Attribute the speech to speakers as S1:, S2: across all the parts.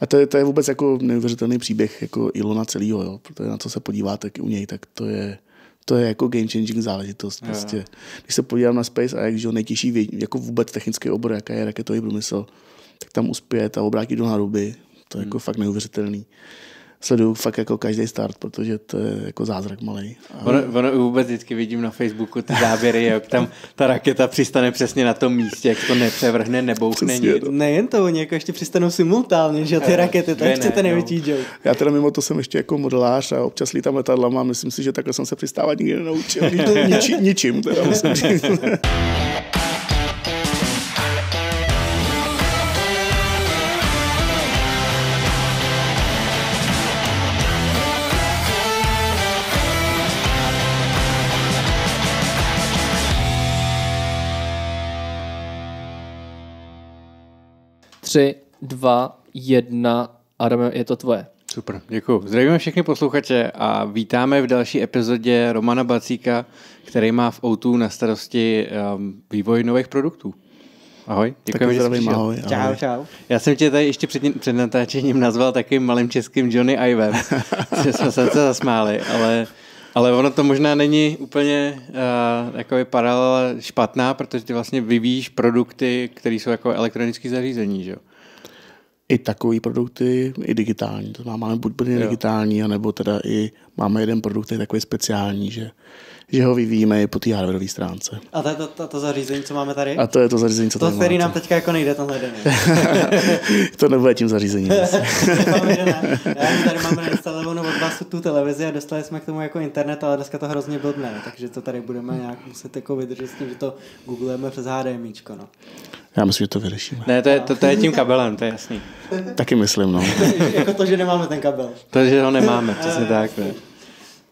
S1: A to je, to je vůbec jako neuvěřitelný příběh jako Ilona celýho, jo? protože na co se podíváte u něj, tak to je, to je jako game changing záležitost. Prostě. Když se podívám na Space a jak že nejtěžší jako vůbec technický obor, jaká je raketový průmysl, tak tam uspěje a obrátí do náruby. To je jako hmm. fakt neuvěřitelný sleduju fakt jako každý start, protože to je jako zázrak malý.
S2: A... Ono, ono vůbec vždycky vidím na Facebooku ty záběry, jak tam ta raketa přistane přesně na tom místě, jak to nepřevrhne, nebouchne nic.
S3: No. Nejen to, oni jako ještě přistanou simultánně, že ty rakety, tak chcete no. největší joke.
S1: Já teda mimo to jsem ještě jako modelář a občas lítám letadlama, myslím si, že takhle jsem se přistávat nikdy nenaučil. Niči, ničím teda musím říct.
S3: Tři, dva, jedna. Adame, je to tvoje.
S2: Super, děkuji. Zdravíme všechny posluchače a vítáme v další epizodě Romana Bacíka, který má v O2 na starosti um, vývoj nových produktů. Ahoj,
S1: děkujeme, že jsi ahoj,
S3: ahoj. Čau, čau.
S2: Já jsem tě tady ještě před, před natáčením nazval takým malým českým Johnny Ivem, že jsme se zasmáli, ale ale ono to možná není úplně uh, jako paralela špatná, protože ty vlastně vyvíjíš produkty, které jsou jako elektronické zařízení, že jo?
S1: I takové produkty, i digitální. To máme buď plně digitální, anebo teda i máme jeden produkt, který je takový speciální, že že ho vyvíjíme i po té hardwareové stránce.
S3: A to je to, to, to, zařízení, co máme tady?
S1: A to je to zařízení, co
S3: to
S1: tady
S3: který máte. nám teďka jako nejde tenhle den.
S1: to nebude tím zařízením.
S3: Já tady máme nainstalovanou od vás tu televizi a dostali jsme k tomu jako internet, ale dneska to hrozně blbne, takže to tady budeme nějak muset jako vydržet s tím, že to googlujeme přes HDMIčko. No.
S1: Já myslím, že to vyřešíme.
S2: Ne, to je, to, to je tím kabelem, to je jasný.
S1: Taky myslím, no.
S3: jako to, že nemáme ten kabel.
S2: To, že ho nemáme, přesně tak. Ne.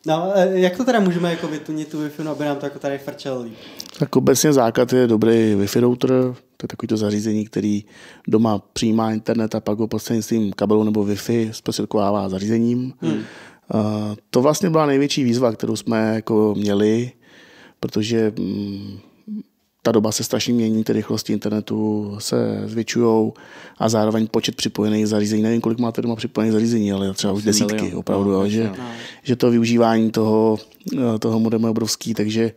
S3: No, jak to teda můžeme jako vytunit tu Wi-Fi, no, aby nám to jako tady frčelo líp?
S1: Tak obecně základ je dobrý Wi-Fi router, to je takový to zařízení, který doma přijímá internet a pak ho prostřednictvím kabelu nebo Wi-Fi zprostředkovává zařízením. Hmm. to vlastně byla největší výzva, kterou jsme jako měli, protože mm, ta doba se strašně mění, ty rychlosti internetu se zvětšují a zároveň počet připojených zařízení. Nevím, kolik máte doma připojených zařízení, ale třeba už desítky, milion. opravdu, no, jo, že, no. že to využívání toho, eh, toho modemu je obrovský, takže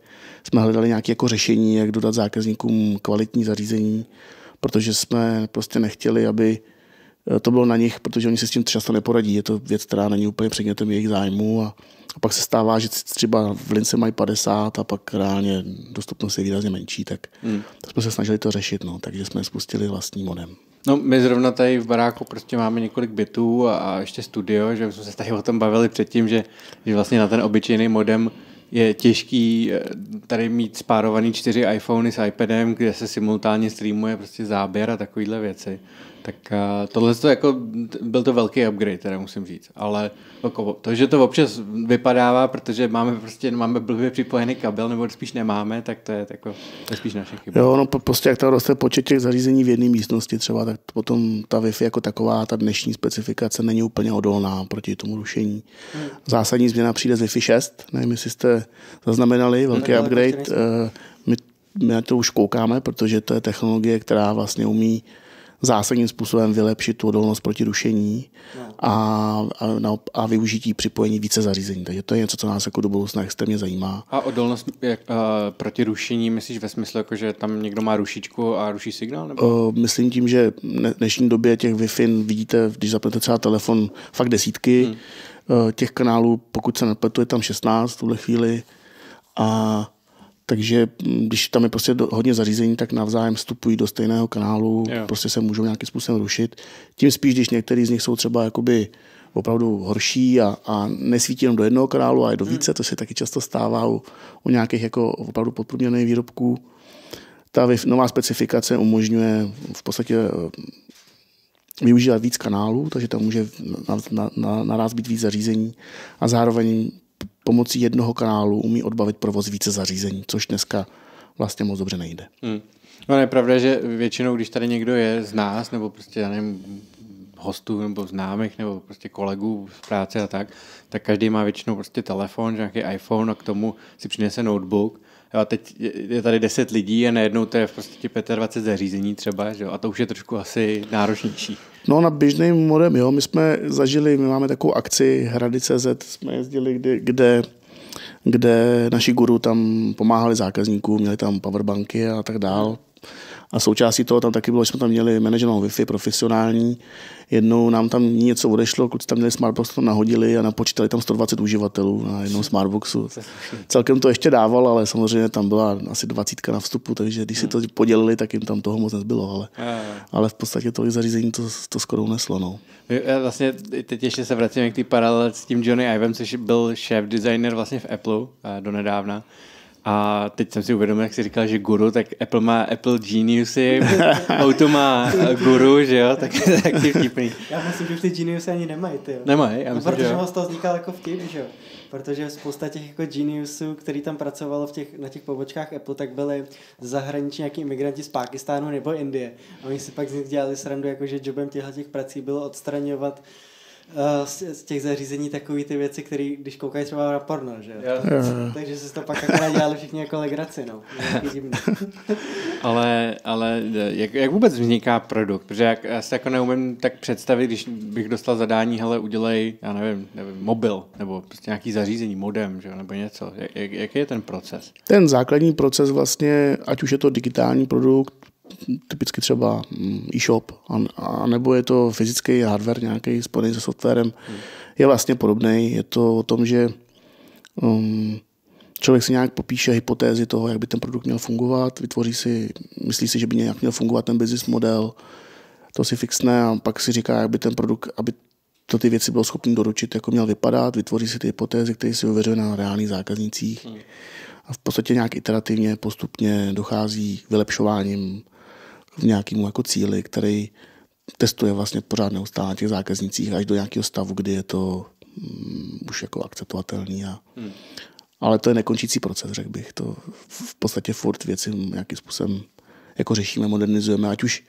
S1: jsme hledali nějaké jako řešení, jak dodat zákazníkům kvalitní zařízení, protože jsme prostě nechtěli, aby to bylo na nich, protože oni se s tím často neporadí. Je to věc, která není úplně předmětem jejich zájmu a a pak se stává, že třeba v lince mají 50 a pak reálně dostupnost je výrazně menší, tak hmm. jsme se snažili to řešit, no, takže jsme spustili vlastní modem.
S2: No, my zrovna tady v baráku prostě máme několik bytů a, a ještě studio, že jsme se tady o tom bavili předtím, že, že vlastně na ten obyčejný modem je těžký eh, tady mít spárovaný čtyři iPhony s iPadem, kde se simultánně streamuje prostě záběr a takovéhle věci. Tak uh, tohle to jako, byl to velký upgrade, teda musím říct. Ale jako, to, že to občas vypadává, protože máme prostě máme blbě připojený kabel, nebo spíš nemáme, tak to je, jako, to je spíš naše chyba.
S1: Jo, no prostě jak to roste počet těch zařízení v jedné místnosti třeba, tak potom ta Wi-Fi jako taková, ta dnešní specifikace není úplně odolná proti tomu rušení. Hmm. Zásadní změna přijde z Wi-Fi 6, nevím, jestli jste zaznamenali, velký no, upgrade. Eh, my, my na to už koukáme, protože to je technologie, která vlastně umí zásadním způsobem vylepšit tu odolnost proti rušení no. a, a, a využití připojení více zařízení. Takže to je něco, co nás jako do budoucna extrémně zajímá.
S2: A odolnost jak, uh, proti rušení, myslíš ve smyslu, jako, že tam někdo má rušičku a ruší signál? Nebo?
S1: Uh, myslím tím, že v dnešní době těch Wi-Fi vidíte, když zapnete třeba telefon, fakt desítky. Hmm. Uh, těch kanálů, pokud se nepletu, je tam 16 v tuhle chvíli. A takže mm, když tam je prostě hodně zařízení, tak navzájem vstupují do stejného kanálu, jo. prostě se můžou nějakým způsobem rušit. Tím spíš, když některý z nich jsou třeba jakoby opravdu horší a, a nesvítí jenom do jednoho kanálu, ale do hmm. více, to se taky často stává u, u nějakých jako opravdu podprůměrných výrobků. Ta nová specifikace umožňuje v podstatě eh, využívat víc kanálů, takže tam může na, na, naraz být víc zařízení a zároveň pomocí jednoho kanálu umí odbavit provoz více zařízení, což dneska vlastně moc dobře nejde. Hmm.
S2: No je pravda, že většinou, když tady někdo je z nás, nebo prostě, já nevím, hostů nebo známých nebo prostě kolegů z práce a tak, tak každý má většinou prostě telefon, nějaký iPhone a k tomu si přinese notebook Jo, teď je tady 10 lidí a najednou to je v prostě 25 zařízení třeba, že jo? a to už je trošku asi náročnější.
S1: No na běžným modem, jo, my jsme zažili, my máme takovou akci Hrady.cz, jsme jezdili, kde, kde kde naši guru tam pomáhali zákazníkům, měli tam powerbanky a tak dál. A součástí toho tam taky bylo, že jsme tam měli manaženou Wi-Fi profesionální. Jednou nám tam něco odešlo, kluci tam měli Smartbox, to nahodili a napočítali tam 120 uživatelů na jednom Smartboxu. Celkem to ještě dával, ale samozřejmě tam byla asi 20 na vstupu, takže když si to podělili, tak jim tam toho moc nezbylo. Ale, ale v podstatě tolik zařízení to, to skoro uneslo. No.
S2: Já vlastně teď ještě se vracím k té paralele s tím Johnny Ivem, což byl šéf designer vlastně v Apple do nedávna. A teď jsem si uvědomil, jak jsi říkal, že guru, tak Apple má Apple Geniusy, Auto má guru, že jo, tak je taky vtipný.
S3: Já myslím, že už ty Geniusy ani nemají, ty jo.
S2: Nemají, já
S3: no,
S2: myslím,
S3: protože
S2: že jo.
S3: z toho vznikal jako vtip, že jo. Protože spousta těch jako geniusů, který tam pracovalo v těch, na těch pobočkách Apple, tak byli zahraniční nějaký imigranti z Pákistánu nebo Indie. A oni si pak z nich dělali srandu, jako že jobem těchto těch prací bylo odstraňovat uh, z, z těch zařízení takový ty věci, které, když koukají třeba na porno, že jo. Takže se to pak akorát dělali všichni jako legraci, no.
S2: ale, ale jak, jak vůbec vzniká produkt? Protože jak, já si jako neumím tak představit, když bych dostal zadání, hele, udělej, já nevím, nevím mobil, nebo prostě nějaký zařízení, modem, že jo, nebo něco. Jak, jaký je ten proces?
S1: Ten základní proces vlastně, ať už je to digitální produkt, typicky třeba mm, e-shop, a, a nebo je to fyzický hardware nějaký spojený se softwarem, hmm. je vlastně podobný. Je to o tom, že um, člověk si nějak popíše hypotézy toho, jak by ten produkt měl fungovat, vytvoří si, myslí si, že by nějak měl fungovat ten business model, to si fixne a pak si říká, jak by ten produkt, aby to ty věci bylo schopný doručit, jako měl vypadat, vytvoří si ty hypotézy, které si ověřuje na reálných zákaznicích. Hmm. A v podstatě nějak iterativně, postupně dochází k vylepšováním v nějakému jako cíli, který testuje vlastně pořád neustále na těch zákaznicích až do nějakého stavu, kdy je to um, už jako akceptovatelný. A, hmm. Ale to je nekončící proces, řekl bych. To v podstatě furt věci nějakým způsobem jako řešíme, modernizujeme, ať už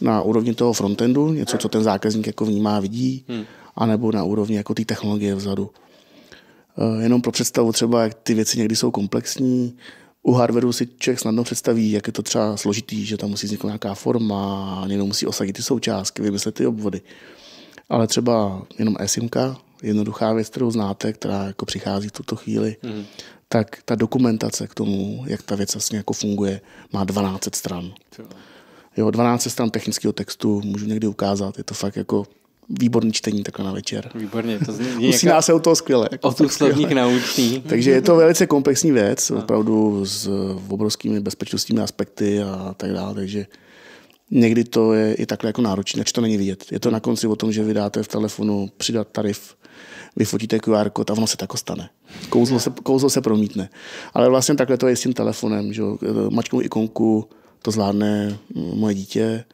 S1: na úrovni toho frontendu, něco, co ten zákazník jako vnímá, vidí, hmm. anebo na úrovni jako té technologie vzadu. Uh, jenom pro představu třeba, jak ty věci někdy jsou komplexní, u hardwareu si člověk snadno představí, jak je to třeba složitý, že tam musí vzniknout nějaká forma, někdo musí osadit ty součástky, vymyslet ty obvody. Ale třeba jenom eSIMka, jednoduchá věc, kterou znáte, která jako přichází v tuto chvíli, mm. tak ta dokumentace k tomu, jak ta věc vlastně jako funguje, má 12 stran. Jo, 12 stran technického textu můžu někdy ukázat, je to fakt jako výborný čtení takhle na večer.
S2: Výborně, to zní
S1: Musí nás se o toho skvěle.
S2: Jako o tu slovník naučný.
S1: Takže je to velice komplexní věc, no. opravdu s obrovskými bezpečnostními aspekty a tak dále, takže někdy to je i takhle jako náročné, ač to není vidět. Je to na konci o tom, že vydáte v telefonu přidat tarif, vyfotíte QR kód a ono se tako stane. Kouzlo se, kouzlo se promítne. Ale vlastně takhle to je s tím telefonem, že mačkou ikonku to zvládne moje dítě,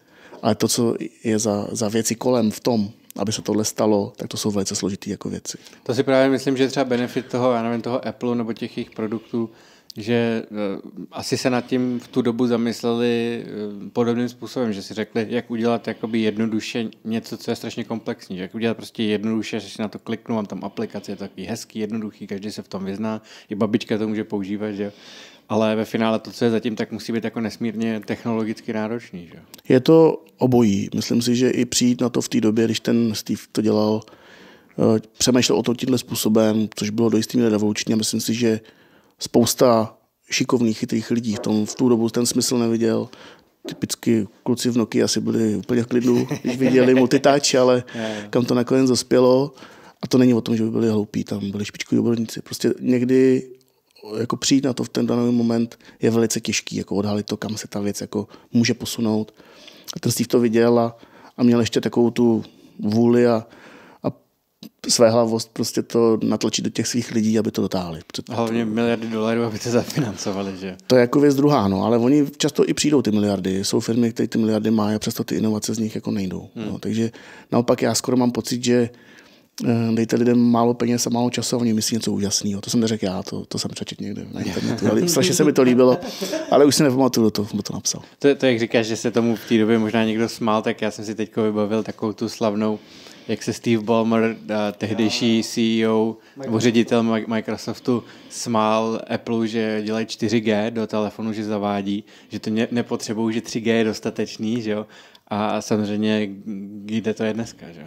S1: ale to, co je za, za věci kolem v tom, aby se tohle stalo, tak to jsou velice složité jako věci.
S2: To si právě myslím, že třeba benefit toho, já nevím, toho Apple nebo těch jejich produktů, že uh, asi se nad tím v tu dobu zamysleli uh, podobným způsobem, že si řekli, jak udělat jakoby jednoduše něco, co je strašně komplexní, jak udělat prostě jednoduše, že si na to kliknu, mám tam aplikaci, je to takový hezký, jednoduchý, každý se v tom vyzná, i babička to může používat, že ale ve finále to, co je zatím, tak musí být jako nesmírně technologicky náročný. Že?
S1: Je to obojí. Myslím si, že i přijít na to v té době, když ten Steve to dělal, eh, přemýšlel o to tímhle způsobem, což bylo do jistý revoluční a myslím si, že spousta šikovných, chytrých lidí v, tom, v tu dobu ten smysl neviděl. Typicky kluci v Nokia asi byli úplně v klidu, když viděli multitouch, ale kam to nakonec zaspělo. A to není o tom, že by byli hloupí, tam byli špičkoví odborníci. Prostě někdy jako přijít na to v ten daný moment je velice těžký, jako odhalit to, kam se ta věc jako může posunout. A ten Steve to viděl a, a měl ještě takovou tu vůli a, a své hlavost prostě to natlačit do těch svých lidí, aby to dotáhli.
S2: A hlavně miliardy dolarů, aby to zafinancovali, že?
S1: To je jako věc druhá, no, ale oni často i přijdou ty miliardy. Jsou firmy, které ty miliardy mají a přesto ty inovace z nich jako nejdou. Hmm. No, takže naopak já skoro mám pocit, že Eh, dejte lidem málo peněz a málo času oni myslí něco úžasného. To jsem neřekl já, to, to jsem přečetl někde na internetu. Ale strašně se mi to líbilo, ale už si nepamatuju, to, to napsal.
S2: To, to, jak říkáš, že se tomu v té době možná někdo smál, tak já jsem si teď vybavil takovou tu slavnou jak se Steve Ballmer, tehdejší CEO nebo ředitel Microsoftu, smál Apple, že dělají 4G do telefonu, že zavádí, že to nepotřebují, že 3G je dostatečný, že jo? A samozřejmě, kde to je dneska, že jo?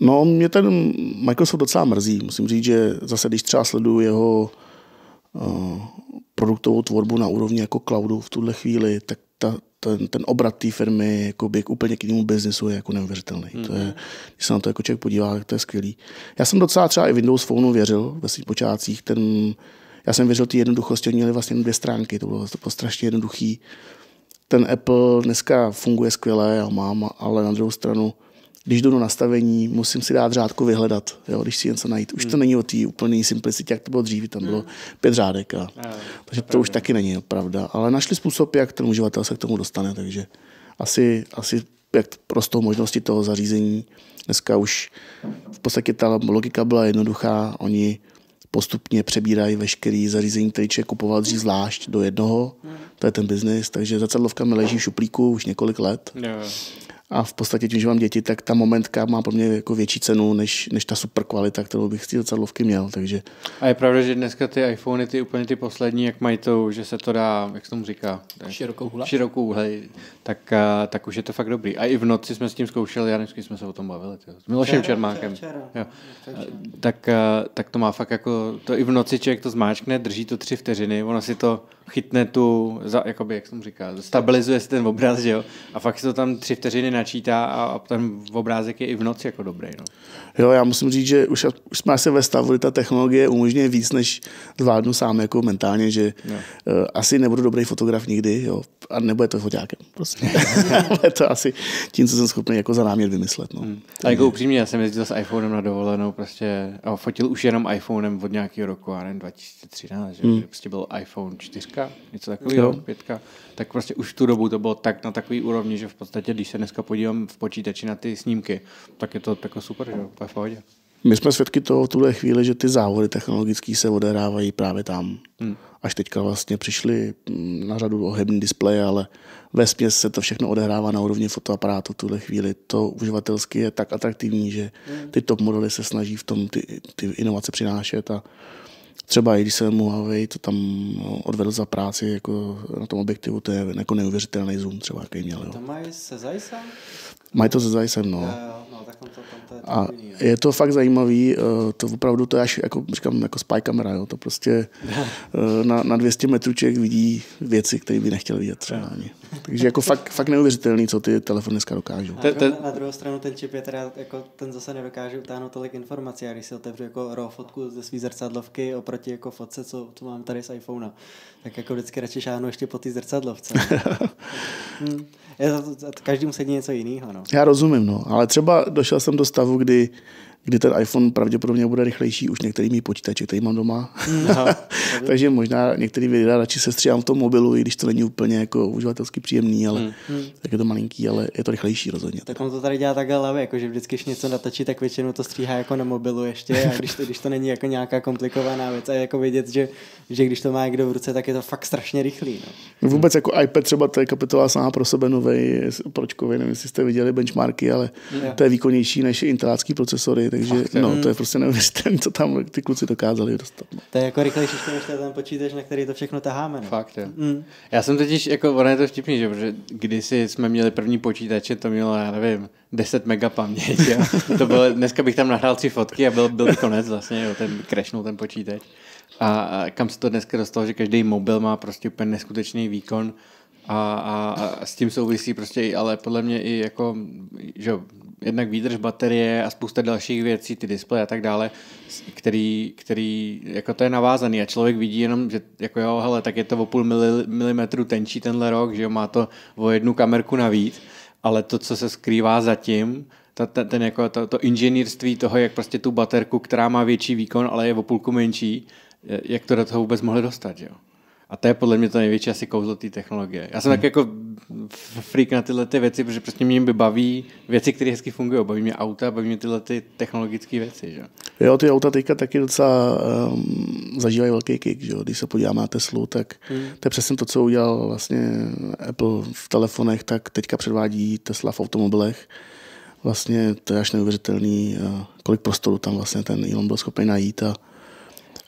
S1: No, mě ten Microsoft docela mrzí. Musím říct, že zase, když třeba sleduju jeho uh, produktovou tvorbu na úrovni jako cloudu v tuhle chvíli, tak ta, ten, ten obrat té firmy jako k úplně k jinému biznesu je jako neuvěřitelný. Mm. To je, když se na to jako člověk podívá, tak to je skvělý. Já jsem docela třeba i Windows Phoneu věřil ve svých počátcích. Ten, já jsem věřil té jednoduchosti, oni měli vlastně dvě stránky, to bylo, to bylo strašně jednoduchý. Ten Apple dneska funguje skvěle, já mám, ale na druhou stranu když jdu do nastavení, musím si dát řádku vyhledat, jo, když si něco najít. Už to hmm. není o té úplné simplicitě, jak to bylo dřív, tam bylo hmm. pět řádek. A, a, takže to pravda. už taky není pravda. Ale našli způsob, jak ten uživatel se k tomu dostane, takže asi, asi jak prostou možnosti toho zařízení. Dneska už v podstatě ta logika byla jednoduchá. Oni postupně přebírají veškerý zařízení, který člověk kupoval dřív zvlášť do jednoho. Hmm. To je ten biznis, takže zacadlovka leží v šuplíku už několik let. Yeah a v podstatě tím, že mám děti, tak ta momentka má pro mě jako větší cenu, než, než ta super kvalita, kterou bych z té zrcadlovky měl. Takže...
S2: A je pravda, že dneska ty iPhony, ty úplně ty poslední, jak mají to, že se to dá, jak se tomu říká?
S3: Širokou hule.
S2: Širokou hej, tak, tak už je to fakt dobrý. A i v noci jsme s tím zkoušeli, já nevím, jsme se o tom bavili. Tě. S Milošem Čermákem. Jo. Tak, tak to má fakt jako, to i v noci člověk to zmáčkne, drží to tři vteřiny, ono si to chytne tu, za, jakoby, jak se tomu říká, stabilizuje si ten obraz, že jo? A fakt si to tam tři vteřiny načítá a, ten obrázek je i v noci jako dobrý, no.
S1: Jo, já musím říct, že už, už jsme asi ve stavu, kdy ta technologie umožňuje víc, než zvládnu sám jako mentálně, že uh, asi nebudu dobrý fotograf nikdy, jo, a nebude to fotákem, prostě. Ale to asi tím, co jsem schopný jako za námět vymyslet, no. Hmm.
S2: A jako upřímně, já jsem jezdil s iPhonem na dovolenou prostě a fotil už jenom iPhonem od nějakého roku, a nevím, 2013, že hmm. prostě byl iPhone 4, něco takového, pětka, tak prostě už tu dobu to bylo tak na takový úrovni, že v podstatě, když se dneska podívám v počítači na ty snímky, tak je to jako super, že to je v pohodě.
S1: My jsme svědky toho v tuhle chvíli, že ty závody technologické se odehrávají právě tam. Hmm. Až teďka vlastně přišli mm, na řadu ohební displeje, ale ve se to všechno odehrává na úrovni fotoaparátu v tuhle chvíli. To uživatelsky je tak atraktivní, že hmm. ty top modely se snaží v tom ty, ty inovace přinášet a třeba i když se mu Huawei to tam no, odvedl za práci jako na tom objektivu, to je jako neuvěřitelný zoom třeba, jaký měl. Jo.
S3: To mají se Zajsa?
S1: Mají to se Zajsem, no.
S3: Jo, jo, no tak to, tam to je
S1: a je to fakt zajímavý, eh, to opravdu to je až, jako říkám, jako spy kamera, jo. to prostě eh, na, na 200 metrů člověk vidí věci, které by nechtěl vidět třeba ani. Takže jako fakt, fakt neuvěřitelný, co ty telefony dneska dokážou.
S3: Na, druhou, na druhou stranu ten čip je teda, jako ten zase nedokáže utáhnout tolik informací. A když si otevřu jako RAW fotku ze svý zrcadlovky oproti jako fotce, co, co mám tady z iPhonea, tak jako vždycky radši šáhnu ještě po té zrcadlovce. hmm. Každý musí něco jiného. No.
S1: Já rozumím, no, ale třeba došel jsem do stavu, kdy kdy ten iPhone pravděpodobně bude rychlejší už některými počítači, který mám doma. No, Takže možná některý videa radši se stříhám v tom mobilu, i když to není úplně jako uživatelsky příjemný, ale hmm. tak je to malinký, ale je to rychlejší rozhodně.
S3: Tak on to tady dělá takhle hlavě, jako že vždycky, když něco natočí, tak většinou to stříhá jako na mobilu ještě, a když to, když to není jako nějaká komplikovaná věc a jako vidět, že, že když to má někdo v ruce, tak je to fakt strašně rychlý.
S1: No. Vůbec jako iPad třeba to je kapitola sama pro sebe nový, pročkový, nevím, jestli jste viděli benchmarky, ale jo. to je výkonnější než intelácký procesory, takže Fakt, no, to je prostě neuvěřitelné, co tam ty kluci dokázali dostat. No.
S3: To je jako rychlejší, než ten počítač, na který to všechno taháme.
S2: No. Fakt, jo. Mm. Já jsem totiž, jako, ono je to vtipný, že protože kdysi jsme měli první počítače, to mělo, já nevím, 10 mega paměť, jo. to bylo, dneska bych tam nahrál tři fotky a byl, byl konec vlastně, jo, ten crashnul ten počítač. A, a kam se to dneska dostalo, že každý mobil má prostě úplně neskutečný výkon, a, a, a s tím souvisí prostě i, ale podle mě i jako, že jednak výdrž baterie a spousta dalších věcí, ty displeje a tak dále, který, který jako to je navázaný a člověk vidí jenom, že jako jo, hele, tak je to o půl milimetru tenčí tenhle rok, že jo, má to o jednu kamerku navíc, ale to, co se skrývá zatím, ta, ta, ten jako to, to inženýrství toho, jak prostě tu baterku, která má větší výkon, ale je o půlku menší, jak to do toho vůbec mohli dostat, že jo? A to je podle mě to největší asi kouzlo té technologie. Já jsem hmm. tak jako freak na tyhle ty věci, protože prostě mě by baví věci, které hezky fungují. Baví mě auta, baví mě tyhle ty technologické věci. Že?
S1: Jo, ty auta teďka taky docela um, zažívají velký kick. Že? Když se podíváme na Teslu, tak hmm. to je přesně to, co udělal vlastně Apple v telefonech, tak teďka předvádí Tesla v automobilech. vlastně to je až neuvěřitelný, eh, kolik prostoru tam vlastně ten Elon byl schopný najít a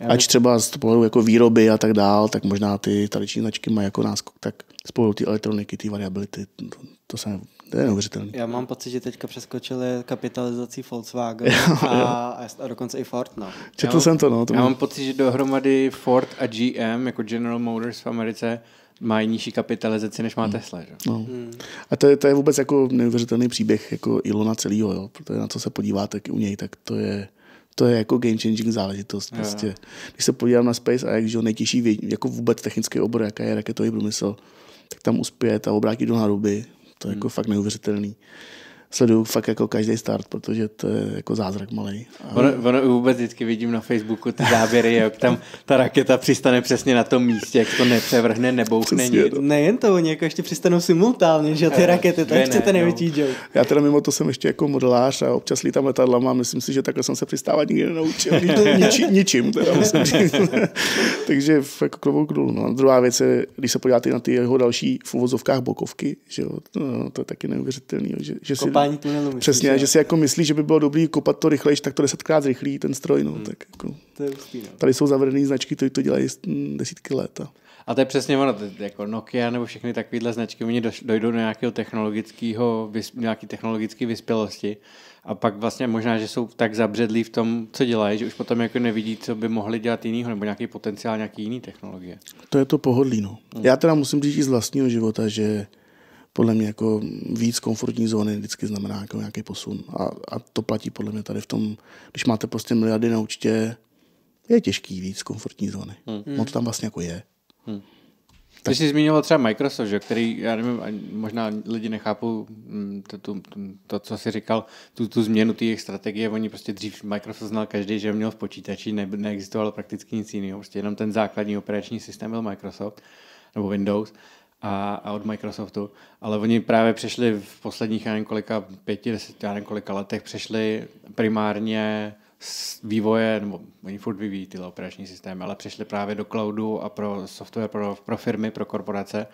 S1: Ač třeba z pohledu jako výroby a tak dál, tak možná ty tradiční značky mají jako náskok, tak z pohledu ty elektroniky, ty variability, to, to, se, to je neuvěřitelné.
S3: Já mám pocit, že teďka přeskočili kapitalizací Volkswagen a, a dokonce i Ford. No.
S1: Četl jsem to, no. To
S2: já mám pocit, že dohromady Ford a GM, jako General Motors v Americe, mají nižší kapitalizaci, než má hmm. Tesla. Že? No.
S1: Hmm. A to je, to je vůbec jako neuvěřitelný příběh jako Ilona celého, jo? protože na co se podíváte u něj, tak to je, to je jako game changing záležitost. Prostě. Když se podívám na Space a jak že nejtěžší jako vůbec technický obor, jaká je raketový průmysl, tak tam uspěje a obrátí do naruby. To je jako hmm. jako fakt neuvěřitelný sleduju fakt jako každý start, protože to je jako zázrak malý.
S2: Ono, ono vůbec vždycky vidím na Facebooku ty záběry, jak tam ta raketa přistane přesně na tom místě, jak to nepřevrhne, nebouchne nic.
S3: To. Nejen to, oni jako ještě přistanou simultánně, že ty rakety, to je ještě ten největší no. joke.
S1: Já teda mimo to jsem ještě jako modelář a občas lítám letadlama a myslím si, že takhle jsem se přistávat nikdy nenaučil. Niči, ničím, teda musím říct. Takže jako klobouk dolů. No. Druhá věc je, když se podíváte na ty jeho další v uvozovkách bokovky, že jo, no, to je taky neuvěřitelný, že, že si
S3: kopání tunelu. Myslíš,
S1: Přesně, že? že si jako myslí, že by bylo dobrý kopat to rychlejš, tak to desetkrát rychlý ten stroj. No, hmm. tak jako,
S3: to je ústý, no.
S1: Tady jsou zavedené značky, které to dělají desítky let. A...
S2: A to je přesně ono, jako Nokia nebo všechny takovéhle značky, oni dojdou do nějakého technologického, nějaký technologické vyspělosti a pak vlastně možná, že jsou tak zabředlí v tom, co dělají, že už potom jako nevidí, co by mohli dělat jinýho, nebo nějaký potenciál nějaký jiný technologie.
S1: To je to pohodlí, no. Hmm. Já teda musím říct z vlastního života, že podle mě jako víc komfortní zóny vždycky znamená jako nějaký posun. A, a to platí podle mě tady v tom, když máte prostě miliardy na účtě, je těžký víc komfortní zóny. Hmm. On to tam vlastně jako je. Hmm.
S2: Tak... Ty jsi zmiňoval třeba Microsoft, že, který, já nevím, možná lidi nechápou mm, to, to, to co jsi říkal, tu, tu změnu té jejich strategie. Oni prostě dřív Microsoft znal každý, že měl v počítači, ne, neexistovalo prakticky nic jiného. Prostě jenom ten základní operační systém byl Microsoft nebo Windows a, a od Microsoftu, ale oni právě přešli v posledních, já nevím kolika, pěti, deset, já nevím kolika letech, přešli primárně z vývoje, nebo oni furt vyvíjí tyhle operační systémy, ale přešli právě do cloudu a pro software pro, pro firmy, pro korporace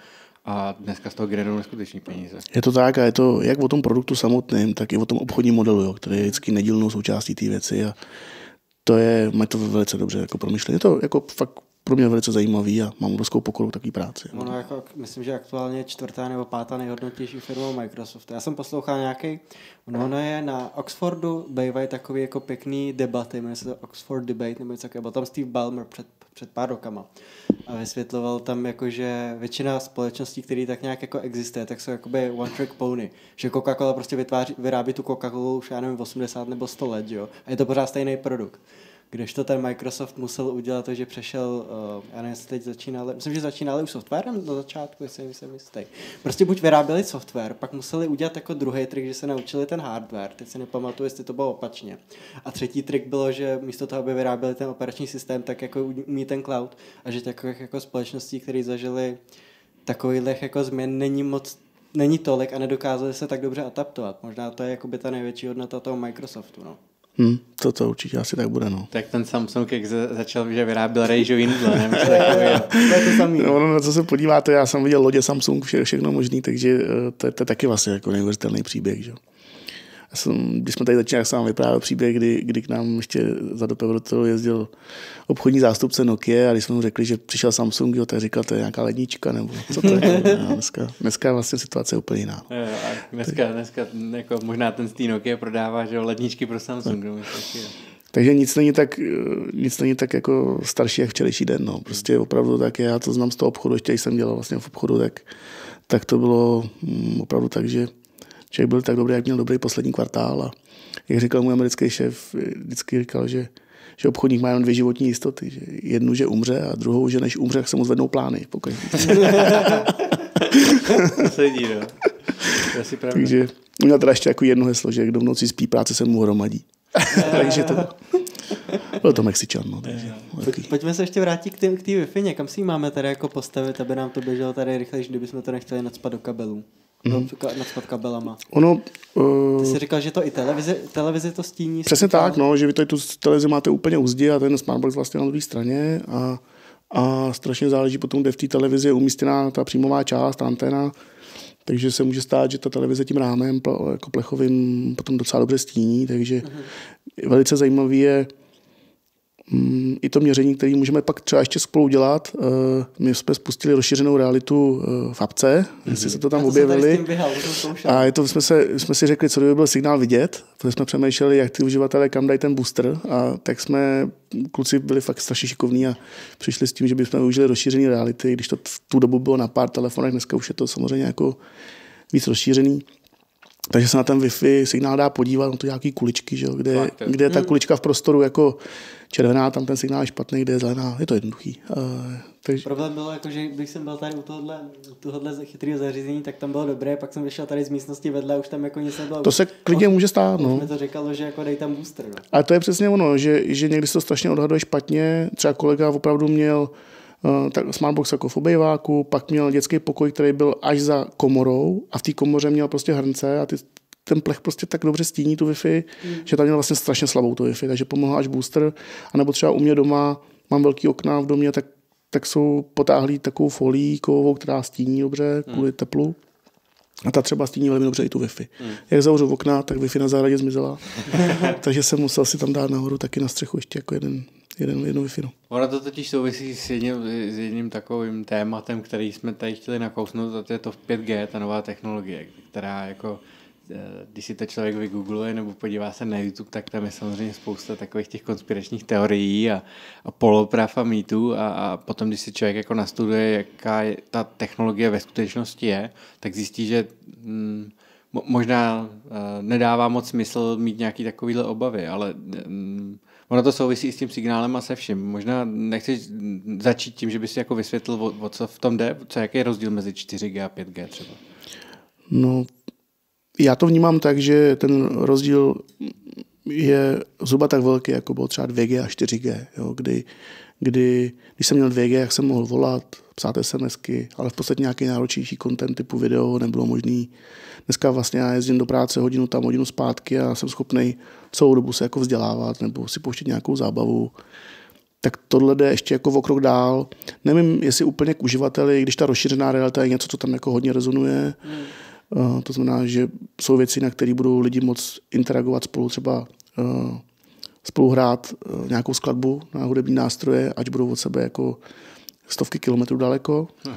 S2: a dneska z toho generují neskutečné peníze.
S1: Je to tak a je to jak o tom produktu samotném, tak i o tom obchodním modelu, jo, který je vždycky nedílnou součástí té věci a to je, mají to velice dobře jako promyšlené. Je to jako fakt pro mě velice zajímavý a mám obrovskou pokoru takové práci.
S3: Ono jako, myslím, že aktuálně čtvrtá nebo pátá nejhodnotější firma Microsoft. Já jsem poslouchal nějaký, ono je na Oxfordu, bývají takový jako pěkný debaty, jmenuje se to Oxford Debate nebo něco takového. Byl tam Steve Ballmer před, před pár rokama a vysvětloval tam, jako, že většina společností, které tak nějak jako existuje, tak jsou jakoby one trick pony. Že Coca-Cola prostě vytváří, vyrábí tu Coca-Colu už já nevím 80 nebo 100 let, jo? A je to pořád stejný produkt. Kdežto ten Microsoft musel udělat to, že přešel, uh, já nevím, jestli teď začínali, myslím, že začínali už softwarem na začátku, jestli jsem jistý. Prostě buď vyráběli software, pak museli udělat jako druhý trik, že se naučili ten hardware, teď si nepamatuju, jestli to bylo opačně. A třetí trik bylo, že místo toho, aby vyráběli ten operační systém, tak jako umí ten cloud a že takových jako společností, které zažili takových jako změn, není moc není tolik a nedokázali se tak dobře adaptovat. Možná to je jakoby ta největší hodnota toho Microsoftu. No.
S1: Hmm, to, to určitě asi tak bude, no.
S2: Tak ten Samsung, jak začal, že vyráběl rejžový nudle,
S1: nevím, to je to samý. No, na co se podíváte, já jsem viděl lodě Samsung, vše, všechno možný, takže eh, to, to je taky vlastně jako neuvěřitelný příběh, že? Já jsem, když jsme tady začínali, jsem vám vyprávěl příběh, kdy, kdy k nám ještě za do Pevrotelu jezdil obchodní zástupce Nokia a když jsme mu řekli, že přišel Samsung, jo, tak říkal, to je nějaká lednička, nebo co to je. No, dneska, dneska vlastně situace je úplně jiná.
S2: Jo, a dneska, dneska jako možná ten z Nokia prodává že ledničky pro Samsung. No.
S1: Takže nic není tak, nic není tak jako starší jak včerejší den. No. Prostě opravdu tak, já to znám z toho obchodu, ještě jsem dělal vlastně v obchodu, tak, tak to bylo mm, opravdu tak, že člověk byl tak dobrý, jak měl dobrý poslední kvartál a jak říkal můj americký šéf, vždycky říkal, že že obchodník má jenom dvě životní jistoty. Že jednu, že umře a druhou, že než umře, tak se mu zvednou plány. Pokud.
S2: Sedí, no. To asi pravda.
S1: Takže měl teda ještě jako jedno heslo, že kdo v noci spí, práce se mu hromadí. takže to byl to Mexičan. No, takže,
S3: Pojďme se ještě vrátit k té Wi-Fi, kam si ji máme tady jako postavit, aby nám to běželo tady rychleji, kdybychom to nechtěli nadspat do kabelů. Mm. Nadspat kabelama.
S1: Ono,
S3: uh, Ty jsi říkal, že to i televize, televize to stíní.
S1: Přesně tak, no, že vy tady tu televizi máte úplně u zdi a ten smartbox vlastně na druhé straně a, a strašně záleží potom, kde v té televizi je umístěná ta příjmová část, ta antena, takže se může stát, že ta televize tím rámem jako plechovým potom docela dobře stíní, takže uh-huh. velice zajímavý je i to měření, které můžeme pak třeba ještě spolu dělat. Eh, my jsme spustili rozšířenou realitu eh, v apce, mm-hmm. jestli se to tam objevili. a je to, jsme, se, jsme si řekli, co kdyby byl signál vidět, protože jsme přemýšleli, jak ty uživatelé kam dají ten booster a tak jsme, kluci byli fakt strašně šikovní a přišli s tím, že bychom využili rozšířený reality, když to v tu dobu bylo na pár telefonech, dneska už je to samozřejmě jako víc rozšířený. Takže se na ten Wi-Fi signál dá podívat, na to nějaký kuličky, že jo, kde, Fakt, kde je ta hmm. kulička v prostoru jako červená, tam ten signál je špatný, kde je zelená. Je to jednoduchý. Uh,
S3: takže... Problém bylo, jako, že když jsem byl tady u tohohle, u tohohle chytrého zařízení, tak tam bylo dobré, pak jsem vyšel tady z místnosti vedle a už tam jako nic nebylo.
S1: To se klidně může stát. No.
S3: mi to říkalo, že jako dej tam booster. No.
S1: A to je přesně ono, že, že někdy se to strašně odhaduje špatně. Třeba kolega opravdu měl uh, tak smartbox jako v obejváku, pak měl dětský pokoj, který byl až za komorou a v té komoře měl prostě hrnce a ty, ten plech prostě tak dobře stíní tu Wi-Fi, mm. že tam měl vlastně strašně slabou tu Wi-Fi, takže pomohl až booster. A nebo třeba u mě doma, mám velký okna v domě, tak, tak jsou potáhlí takovou folí kovovou, která stíní dobře kvůli mm. teplu. A ta třeba stíní velmi dobře i tu Wi-Fi. Mm. Jak zavřu okna, tak Wi-Fi na zahradě zmizela. takže jsem musel si tam dát nahoru taky na střechu ještě jako jeden, jeden, jednu wi no.
S2: Ono to totiž souvisí s jedním, s jedním takovým tématem, který jsme tady chtěli nakousnout, a to je to 5G, ta nová technologie, která jako když si to člověk vygoogluje nebo podívá se na YouTube, tak tam je samozřejmě spousta takových těch konspiračních teorií a, a poloprav a mýtů a, a potom, když si člověk jako nastuduje, jaká je, ta technologie ve skutečnosti je, tak zjistí, že mm, možná uh, nedává moc smysl mít nějaký takovýhle obavy, ale mm, ono to souvisí s tím signálem a se vším. Možná nechceš začít tím, že bys jako vysvětlil, o, o co v tom jde, co jaký je rozdíl mezi 4G a 5G třeba.
S1: No, já to vnímám tak, že ten rozdíl je zhruba tak velký, jako byl třeba 2G a 4G, jo, kdy, kdy, když jsem měl 2G, jak jsem mohl volat, psát SMSky, ale v podstatě nějaký náročnější content typu video nebylo možný. Dneska vlastně já jezdím do práce hodinu tam, hodinu zpátky a jsem schopný celou dobu se jako vzdělávat nebo si pouštět nějakou zábavu. Tak tohle jde ještě jako o krok dál. Nevím, jestli úplně k uživateli, když ta rozšířená realita je něco, co tam jako hodně rezonuje, hmm to znamená, že jsou věci, na které budou lidi moc interagovat spolu, třeba eh, spolu hrát eh, nějakou skladbu na hudební nástroje, ať budou od sebe jako stovky kilometrů daleko, hm.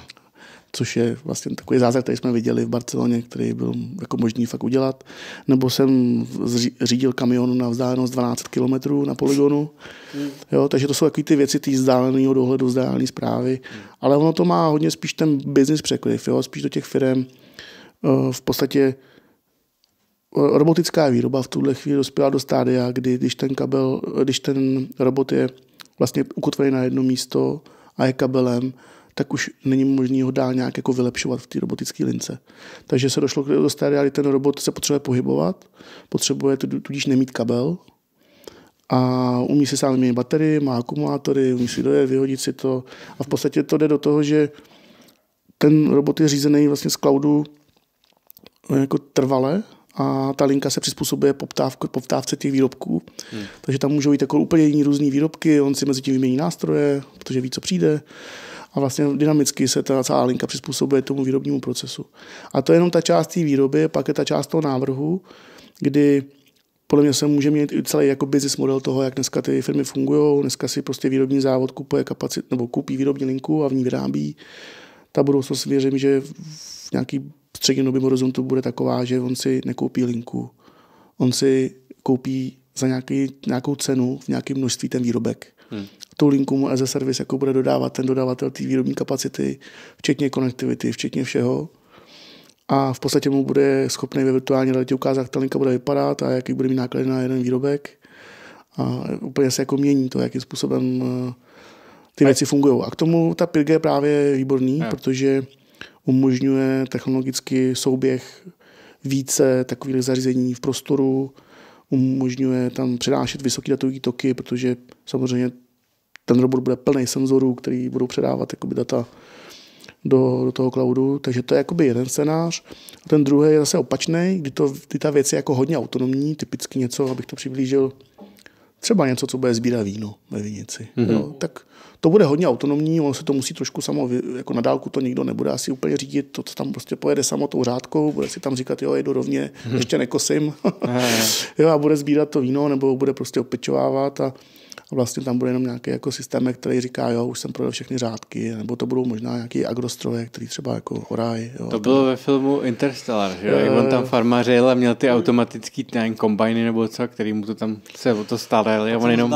S1: což je vlastně takový zázrak, který jsme viděli v Barceloně, který byl jako možný fakt udělat. Nebo jsem řídil kamion na vzdálenost 12 kilometrů na poligonu. Hmm. Jo, takže to jsou takové ty věci ty vzdáleného dohledu, vzdálené zprávy. Hmm. Ale ono to má hodně spíš ten business překliv, jo, spíš do těch firm, Eh, v podstatě eh, robotická výroba v tuhle chvíli dospěla do stádia, kdy když ten kabel, když ten robot je vlastně ukotvený na jedno místo a je kabelem, tak už není možné ho dál nějak jako vylepšovat v té robotické lince. Takže se došlo do stádia, kdy ten robot se potřebuje pohybovat, potřebuje tudíž nemít kabel, a umí si sám měnit baterii, má akumulátory, umí si dojet, vyhodit si to a v podstatě to jde do toho, že ten robot je řízený vlastně z cloudu jako trvale a ta linka se přizpůsobuje poptávku, poptávce těch výrobků. Hmm. Takže tam můžou jít jako úplně jiný různý výrobky, on si mezi tím vymění nástroje, protože ví, co přijde. A vlastně dynamicky se ta celá linka přizpůsobuje tomu výrobnímu procesu. A to je jenom ta část té výroby, pak je ta část toho návrhu, kdy podle mě se může měnit i celý jako business model toho, jak dneska ty firmy fungují. Dneska si prostě výrobní závod kupuje kapacit, nebo koupí výrobní linku a v ní vyrábí. Ta budoucnost věřím, že v nějaký střednědobém horizontu bude taková, že on si nekoupí linku, on si koupí za nějaký, nějakou cenu v nějakém množství ten výrobek. Hmm. Tu linku mu as a service jako bude dodávat ten dodavatel té výrobní kapacity, včetně konektivity, včetně všeho. A v podstatě mu bude schopný ve virtuální realitě ukázat, jak ta linka bude vypadat a jaký bude mít náklady na jeden výrobek. A úplně se jako mění to, jakým způsobem eh, ty věci fungují. A k tomu ta 5G právě je výborný, yeah. protože umožňuje technologicky souběh více takových zařízení v prostoru, umožňuje tam přenášet vysoké datové toky, protože samozřejmě ten robot bude plný senzorů, který budou předávat jakoby, data do, do toho cloudu. Takže to je jakoby jeden scénář. A ten druhý je zase opačný, kdy, to, kdy ta věc je jako hodně autonomní, typicky něco, abych to přiblížil, třeba něco, co bude sbírat víno ve vinici. Mm-hmm. Jo, tak to bude hodně autonomní, ono se to musí trošku samo, jako na dálku to nikdo nebude asi úplně řídit, to, to tam prostě pojede samo tou řádkou, bude si tam říkat, jo, jedu rovně, mm-hmm. ještě nekosím, jo, a bude sbírat to víno, nebo bude prostě opečovávat a vlastně tam bude jenom nějaký jako systém, který říká, jo, už jsem prodal všechny řádky, nebo to budou možná nějaký agrostroje, který třeba jako oraj. Jo,
S2: to bylo ve filmu Interstellar, že jo? Jak on tam farmařil a měl ty automatický ten kombajny nebo co, který mu to tam se o to starali a on jenom,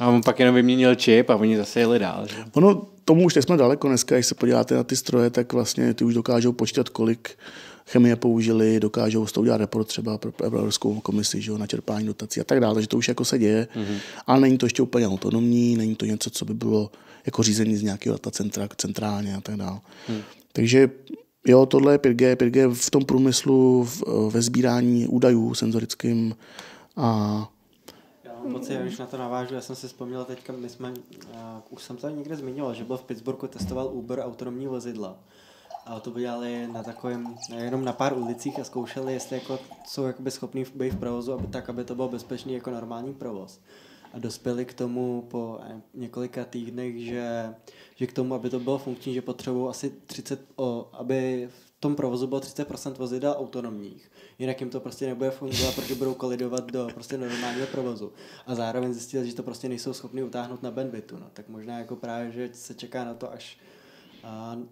S2: a on pak jenom vyměnil čip a oni zase jeli dál. Že?
S1: Ono, tomu už jsme daleko dneska, když se podíváte na ty stroje, tak vlastně ty už dokážou počítat, kolik chemie použili, dokážou s tou udělat report třeba pro Evropskou komisi že jo, na čerpání dotací a tak dále, takže to už jako se děje, mm-hmm. ale není to ještě úplně autonomní, není to něco, co by bylo jako řízení z nějakého datacentra centrálně a tak dále. Mm. Takže jo, tohle je 5G, 5G v tom průmyslu, v, ve sbírání údajů senzorickým a
S3: já mám pocit, když na to navážu, já jsem si vzpomněl teďka, my jsme, uh, už jsem to někde zmiňoval, že byl v Pittsburghu testoval Uber autonomní vozidla a to dělali na takovém, jenom na pár ulicích a zkoušeli, jestli jako jsou jakoby schopní být v provozu, aby, tak, aby to byl bezpečný jako normální provoz. A dospěli k tomu po eh, několika týdnech, že, že k tomu, aby to bylo funkční, že potřebují asi 30, o, aby v tom provozu bylo 30% vozidel autonomních. Jinak jim to prostě nebude fungovat, protože budou kolidovat do prostě normálního provozu. A zároveň zjistili, že to prostě nejsou schopni utáhnout na bandwidthu. No. Tak možná jako právě, že se čeká na to, až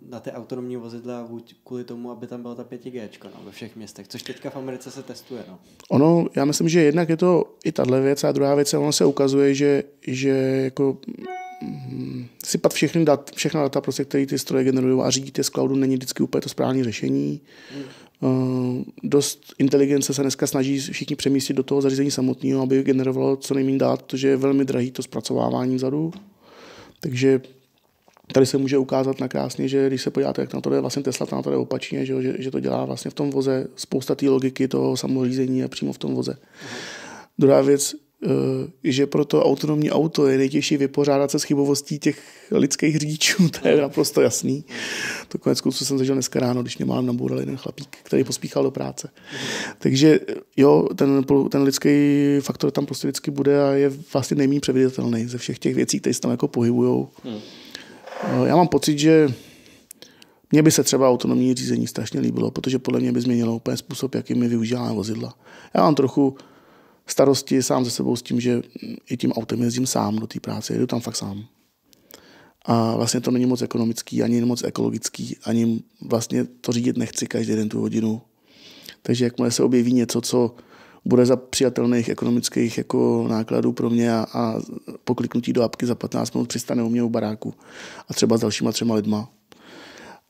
S3: na ty autonomní vozidla kvůli tomu, aby tam byla ta 5G no, ve všech městech, což teďka v Americe se testuje. No.
S1: Ono, já myslím, že jednak je to i tahle věc a druhá věc, ono se ukazuje, že, že jako mm, sypat všechny dat, všechna data, prostě, které ty stroje generují a řídit je z cloudu, není vždycky úplně to správné řešení. Hmm. Uh, dost inteligence se dneska snaží všichni přemístit do toho zařízení samotného, aby generovalo co nejméně dát, protože je velmi drahý to zpracovávání vzadu. Takže Tady se může ukázat na krásně, že když se podíváte, jak na to jde vlastně Tesla, tam to jde opačně, že, že, že to dělá vlastně v tom voze spousta té logiky toho samořízení a přímo v tom voze. Aha. Druhá věc, eh, že pro to autonomní auto je nejtěžší vypořádat se s chybovostí těch lidských řidičů, to je naprosto jasný. To konec konců jsem zažil dneska ráno, když mě málem naboural jeden chlapík, který pospíchal do práce. Takže jo, ten, ten lidský faktor tam prostě vždycky bude a je vlastně nejméně předvídatelný ze všech těch věcí, které se tam jako pohybují. Hmm. Eh, já mám pocit, že mně by se třeba autonomní řízení strašně líbilo, protože podle mě by změnilo úplně způsob, jakým my využíváme vozidla. Já mám trochu starosti sám ze sebou s tím, že i tím autem jezdím sám do té práce, jedu tam fakt sám. A vlastně to není moc ekonomický, ani moc ekologický, ani vlastně to řídit nechci každý den tu hodinu. Takže jakmile se objeví něco, co bude za přijatelných ekonomických jako nákladů pro mě a, a po kliknutí do apky za 15 minut přistane u mě u baráku a třeba s dalšíma třema lidma.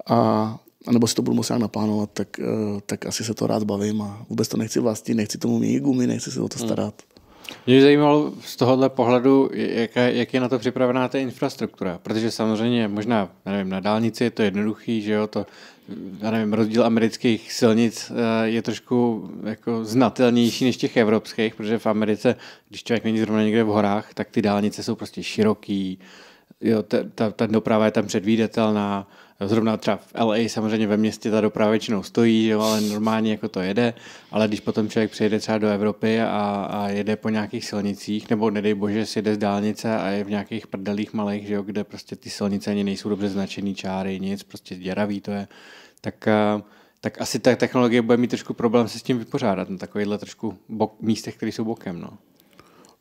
S1: A, a nebo si to budu muset naplánovat, tak, eh, tak asi se to rád bavím a vůbec to nechci vlastnit, nechci tomu měnit gumy, nechci se o to hmm.
S2: Mě zajímalo z tohohle pohledu, jak, jak je na to připravená ta infrastruktura, protože samozřejmě možná, nevím, na dálnici je to jednoduchý, že jo, to já nevím, rozdíl amerických silnic eh, je trošku jako znatelnější než těch evropských, protože v Americe, když člověk není zrovna někde v horách, tak ty dálnice jsou prostě široký, jo, ta, ta, ta doprava je tam předvídatelná, Zrovna třeba v LA samozřejmě ve městě ta doprava většinou stojí, jo, ale normálně jako to jede, ale když potom člověk přijede třeba do Evropy a, a jede po nějakých silnicích, nebo nedej bože, si jede z dálnice a je v nějakých prdelích malých, že jo, kde prostě ty silnice ani nejsou dobře značený čáry, nic, prostě děravý to je, tak tak asi ta technologie bude mít trošku problém se s tím vypořádat na takovýchhle trošku bok, místech, které jsou bokem. No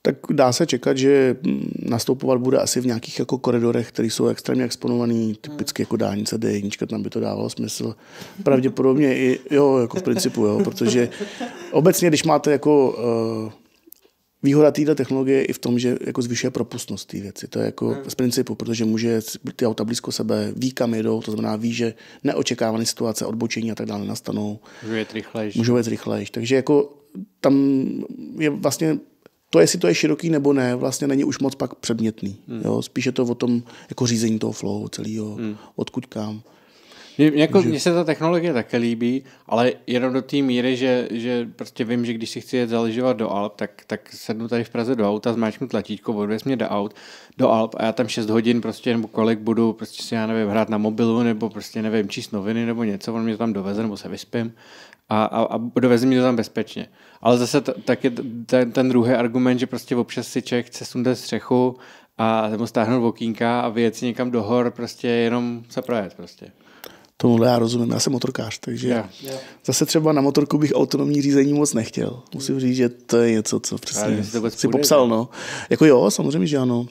S1: tak dá se čekat, že nastoupovat bude asi v nějakých jako koridorech, které jsou extrémně exponovaný, typicky jako dálnice D1, tam by to dávalo smysl. Pravděpodobně i, jo, jako v principu, jo, protože obecně, když máte jako uh, Výhoda této technologie je i v tom, že jako zvyšuje propustnost té věci. To je jako hmm. z principu, protože může ty auta blízko sebe, ví, kam jedou, to znamená, ví, že neočekávané situace, odbočení a tak dále nastanou.
S2: Můžou jet rychlejší.
S1: Můžou jet rychlejší. Takže jako tam je vlastně to, jestli to je široký nebo ne, vlastně není už moc pak předmětný. Hmm. Jo? Spíš je to o tom jako řízení toho flow celého, hmm. odkud kam.
S2: Mně, jako, mně se ta technologie také líbí, ale jenom do té míry, že, že prostě vím, že když si chci jet zaližovat do Alp, tak, tak sednu tady v Praze do auta, zmáčknu tlačítko, odvez mě do aut, do Alp a já tam 6 hodin prostě nebo kolik budu prostě si já nevím hrát na mobilu nebo prostě nevím číst noviny nebo něco, on mě tam doveze nebo se vyspím a, a, a doveze mě to tam bezpečně. Ale zase t- tak je ten, ten druhý argument, že prostě občas si člověk chce sundat střechu a nebo stáhnout okýnka a vyjet si někam do hor, prostě jenom se projet prostě.
S1: Tomuhle já rozumím, já jsem motorkář, takže
S2: Yeah.
S3: Jo.
S1: zase třeba na motorku bych autonomní řízení moc nechtěl. Musím říct, že to je něco, co přesně si
S2: půjde,
S1: popsal. No. Jako jo, samozřejmě, že ano.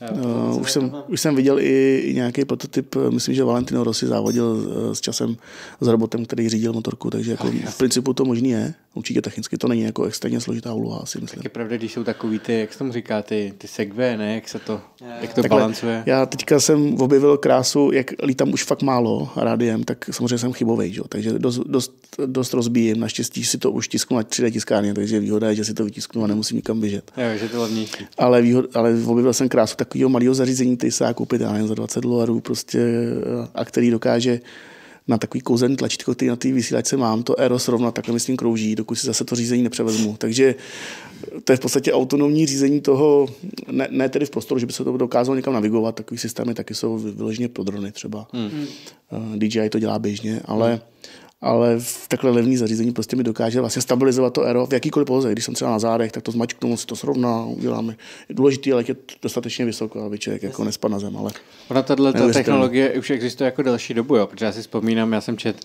S1: Uh, už, jsem, už jsem viděl i, i nějaký prototyp, eh, myslím, že Valentino Rossi závodil eh, s časem s robotem, který řídil motorku, takže jako v principu to možný je. Určitě technicky to není jako extrémně složitá úloha, si myslím.
S2: Tak je pravda, když jsou takový ty, jak se tomu říká, ty, ty segway, ne? Jak se to, jak to
S1: Takhle,
S2: balancuje.
S1: Já teďka jsem objevil krásu, jak lítám už fakt málo rádiem, tak samozřejmě jsem chybový, že? takže dost, dost, dost rozbíjím. Naštěstí si to už tisknu na 3D tiskárně, takže výhoda je, že si to vytisknu a nemusím nikam běžet.
S2: Jo, že to levnější.
S1: Ale, výhod, ale objevil jsem krásu takového malého zařízení, který se dá koupit já nevím, za 20 dolarů prostě, a který dokáže na takový kouzelný tlačítko, který na té vysílačce mám, to Aero srovnat, takhle myslím krouží, dokud si zase to řízení nepřevezmu. Takže to je v podstatě autonomní řízení toho, ne, ne tedy v prostoru, že by se to dokázalo někam navigovat, takový systémy taky jsou vyloženě pro drony třeba. Hmm. DJI to dělá běžně, ale hmm ale v takhle levný zařízení prostě mi dokáže vlastně stabilizovat to aero v jakýkoliv poloze. Když jsem třeba na zádech, tak to zmačknu, si to srovná, uděláme. Je důležitý, ale je dostatečně vysoko, aby člověk jako nespadl na zem. Ale
S2: Ona tato technologie už existuje jako delší dobu, jo, protože já si vzpomínám, já jsem čet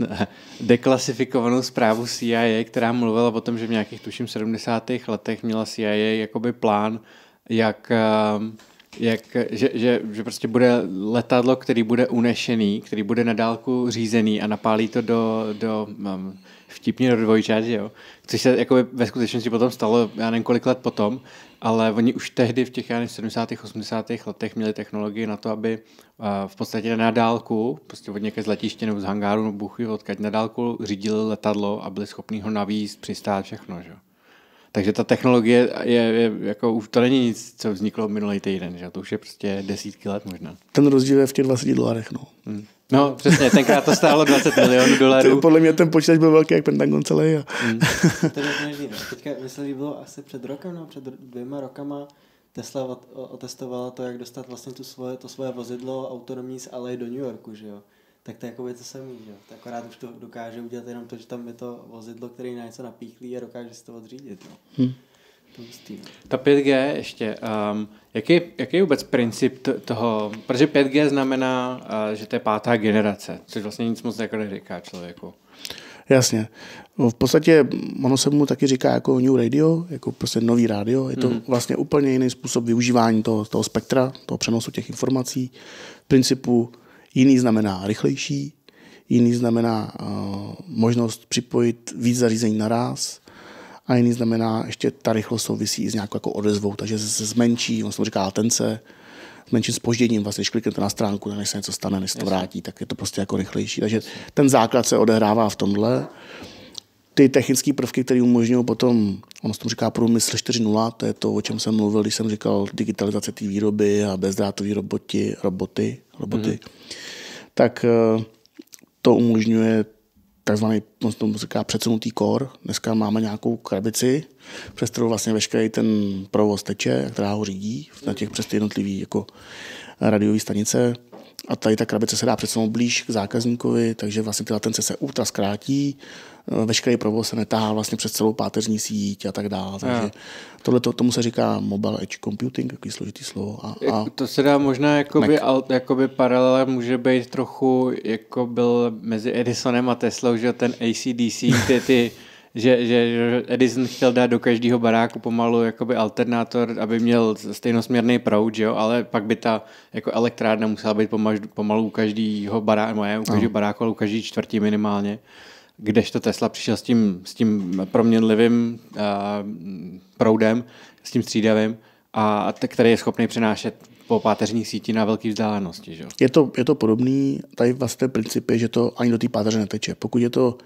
S2: deklasifikovanou zprávu CIA, která mluvila o tom, že v nějakých tuším 70. letech měla CIA jakoby plán, jak, ehm, jak že, že, že, prostě bude letadlo, který bude unešený, který bude na dálku řízený a napálí to do, do um, vtipně do dvojčat, jo? Což se jako ve skutečnosti potom stalo, já nevím kolik let potom, ale oni už tehdy v těch já nevím, 70. 80. letech měli technologii na to, aby uh, v podstatě na dálku, prostě od nějaké z letiště nebo z hangáru nebo buchy, odkaď na dálku řídili letadlo a byli schopni ho navíst, přistát, všechno, že? Takže ta technologie je, je, jako už to není nic, co vzniklo minulý týden, že? to už je prostě desítky let možná.
S1: ten rozdíl je v těch 20 dolarech. No.
S2: Hmm. No přesně, tenkrát to stálo 20 milionů dolarů.
S1: Podle mě ten počítač byl velký jak Pentagon celý. A...
S3: To je možný, no. Teďka, myslím, že bylo asi před rokem, no, před dvěma rokama, Tesla otestovala to, jak dostat vlastně tu svoje, to svoje vozidlo autonomní z LA do New Yorku, že jo. Tak to je jako by to samý, že. To akorát už to dokáže udělat jenom to, že tam je to vozidlo, který na něco napíchlí a dokáže si to odřídit, no.
S1: Hm.
S3: To je hustý, no.
S2: Ta 5G ještě, um, jaký, jaký je vůbec princip t- toho, protože 5G znamená, uh, že to je pátá generace, což vlastně nic moc jako neříká člověku.
S1: Jasně. No, V podstatě ono se mu taky říká jako new radio, jako prostě nový rádio. Je to mm. vlastně úplně jiný způsob využívání toho, toho spektra, toho přenosu těch informací. V principu jiný znamená rychlejší, jiný znamená uh, možnost připojit víc zařízení naraz a jiný znamená ještě ta rychlost souvisí i s nějakou jako odezvou, takže se zmenší, on se říká latence, s menším spožděním, vlastně, když kliknete na stránku, než se něco stane, než se to vrátí, tak je to prostě jako rychlejší. Takže ten základ se odehrává v tomhle. Ty technické prvky, které umožňují potom, ono se tomu říká průmysl 4.0, to je to, o čem jsem mluvil, když jsem říkal digitalizace té výroby a bezdrátové roboti, roboty, roboty, mm-hmm. tak eh, to umožňuje takzvaný, on se tomu říká předsunutý core. Dneska máme nějakou krabici, přes kterou vlastně veškerý ten provoz teče, která ho řídí na těch přes ty jednotlivý jako radiové stanice. A tady ta krabice se dá přesunout blíž k zákazníkovi, takže vlastně ty latence se ultra zkrátí, veškerý provoz se netahá vlastně přes celou páteřní síť a tak dále. Takže tohle tomu se říká mobile edge computing, takový složitý slovo. A, a
S2: To se dá možná, jakoby, al, jakoby paralela může být trochu, jako byl mezi Edisonem a Teslou, že ten ACDC, ty, ty že, že, Edison chtěl dát do každého baráku pomalu jakoby alternátor, aby měl stejnosměrný proud, že jo? ale pak by ta jako elektrárna musela být pomalu, pomalu u každého baráku, ne, u každého baráku, ale u každý čtvrtí minimálně. Kdežto Tesla přišel s tím, s tím proměnlivým uh, proudem, s tím střídavým, a který je schopný přenášet po páteřní síti na velké vzdálenosti. Že?
S1: Je to, je to podobný, tady vlastně princip je, že to ani do té páteře neteče. Pokud je to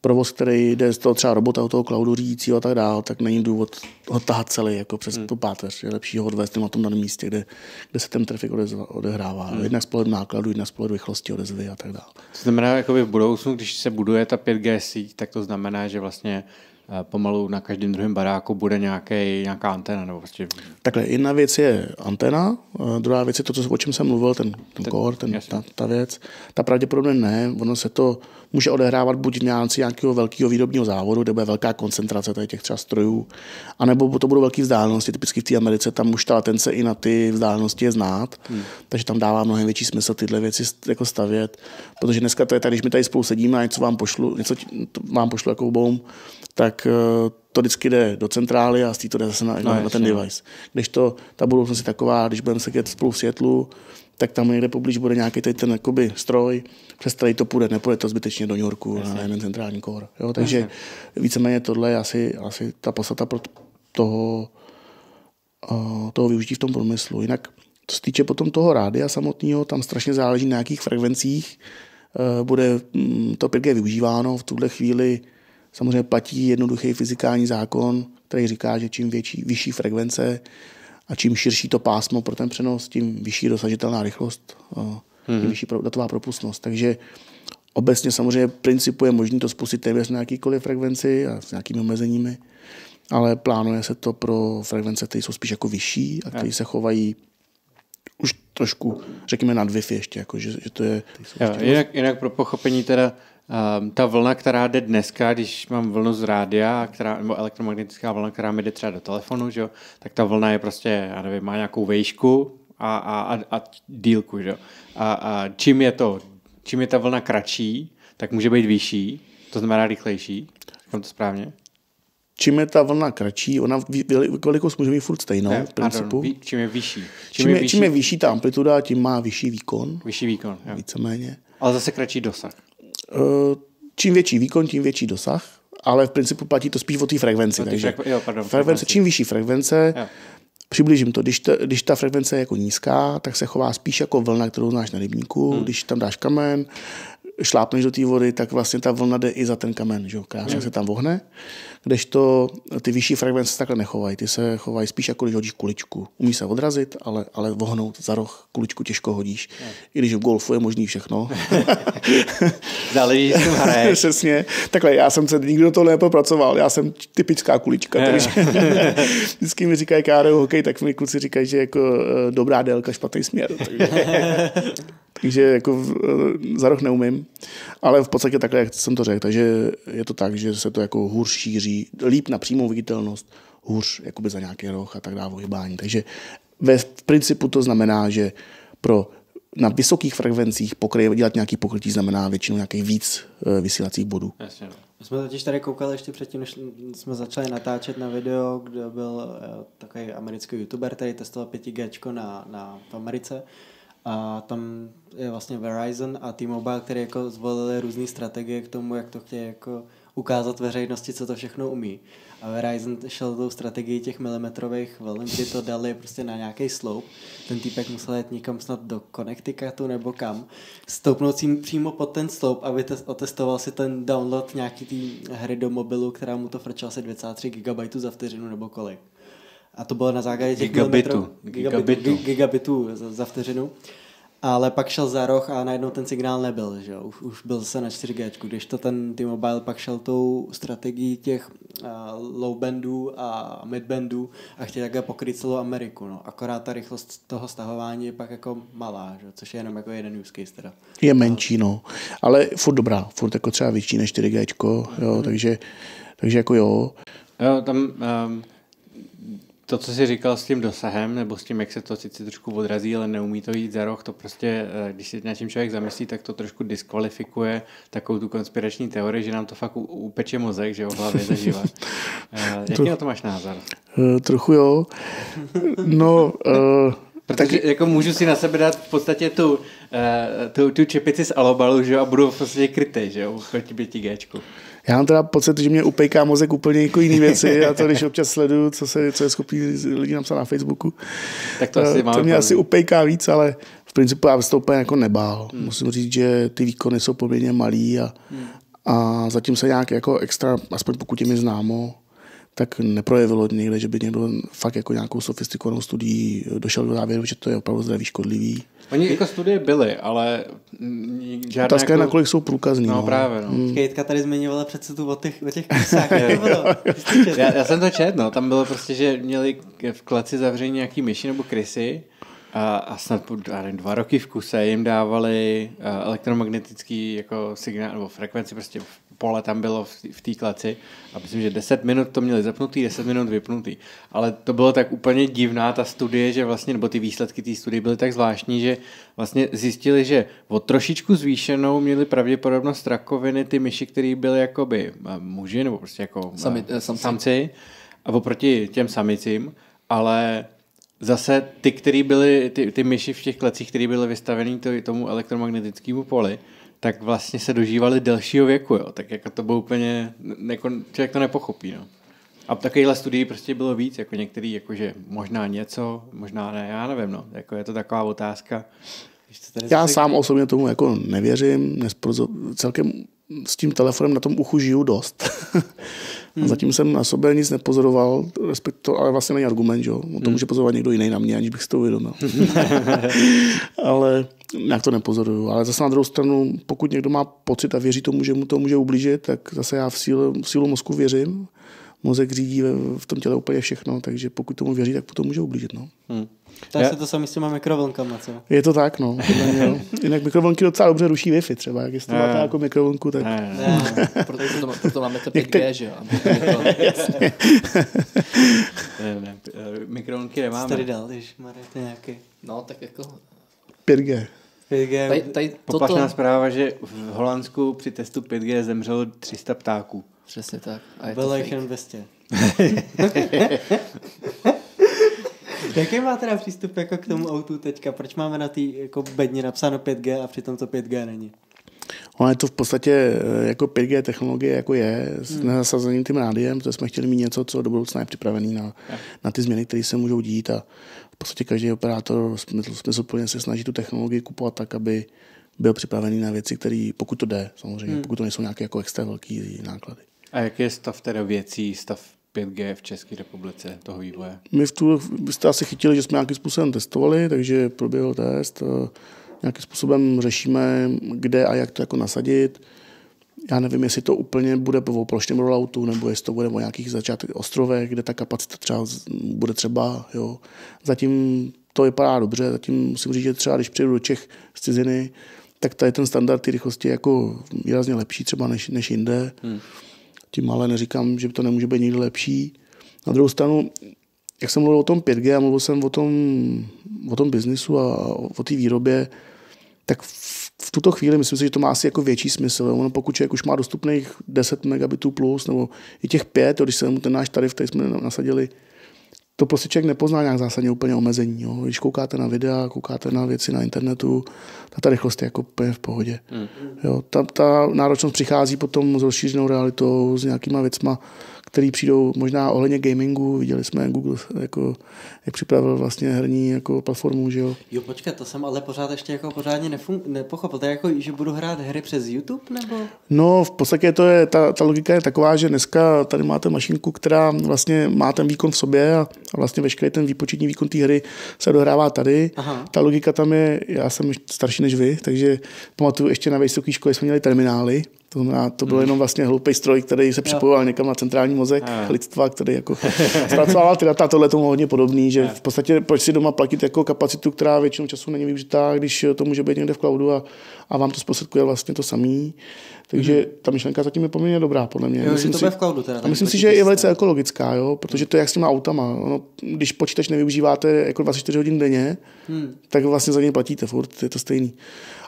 S1: provoz, který jde z toho třeba robota, od toho cloudu řídícího a tak dále, tak není důvod ho tahat celý jako přes hmm. tu páteř. Je lepší ho odvést na tom daném místě, kde, kde se ten trafik odehrává. Hmm. Jednak z pohledu nákladu, jednak z pohledu rychlosti odezvy a tak dále.
S2: To znamená, jakoby v budoucnu, když se buduje ta 5G síť, tak to znamená, že vlastně pomalu na každém druhém baráku bude nějaký, nějaká antena. Nebo prostě...
S1: Takhle, jedna věc je antena, druhá věc je to, co, o čem jsem mluvil, ten, ten, ten core, ten, ta, ta, věc. Ta pravděpodobně ne, ono se to může odehrávat buď v nějaký nějakého velkého výrobního závodu, kde bude velká koncentrace tady těch třeba strojů, anebo to budou velké vzdálenosti. Typicky v té Americe tam už ta latence i na ty vzdálenosti je znát, hmm. takže tam dává mnohem větší smysl tyhle věci jako stavět, protože dneska to je tady, když my tady spolu sedíme a něco vám pošlu, něco vám pošlu jako obou, tak eh, to vždycky jde do centrály a z to jde zase na, no, na ten device. Když to, ta budoucnost je taková, když budeme sedět spolu v světlu, tak tam někde poblíž bude nějaký tady ten jakoby, stroj, přes který to půjde, nepůjde to zbytečně do New Yorku Jasně. na jeden centrální core. Jo? Takže Jasně. víceméně tohle je asi, asi ta podstata pro toho, uh, toho využití v tom průmyslu. Jinak, co se týče potom toho rádia samotného, tam strašně záleží na jakých frekvencích uh, bude um, to 5G využíváno. V tuhle chvíli samozřejmě platí jednoduchý fyzikální zákon, který říká, že čím větší, vyšší frekvence, a čím širší to pásmo pro ten přenos, tím vyšší dosažitelná rychlost, mm-hmm. tím vyšší datová propustnost. Takže obecně samozřejmě principu je možné to spustit téměř na jakýkoliv frekvenci a s nějakými omezeními, ale plánuje se to pro frekvence, které jsou spíš jako vyšší a které se chovají už trošku, řekněme, nad Wi-Fi ještě, jako, že, že to je...
S2: Jo, jinak, jinak pro pochopení teda Um, ta vlna, která jde dneska, když mám vlnu z rádia, která, nebo elektromagnetická vlna, která mi jde třeba do telefonu, že tak ta vlna je prostě, já nevím, má nějakou vejšku a, a, a, a dílku. Že? A, a čím, je to, čím je ta vlna kratší, tak může být vyšší, to znamená rychlejší. Říkám to správně?
S1: čím je ta vlna kratší, ona velikost může mít furt stejnou ne, v
S2: principu. Pardon, čím je vyšší.
S1: Čím, čím, je, vyšší? čím je vyšší ta amplituda, tím má vyšší výkon.
S2: Vyšší výkon, jo.
S1: Víceméně.
S2: Ale zase kratší dosah.
S1: Eh, čím větší výkon, tím větší dosah, ale v principu platí to spíš o té frekvenci. takže
S2: frekve, jo, pardon,
S1: frekvence, čím vyšší frekvence, jo. Přiblížím to, když, ta, když ta frekvence je jako nízká, tak se chová spíš jako vlna, kterou znáš na rybníku. Hmm. Když tam dáš kamen, šlápneš do té vody, tak vlastně ta vlna jde i za ten kamen, že krásně hmm. se tam vohne. Kdežto ty vyšší frekvence se takhle nechovají, ty se chovají spíš jako když hodíš kuličku. Umí se odrazit, ale, ale vohnout za roh kuličku těžko hodíš. Hmm. I když v golfu je možný všechno.
S2: Záleží, s tím
S1: Přesně. Takhle, já jsem se nikdo to nepopracoval, já jsem typická kulička, takže vždycky mi říkají, já hokej, tak mi kluci říkají, že jako eh, dobrá délka, špatný směr. Takže, takže jako za rok neumím. Ale v podstatě takhle, jak jsem to řekl, takže je to tak, že se to jako hůř šíří, líp na přímou viditelnost, hůř jakoby za nějaký roh a tak dále ohybání. Takže ve principu to znamená, že pro na vysokých frekvencích pokryje, dělat nějaký pokrytí znamená většinou nějakých víc uh, vysílacích bodů.
S3: Jasně. No. My jsme totiž tady koukali ještě předtím, než jsme začali natáčet na video, kde byl uh, takový americký youtuber, který testoval 5G na, na, v Americe a tam je vlastně Verizon a T-Mobile, který jako zvolili různé strategie k tomu, jak to chtějí jako ukázat veřejnosti, co to všechno umí. A Verizon šel tou strategii těch milimetrových vln, kdy to dali prostě na nějaký sloup. Ten týpek musel jít někam snad do Connecticutu nebo kam. Stoupnout si přímo pod ten sloup, aby te- otestoval si ten download nějaký té hry do mobilu, která mu to frčela asi 23 GB za vteřinu nebo kolik. A to bylo na základě těch
S2: gigabitu.
S3: Gigabitu, gigabitu za, za vteřinu. Ale pak šel za roh a najednou ten signál nebyl, že jo? Už, už byl zase na 4G, když to ten T-Mobile pak šel tou strategií těch uh, low bandů a mid bandů a chtěl takhle pokryt celou Ameriku, no. Akorát ta rychlost toho stahování je pak jako malá, že? což je jenom jako jeden use case teda.
S1: Je menší, no. Ale furt dobrá, furt jako třeba větší než 4G, jo, mm-hmm. takže, takže jako jo.
S2: Jo, tam um to, co jsi říkal s tím dosahem, nebo s tím, jak se to sice trošku odrazí, ale neumí to jít za roh, to prostě, eh, když si na tím člověk zamyslí, tak to trošku diskvalifikuje takovou tu konspirační teorii, že nám to fakt upeče mozek, že o hlavě zažívá. Eh, jaký to, na to máš názor?
S1: Uh, trochu jo. No, uh,
S2: Protože tak... jako můžu si na sebe dát v podstatě tu, uh, tu, tu čepici z alobalu, že jo, a budu v podstatě krytej, že jo, proti 5G.
S1: Já mám teda pocit, že mě upejká mozek úplně jako jiné věci a to, když občas sleduju, co, se, co je schopný lidi napsat na Facebooku,
S2: tak to, asi
S1: eh, to mě asi upejká víc, ale v principu já to úplně jako nebál. Hmm. Musím říct, že ty výkony jsou poměrně malý a, hmm. A zatím se nějak jako extra, aspoň pokud je mi známo, tak neprojevilo někde, že by někdo fakt jako nějakou sofistikovanou studií došel do závěru, že to je opravdu zdraví škodlivý.
S2: Oni jako studie byly, ale
S1: žádná Otázka jako... je, nakolik jsou průkazný.
S2: No, no. právě, no.
S3: Hmm. Kejtka tady zmiňovala přece tu o těch, o těch kusách,
S2: já, já, jsem to čet, no. Tam bylo prostě, že měli v kleci zavření nějaký myši nebo krysy a, a snad po dva roky v kuse jim dávali elektromagnetický jako signál nebo frekvenci prostě pole tam bylo v té kleci a myslím, že 10 minut to měli zapnutý, 10 minut vypnutý. Ale to bylo tak úplně divná ta studie, že vlastně, nebo ty výsledky té studie byly tak zvláštní, že vlastně zjistili, že o trošičku zvýšenou měli pravděpodobnost rakoviny ty myši, které byly jakoby muži, nebo prostě jako
S4: Sami, eh, samci.
S2: samci a oproti těm samicím, ale zase ty, který byly, ty, ty myši v těch klecích, které byly vystavený tomu elektromagnetickému poli, tak vlastně se dožívali delšího věku, jo. Tak jako to bylo úplně, jako, člověk to nepochopí, no. A takovýchhle studií prostě bylo víc, jako některý, jakože možná něco, možná ne, já nevím, no. Jako je to taková otázka.
S1: Já sám osobně tomu jako nevěřím, nesprozo, celkem s tím telefonem na tom uchu žiju dost. Hmm. Zatím jsem na sobě nic nepozoroval, respekt to, ale vlastně není argument, že? On to hmm. může pozorovat někdo jiný na mě, aniž bych si to uvědomil. ale nějak to nepozoruju. Ale zase na druhou stranu, pokud někdo má pocit a věří tomu, že mu to může ublížit, tak zase já v sílu, v sílu mozku věřím. Mozek řídí v tom těle úplně všechno, takže pokud tomu věří, tak to může ublížit. No. Hmm.
S3: Tak já... se to sami s těma mikrovlnkama, co?
S1: Je to tak, no. Jinak mikrovlnky docela dobře ruší Wi-Fi třeba. Jak jestli máte jako mikrovlnku, tak... Ne,
S4: ne, ne. proto, proto máme to 5G, že jo?
S2: ne, ne, mikrovlnky nemáme.
S3: Tady dal, když máte nějaký...
S4: No, tak jako
S1: 5G.
S3: 5G.
S4: Tady, tady
S2: Poplašná toto... zpráva, že v Holandsku při testu 5G zemřelo 300 ptáků.
S4: Přesně tak. A
S3: je Bylo jich jen 200. Jaký má teda přístup jako k tomu autu teďka? Proč máme na té jako bedně napsáno 5G a přitom to 5G není?
S1: Ono je to v podstatě eh, jako 5G technologie, jako je, s hmm. nezasazeným tím rádiem, to jsme chtěli mít něco, co do budoucna je připravený na, na ty změny, které se můžou dít a v podstatě každý operátor smysluplně se snaží tu technologii kupovat tak, aby byl připravený na věci, které, pokud to jde, samozřejmě, hmm. pokud to nejsou nějaké jako extra velký náklady.
S2: A jaký je stav teda věcí, stav 5G v České republice, toho vývoje?
S1: My v tu, jste asi chytili, že jsme nějakým způsobem testovali, takže proběhl test. Nějakým způsobem řešíme, kde a jak to jako nasadit. Já nevím, jestli to úplně bude po plošném rolloutu, nebo jestli to bude o nějakých začátech ostrovech, kde ta kapacita třeba bude třeba, jo. Zatím to vypadá dobře, zatím musím říct, že třeba když přijdu do Čech z ciziny, tak tady ten standard ty rychlosti je jako výrazně lepší třeba než, než jinde. Hmm. Tím ale neříkám, že to nemůže být někde lepší. Na druhou stranu, jak jsem mluvil o tom 5G a mluvil jsem o tom, o tom biznisu a o té výrobě, tak v tuto chvíli myslím si, že to má asi jako větší smysl. Ono, pokud člověk už má dostupných 10 megabitů plus, nebo i těch 5, když se mu ten náš tarif, který jsme nasadili, to prostě člověk nepozná nějak zásadně úplně omezení. Jo. Když koukáte na videa, koukáte na věci na internetu, ta, ta rychlost je jako úplně v pohodě. Hmm. Jo. Ta, ta náročnost přichází potom s rozšířenou realitou, s nějakýma věcma, který přijdou možná ohledně gamingu. Viděli jsme Google, jako, jak připravil vlastně herní jako platformu, že jo.
S3: Jo, počkej, to jsem ale pořád ještě jako pořádně nefun- nepochopil. To je jako, že budu hrát hry přes YouTube, nebo?
S1: No, v podstatě to je, ta, ta logika je taková, že dneska tady máte mašinku, která vlastně má ten výkon v sobě a, a vlastně veškerý ten výpočetní výkon té hry se dohrává tady. Aha. Ta logika tam je, já jsem starší než vy, takže pamatuju ještě na vysoké škole jsme měli terminály, to znamená, to byl hmm. jenom vlastně hloupý stroj, který se připojoval někam na centrální mozek yeah. lidstva, který jako zpracovával ty data, tohle tomu hodně podobný, že v podstatě proč si doma platit jako kapacitu, která většinou času není využitá, když to může být někde v cloudu a, a vám to zprostředkuje vlastně to samý. Takže mm-hmm. ta myšlenka zatím je poměrně dobrá, podle mě.
S3: Jo, myslím že to si, v cloudu teda.
S1: A myslím si, že je velice ekologická, jo? protože to je jak s těma autama. Ono, když počítač nevyužíváte jako 24 hodin denně, hmm. tak vlastně za něj platíte furt, je to stejný.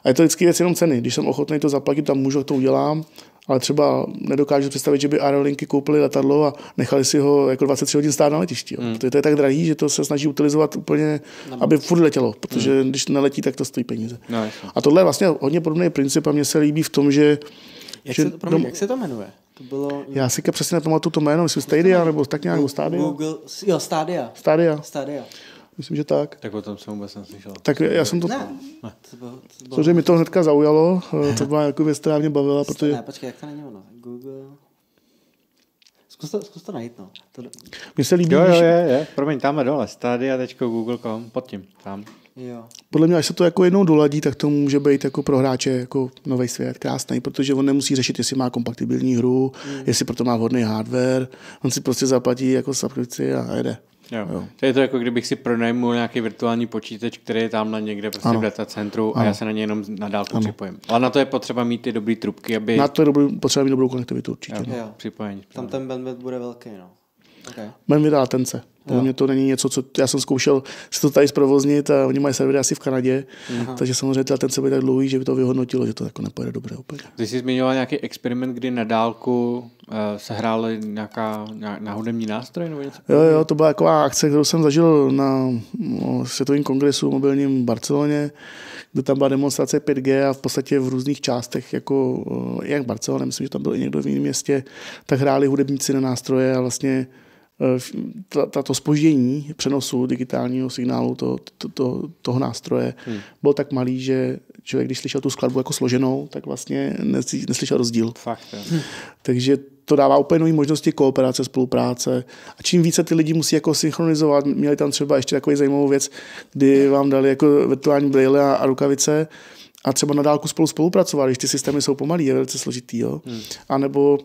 S1: A je to vždycky věc jenom ceny. Když jsem ochotný to zaplatit, tam můžu, to udělám, ale třeba nedokážu představit, že by aerolinky koupili letadlo a nechali si ho jako 23 hodin stát na letišti. Jo. Hmm. Protože to je tak drahý, že to se snaží utilizovat úplně, aby furt letělo, protože hmm. když neletí, tak to stojí peníze. No, a tohle je vlastně hodně podobný princip a mně se líbí v tom, že
S3: jak, že se, to, promiň, jak se to jmenuje? To bylo...
S1: Já si přesně nepamatuju to jméno, myslím Stadia nebo tak nějak, nebo Stadia.
S3: Google, jo, Stadia.
S1: Stadia.
S3: Stadia.
S1: Myslím, že tak.
S2: Tak o tom jsem vůbec neslyšel.
S1: Tak já jsem to...
S3: Ne, to bylo, to bylo
S1: Samozřejmě mi to hnedka zaujalo, eh, to byla jako věc, která mě bavila, protože
S3: Ne, počkej, jak to není ono? Google... Zkus to, zkus to najít, no. To,
S1: mně se líbí,
S2: Jo, jo, je, je. Promiň, tamhle dole. Stadia.google.com, pod tím, tam.
S3: jo.
S1: podle mě, až se to jako jednou doladí, tak to může být jako pro hráče jako nový svět, krásný, protože on nemusí řešit, jestli má kompatibilní hru,
S2: Hmm.
S1: jestli proto má vhodný hardware, on si prostě zaplatí jako subskripci a jede.
S2: Jo.
S1: Jo.
S2: To je to jako kdybych si pronajmul nějaký virtuální počítač, který je tam na někde prostě
S1: Ano.
S2: v data centru a
S1: Ano.
S2: já se na ně jenom na dálku připojím. Ale na to je potřeba mít ty dobrý trubky, aby
S1: Na to je dobrý, potřeba mít dobrou konektivitu určitě.
S2: jo,
S1: No.
S3: Jo.
S2: připojení.
S3: Tam ten bandwidth bude velký, no. Okay.
S1: Budeme vydá latence. Podle mě to není něco, co já jsem zkoušel si to tady zprovoznit a oni mají servery asi v Kanadě, takže samozřejmě ty latence byly tak dlouhý, že by to vyhodnotilo, že to jako nepojede dobře úplně.
S2: Ty jsi zmiňoval nějaký experiment, kdy na dálku uh, se hrály nějaká, na, hudební nástroj nebo něco?
S1: Jo, jo, to byla taková akce, kterou jsem zažil na no, Světovém kongresu mobilním v Barceloně, kde tam byla demonstrace 5G a v podstatě v různých částech, jako eh, jak Barcelona, myslím, že tam byl i někdo v jiném městě, tak hráli hudebníci na nástroje a vlastně tato spoždění přenosu digitálního signálu to, to, to, toho nástroje hmm. bylo tak malý, že člověk, když slyšel tu skladbu jako složenou, tak vlastně nesly- neslyšel rozdíl.
S2: Fakt, jo.
S1: Takže to dává úplně nové možnosti kooperace, spolupráce. A čím více ty lidi musí jako synchronizovat, měli tam třeba ještě takový zajímavou věc, kdy vám dali jako virtuální brýle a, a rukavice a třeba na dálku spolu spolupracovali, když ty systémy jsou pomalý, je velice složitý. Jo? Hmm. A nebo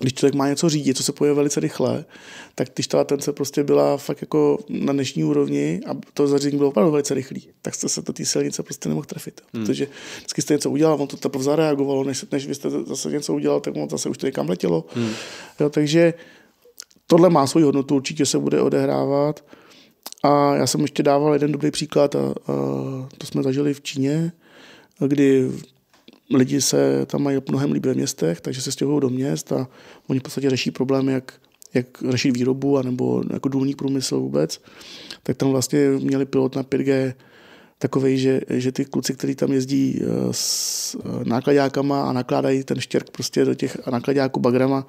S1: když člověk má něco řídit, co se poje velice rychle, tak když ta latence prostě byla fakt jako na dnešní úrovni a to zařízení bylo opravdu velice rychlý, tak jste se do té silnice prostě nemohl trefit. Hmm. Protože vždycky jste něco udělal, on to teprve zareagovalo, než, než vy jste zase něco udělal, tak on zase už to někam letělo. Hmm. Jo, takže tohle má svoji hodnotu, určitě se bude odehrávat. A já jsem ještě dával jeden dobrý příklad, a, a to jsme zažili v Číně, kdy lidi se tam mají mnohem líp ve městech, takže se stěhují do měst a oni v podstatě řeší problémy, jak, jak řešit výrobu anebo jako důlní průmysl vůbec. Tak tam vlastně měli pilot na 5G takový, že, že ty kluci, kteří tam jezdí eh, s eh, nákladákama a nakládají ten štěrk prostě do těch nakladáků bagrama,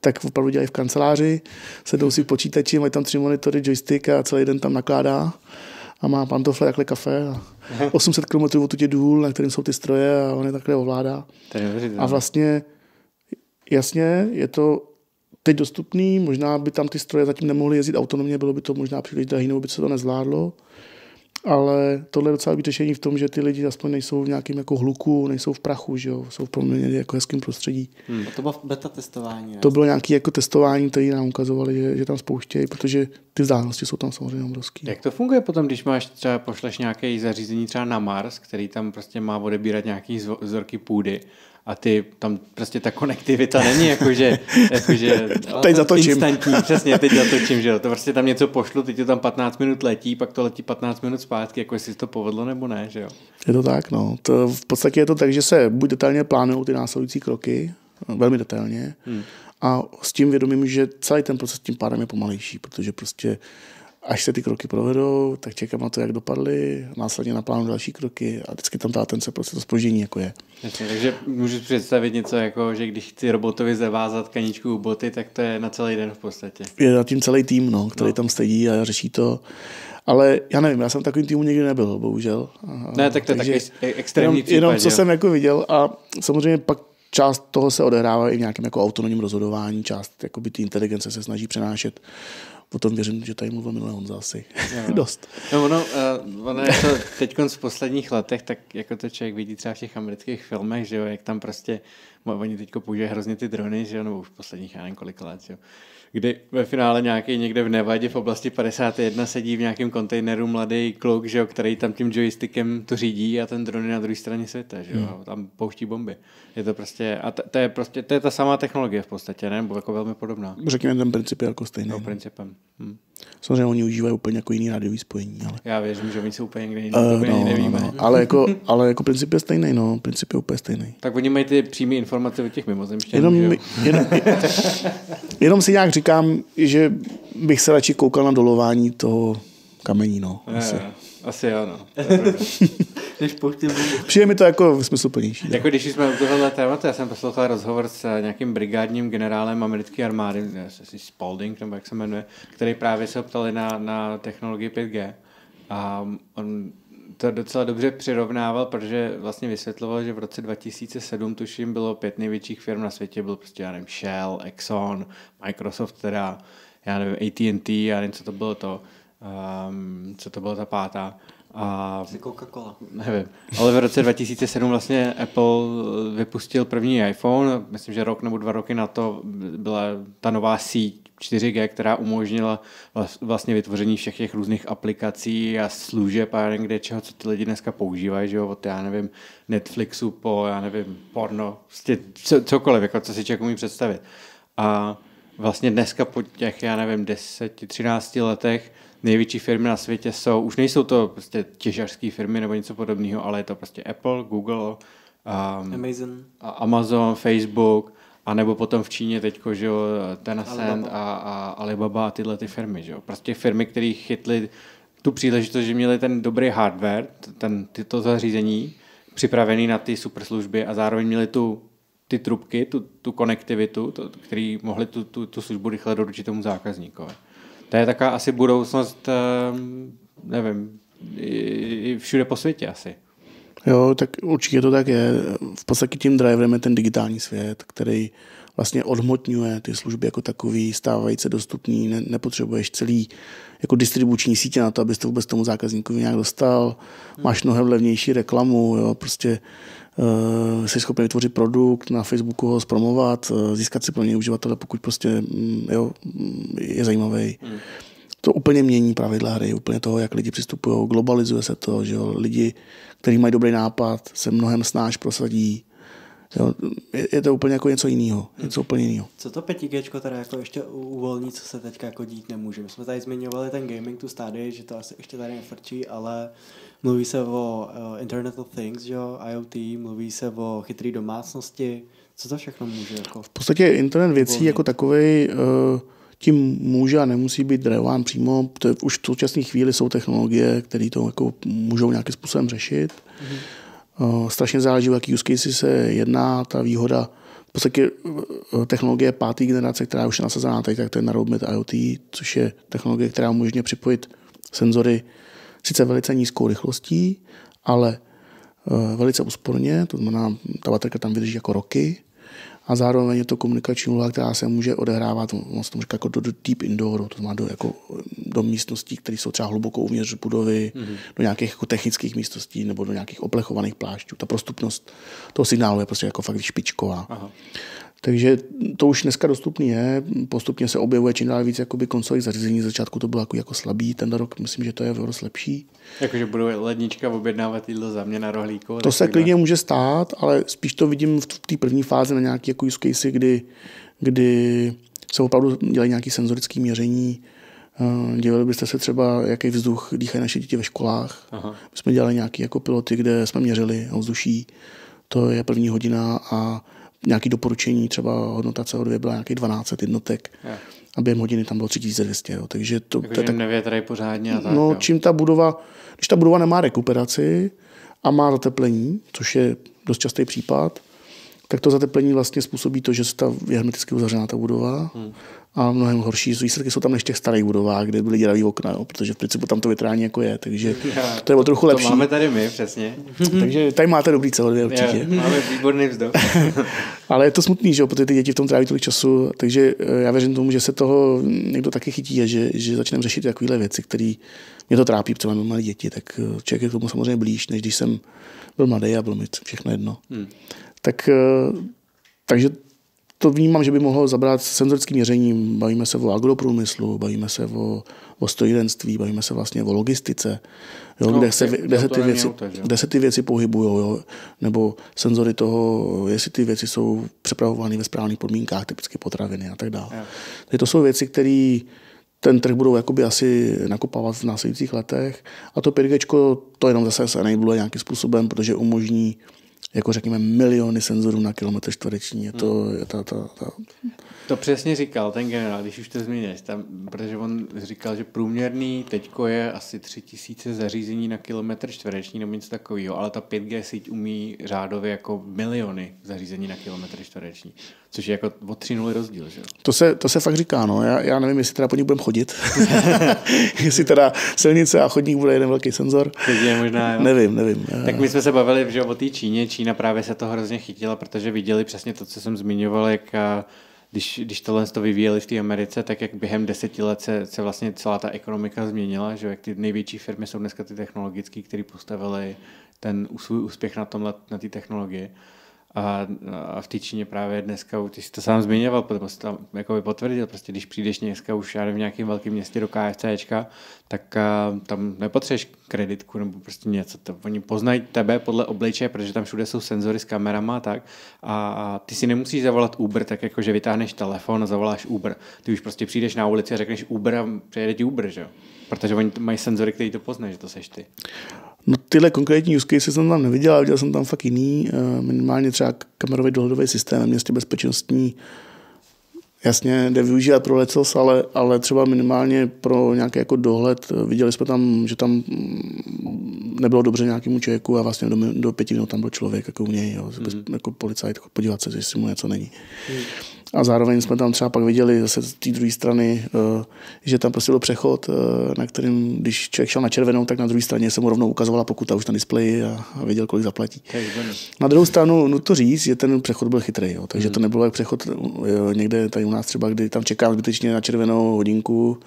S1: tak opravdu dělají v kanceláři, sedou si v počítači, mají tam tři monitory, joystick a celý den tam nakládá a má pantofle, takhle kafe a 800 km odtud je důl, na kterým jsou ty stroje a on je takhle ovládá. A vlastně, jasně, je to teď dostupný, možná by tam ty stroje zatím nemohly jezdit autonomně, bylo by to možná příliš drahý, nebo by se to nezvládlo, ale tohle je docela být řešení v tom, že ty lidi aspoň nejsou v nějakém jako hluku, nejsou v prachu, že jo, jsou v poměrně jako hezkém prostředí.
S3: Hmm. To bylo beta testování, ne?
S1: To bylo nějaké jako testování, které nám ukazovali, že, že tam spouštějí, protože ty vzdálenosti jsou tam samozřejmě obrovský.
S2: Jak to funguje potom, když máš třeba pošleš nějaké zařízení třeba na Mars, který tam prostě má odebírat nějaký zvo- vzorky půdy a ty tam prostě ta konektivita není jakože, jakože
S1: Teď zatočím.
S2: instantní, přesně, teď zatočím, že jo, to prostě tam něco pošlu, teď to tam 15 minut letí, pak to letí 15 minut zpátky, jako jestli to povedlo nebo ne, že jo.
S1: Je to tak, no. To v podstatě je to tak, že se buď detailně plánují ty následující kroky, velmi detailně, hmm. a s tím vědomím, že celý ten proces tím pádem je pomalejší, protože prostě až se ty kroky provedou, tak čekám na to, jak dopadly, následně naplánuju další kroky a vždycky tam ta tence, prostě to spoždění jako je.
S2: Jasně, takže můžu si představit něco jako, že když chci robotovi zavázat kaničku u boty, tak to je na celý den v podstatě.
S1: Je na tím celý tým, no, který no. tam sedí a řeší to. Ale já nevím, já jsem takovým týmu nikdy nebyl, bohužel.
S2: Ne, tak to je
S1: takže
S2: taky extrémní
S1: jenom,
S2: případ,
S1: jenom co
S2: jo?
S1: jsem jako viděl a samozřejmě pak část toho se odehrává i v nějakém jako autonomním rozhodování, část jakoby ty inteligence se snaží přenášet. Potom věřím, že tady mluvil minulé Honza asi. Dost.
S2: No ono, uh, ono je to teď v posledních letech, tak jako to člověk vidí třeba v těch amerických filmech, že jo, jak tam prostě, oni teď používají hrozně ty drony, že jo, nebo už v posledních, já nevím kolik let, že jo, kdy ve finále nějaký někde v Nevadě v oblasti 51 sedí v nějakém kontejneru mladý kluk, že jo, který tam tím joystickem to řídí a ten dron je na druhé straně světa, že jo, a tam pouští bomby. Je to prostě, a to, je prostě, to je ta samá technologie v podstatě, ne, nebo jako velmi podobná.
S1: Řekněme, ten princip je jako stejný.
S2: No,
S1: No,
S2: principem. Hm.
S1: Samozřejmě oni užívají úplně jako jiný rádiový spojení, ale,
S2: Já věřím, že oni jsou úplně někde jinde,
S1: uh,
S2: uh,
S1: no,
S2: nevíme.
S1: no, ale, jako, ale jako princip je stejný, no, princip je úplně stejný.
S2: Tak oni mají ty přímé informace o těch mimozemšťanů,
S1: Jenom, jenom, jenom si nějak říkám, že bych se radši koukal na dolování toho kamení, no.
S2: Je,
S1: Asi.
S2: je. Asi jo, no.
S3: Než bubu.
S1: Přijde mi to jako smysluplnější.
S2: Jako když jsme u tohohle tématu, já jsem poslouchal rozhovor s nějakým brigádním generálem americké armády, asi Spalding, nebo jak se jmenuje, který právě se ptali na, na technologii 5G. A on to docela dobře přirovnával, protože vlastně vysvětloval, že v roce 2007 tuším bylo pět největších firm na světě, byl prostě, já nevím, Shell, Exxon, Microsoft teda, já nevím, AT&T, já nevím, co to bylo to, um, co to bylo ta pátá. A
S3: Coca-Cola.
S2: nevím. Ale v roce 2007 vlastně Apple vypustil první iPhone. Myslím, že rok nebo dva roky na to byla ta nová síť 4G, která umožnila vlastně vytvoření všech těch různých aplikací a služeb a nevím kde čeho, co ty lidi dneska používají, že jo, od já nevím Netflixu po, já nevím, porno, prostě cokoliv, jako co si člověk umí představit. A vlastně dneska po těch, já nevím, 10-13 letech největší firmy na světě jsou, už nejsou to prostě těžařské firmy nebo něco podobného, ale je to prostě Apple, Google, um,
S3: Amazon.
S2: Amazon, Facebook, a nebo potom v Číně teď, že jo, Tencent a, a Alibaba a tyhle ty firmy, že jo. Prostě firmy, které chytly tu příležitost, že měli ten dobrý hardware, ten, tyto zařízení připravený na ty super služby a zároveň měli tu ty trubky, tu, tu konektivitu, to, který mohli tu, tu, tu službu rychle doručit tomu zákazníkovi. To je taková asi budoucnost, ehm, nevím, i všude po světě asi.
S1: Jo, tak určitě to tak je. V podstatě tím driverem je ten digitální svět, který vlastně odhmotňuje ty služby jako takový, stávají se dostupný, ne, nepotřebuješ celý jako distribuční sítě na to, abys to vůbec tomu zákazníkovi nějak dostal. Máš mnohem levnější reklamu, jo, prostě jsi schopný vytvořit produkt, na Facebooku ho zpromovat, uh, získat si pro něj uživatele, pokud prostě mm, jo, mm, je zajímavý. Hmm. To úplně mění pravidla hry, úplně toho, jak lidi přistupují, globalizuje se to, že jo, lidi, kteří mají dobrý nápad, se mnohem snáš prosadí, Jo, je, je to úplně jako něco jiného. Něco úplně jiného.
S3: Co to 5G teda jako ještě uvolní, co se teďka jako dít nemůže? My jsme tady zmiňovali ten gaming tu stádii, že to asi ještě tady nefrčí, ale mluví se o uh, Internet of Things, jo, IoT, mluví se o chytré domácnosti. Co to všechno může? Jako
S1: v podstatě internet věcí uvolnit? jako takový uh, tím může a nemusí být dreván přímo. To je, už v současné chvíli jsou technologie, které to jako můžou nějakým způsobem řešit. Mm-hmm Strašně záleží, o jaký use case se jedná. Ta výhoda, v podstatě e, technologie páté generace, která už je nasazená teď, tak to je na Roadmet IoT, což je technologie, která umožňuje připojit senzory sice velice nízkou rychlostí, ale e, velice úsporně, to znamená, ta baterka tam vydrží jako roky a zároveň je to komunikační úloha, která se může odehrávat, on se tomu říká jako do, do deep indooru, to znamená do, jako, do místností, které jsou třeba hluboko uvnitř budovy, mm-hmm. do nějakých jako technických místností nebo do nějakých oplechovaných plášťů. Ta prostupnost toho signálu je prostě jako fakt špičková. Aha. Takže to už dneska dostupný je, postupně se objevuje čím dál víc jakoby konsolových zařízení, z začátku to bylo jako, jako slabý, ten rok myslím, že to je dost lepší.
S2: Jakože budou lednička objednávat jídlo za mě na rohlíku.
S1: To se klidně může stát, ale spíš to vidím v té první fázi na nějaké jako use case, kdy, kdy se opravdu dělají nějaké senzorické měření, eh, Dělali byste se třeba, jaký vzduch dýchají naše děti ve školách. Aha. My jsme dělali nějaké jako piloty, kde jsme měřili ovzduší. To je první hodina a nějaké doporučení, třeba hodnota CO2 byla nějaký 12 jednotek. Yeah. A během hodiny tam bylo 3200. Jo. Takže to,
S2: jako, to je tak, nevětrají pořádně a tak,
S1: No, jo. čím ta budova, když ta budova nemá rekuperaci a má zateplení, což je dost častý případ, tak to zateplení vlastně způsobí to, že se ta je hermeticky uzavřená ta budova hmm. a mnohem horší výsledky jsou tam než těch starých budovách, kde byly děravý okna, jo, protože v principu tam to větrání jako je, takže Já, to je o trochu lepší.
S2: To máme tady my, přesně.
S1: takže tady máte dobrý CO2 určitě.
S2: Já, máme výborný vzduch.
S1: Ale je to smutný, že protože ty děti v tom tráví tolik času, takže eh, já věřím tomu, že se toho někdo taky chytí a že, že začneme řešit takovéhle věci, které mě to trápí, protože mám malé děti, tak eh, člověk je k tomu samozřejmě blíž, než když jsem byl mladý a byl mi všechno jedno. Hmm tak, eh, takže to vnímám, že by mohlo zabrat senzorickým měřením. Bavíme se o agroprůmyslu, bavíme se o, o strojírenství, bavíme se vlastně o logistice, jo, no, kde, se, kde, se ty věci, auto, kde se ty věci pohybují, nebo senzory toho, jestli ty věci jsou přepravovány ve správných podmínkách, typicky potraviny a tak dále. Takže to jsou věci, které ten trh budou jakoby asi nakopávat v následujících letech. A to 5G to jenom zase se enable nějakým způsobem, protože umožní jako řekněme miliony senzorů na kilometr čtvereční. Je to, je ta, ta, ta,
S2: To přesně říkal ten generál, když už to zmíníš, tam, protože on říkal, že průměrný teďko je asi 3000 zařízení na kilometr čtvereční nebo něco takového, ale ta 5G síť umí řádově jako miliony zařízení na kilometr čtvereční, což je jako o 3 nuly rozdíl, že?
S1: To se, to se fakt říká, no. Já, já nevím, jestli teda po ní budeme chodit. jestli teda silnice a chodník bude jeden velký senzor.
S2: Je možná, jo.
S1: Nevím, nevím.
S2: Tak my jsme se bavili že, o té Číně. Čína právě se to hrozně chytila, protože viděli přesně to, co jsem zmiňoval, jak když, když tohle to vyvíjeli v té Americe, tak jak během deseti let se, se vlastně celá ta ekonomika změnila, že jak ty největší firmy jsou dneska ty technologické, které postavily ten svůj úspěch na tomhle, na té technologii. A, a v té Číně právě dneska, ty jsi to sám zmiňoval, potom jsi tam jako potvrdil, prostě když přijdeš dneska už v nějakém velkém městě do KFCčka, tak a, tam nepotřebuješ kreditku nebo prostě něco. To, oni poznají tebe podle obličeje, protože tam všude jsou senzory s kamerama a tak. A, a ty si nemusíš zavolat Uber, tak jako, že vytáhneš telefon a zavoláš Uber. Ty už prostě přijdeš na ulici a řekneš Uber a přijede ti Uber, že jo? Protože oni mají senzory, který to poznají, že to seš ty.
S1: No tyhle konkrétní use case jsem tam neviděl, ale viděl jsem tam fakt jiný, eh, minimálně třeba kamerový dohledový systém, městě bezpečnostní, jasně jde využívat pro lecos, ale, ale třeba minimálně pro nějaký jako dohled. Viděli jsme tam, že tam mm, nebylo dobře nějakému člověku a vlastně do, do pěti minut tam byl člověk jako u něj, jo, mm. jako policajt, podívat se, jestli mu něco není. Mm. A zároveň jsme tam třeba pak viděli zase z té druhé strany, eh, že tam prostě byl přechod, eh, na kterým, když člověk šel na červenou, tak na druhé straně se mu rovnou ukazovala pokuta už na displeji a, a věděl, kolik zaplatí. Na druhou stranu, no to říct, že ten přechod byl chytrý, jo, takže hmm. to nebylo jak přechod jo, někde tady u nás třeba, kdy tam čeká zbytečně na červenou hodinku,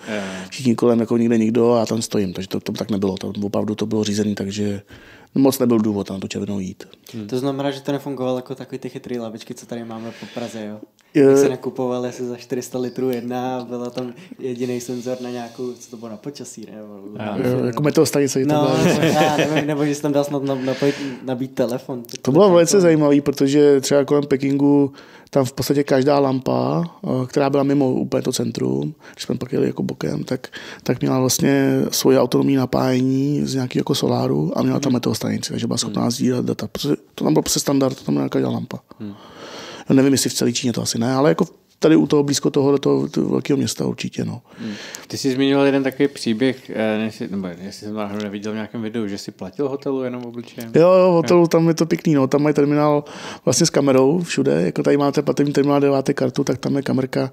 S1: všichni kolem jako nikde nikdo a tam stojím, takže to, to tak nebylo, to opravdu to bylo řízený, takže moc nebyl důvod na tu červenou jít.
S3: Hmm. To znamená, že to nefungovalo jako takový ty chytrý lavičky, co tady máme po Praze, jo? Jak se nakupovali asi za 400 litrů jedna a byla tam jediný senzor na nějakou, co to bylo na počasí, nebo...
S1: Jo, jako meteostanice.
S3: No, nebo, já nevím, nebo že jsi tam dal snad napojit, nabít telefon.
S1: To, to bylo velice zajímavé, protože třeba kolem Pekingu tam v podstatě každá lampa, eh, která byla mimo úplně to centrum, když jsme pak jeli jako bokem, tak, tak měla vlastně svoje autonomní napájení z nějakého jako soláru a měla tam meteostanici, takže byla schopná sdílet data. To tam byl prostě standard, to tam byla každá lampa. Hmm. Já nevím, jestli v celé Číně to asi ne, ale jako tady u toho blízko toho, toho, toho velkého města určitě. No.
S2: Hmm. Ty jsi zmiňoval jeden takový příběh, eh, jestli, nebo jestli jsem náhodou neviděl v nějakém videu, že jsi platil hotelu jenom obličejem.
S1: Jo, jo, hotelu, tam je to pěkný, no. tam mají terminál vlastně s kamerou všude, jako tady máte platební terminál, dáváte kartu, tak tam je kamerka,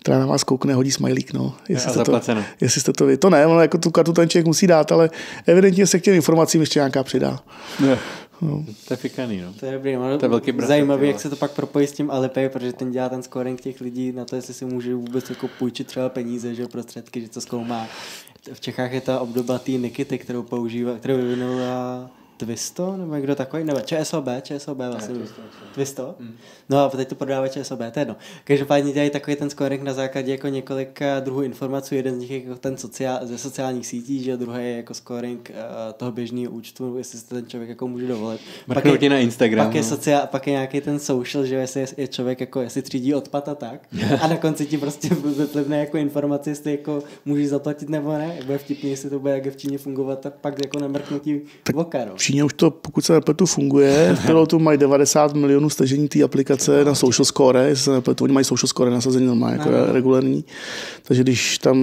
S1: která na vás koukne, hodí smajlík, no.
S2: Jestli, jste to,
S1: jestli jste to vy. To ne, ale jako tu kartu ten člověk musí dát, ale evidentně se k těm informacím ještě nějaká přidá.
S2: Ne. No. To je fikaný, no.
S3: To je dobrý, no. to je velký Zajímavý, jak se to pak propojí s tím Alipay, protože ten dělá ten scoring těch lidí na to, jestli si může vůbec jako půjčit třeba peníze, že prostředky, že to zkoumá. V Čechách je ta obdoba té Nikity, kterou používá, kterou vyvinula Twisto, nebo kdo takový, nebo ČSOB, ČSOB vlastně. Ne, Twisto. Twisto? No a teď to prodává ČSOB, to je jedno. Každopádně dělají takový ten scoring na základě jako několika druhů informací, jeden z nich je jako ten sociál, ze sociálních sítí, že druhý je jako scoring uh, toho běžného účtu, jestli se ten člověk jako může dovolit.
S2: Pak je, na Instagram.
S3: Pak je, no. sociál, pak je nějaký ten social, že jestli je člověk jako, jestli třídí odpad a tak. a na konci ti prostě vyplivne jako informace, jestli jako můžeš zaplatit nebo ne. Bude vtipný, jestli to bude jak v Číně fungovat, tak pak jako nemrknutí voka. No.
S1: Číně už to, pokud se nepletu, funguje. V pilotu mají 90 milionů stažení té aplikace na social score, jestli se nepletu, oni mají social score nasazení normálně, jako no. regulární. Takže když tam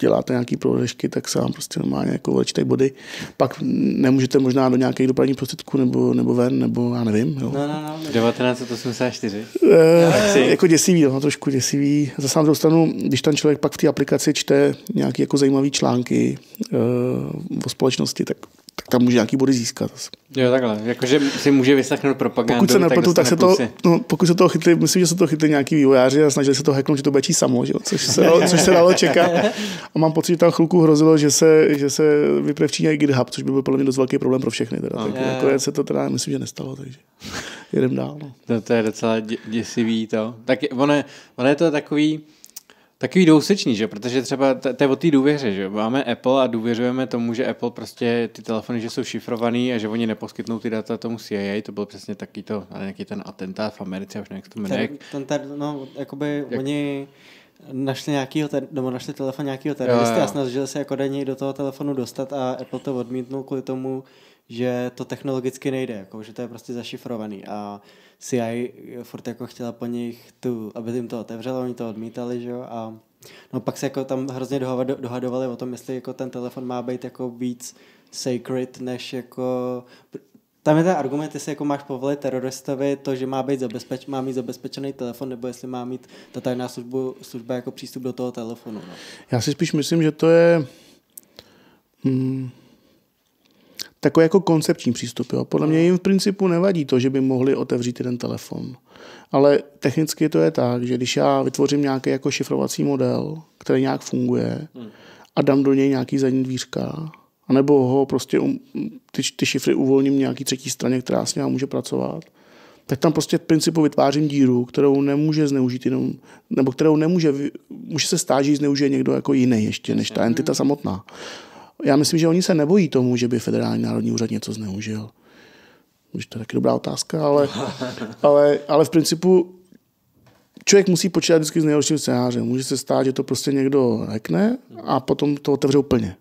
S1: děláte nějaký prohřešky, tak se vám prostě normálně jako odečítají body. Pak nemůžete možná do nějakých dopravních prostředků nebo, nebo ven, nebo já nevím. Jo.
S3: No, no, no.
S2: 1984.
S1: E, jako děsivý, no, trošku děsivý. Zase na druhou stranu, když ten člověk pak v té aplikaci čte nějaké jako zajímavé články e, o společnosti, tak tam může nějaký body získat.
S2: Jo, takhle. Jakože si může vyslechnout propagandu.
S1: Pokud se nepletu, tak se to, no, pokud se to chytli, myslím, že se to chytli nějaký vývojáři a snažili se to hacknout, že to bude samo, že? Což, se dalo, což se dalo čekat. A mám pocit, že tam chvilku hrozilo, že se, že se vypne v Číně i GitHub, což by byl podle mě dost velký problém pro všechny. Teda. Tak jako se to teda myslím, že nestalo, takže jedem dál. No.
S2: To, to je docela děsivý to. Tak ono, ono je to takový, Takový dousečný, že? Protože třeba to je o té důvěře, že? Máme Apple a důvěřujeme tomu, že Apple prostě ty telefony, že jsou šifrovaný a že oni neposkytnou ty data tomu CIA, to byl přesně taky to, nějaký ten atentát v Americe, už nevím, jak to jmenuje.
S3: Ten, ten, no, jakoby jak... oni našli nějakýho, ter, nebo našli telefon nějakého teroristy a snažili se jako do něj do toho telefonu dostat a Apple to odmítnul kvůli tomu, že to technologicky nejde, jako, že to je prostě zašifrovaný a CIA furt jako chtěla po nich tu, aby jim to otevřelo, oni to odmítali, že jo, a no pak se jako tam hrozně dohadovali o tom, jestli jako ten telefon má být jako víc sacred, než jako tam je ten argument, jestli jako máš povolit teroristovi to, že má, být zabezpeč, má mít zabezpečený telefon, nebo jestli má mít ta tajná službu, služba jako přístup do toho telefonu. No.
S1: Já si spíš myslím, že to je hmm, takový jako koncepční přístup. Jo. Podle mě jim v principu nevadí to, že by mohli otevřít ten telefon. Ale technicky to je tak, že když já vytvořím nějaký jako šifrovací model, který nějak funguje hmm. a dám do něj nějaký zadní dvířka, anebo ho prostě um, ty, ty šifry uvolním nějaký třetí straně, která s ním může pracovat, tak tam prostě v principu vytvářím díru, kterou nemůže zneužít jenom, nebo kterou nemůže, může se stát, že ji zneužije někdo jako jiný ještě, než ta entita samotná. Já myslím, že oni se nebojí tomu, že by Federální národní úřad něco zneužil. Už to je taky dobrá otázka, ale, ale, ale v principu člověk musí počítat vždycky s nejhorším scénářem. Může se stát, že to prostě někdo řekne a potom to otevře úplně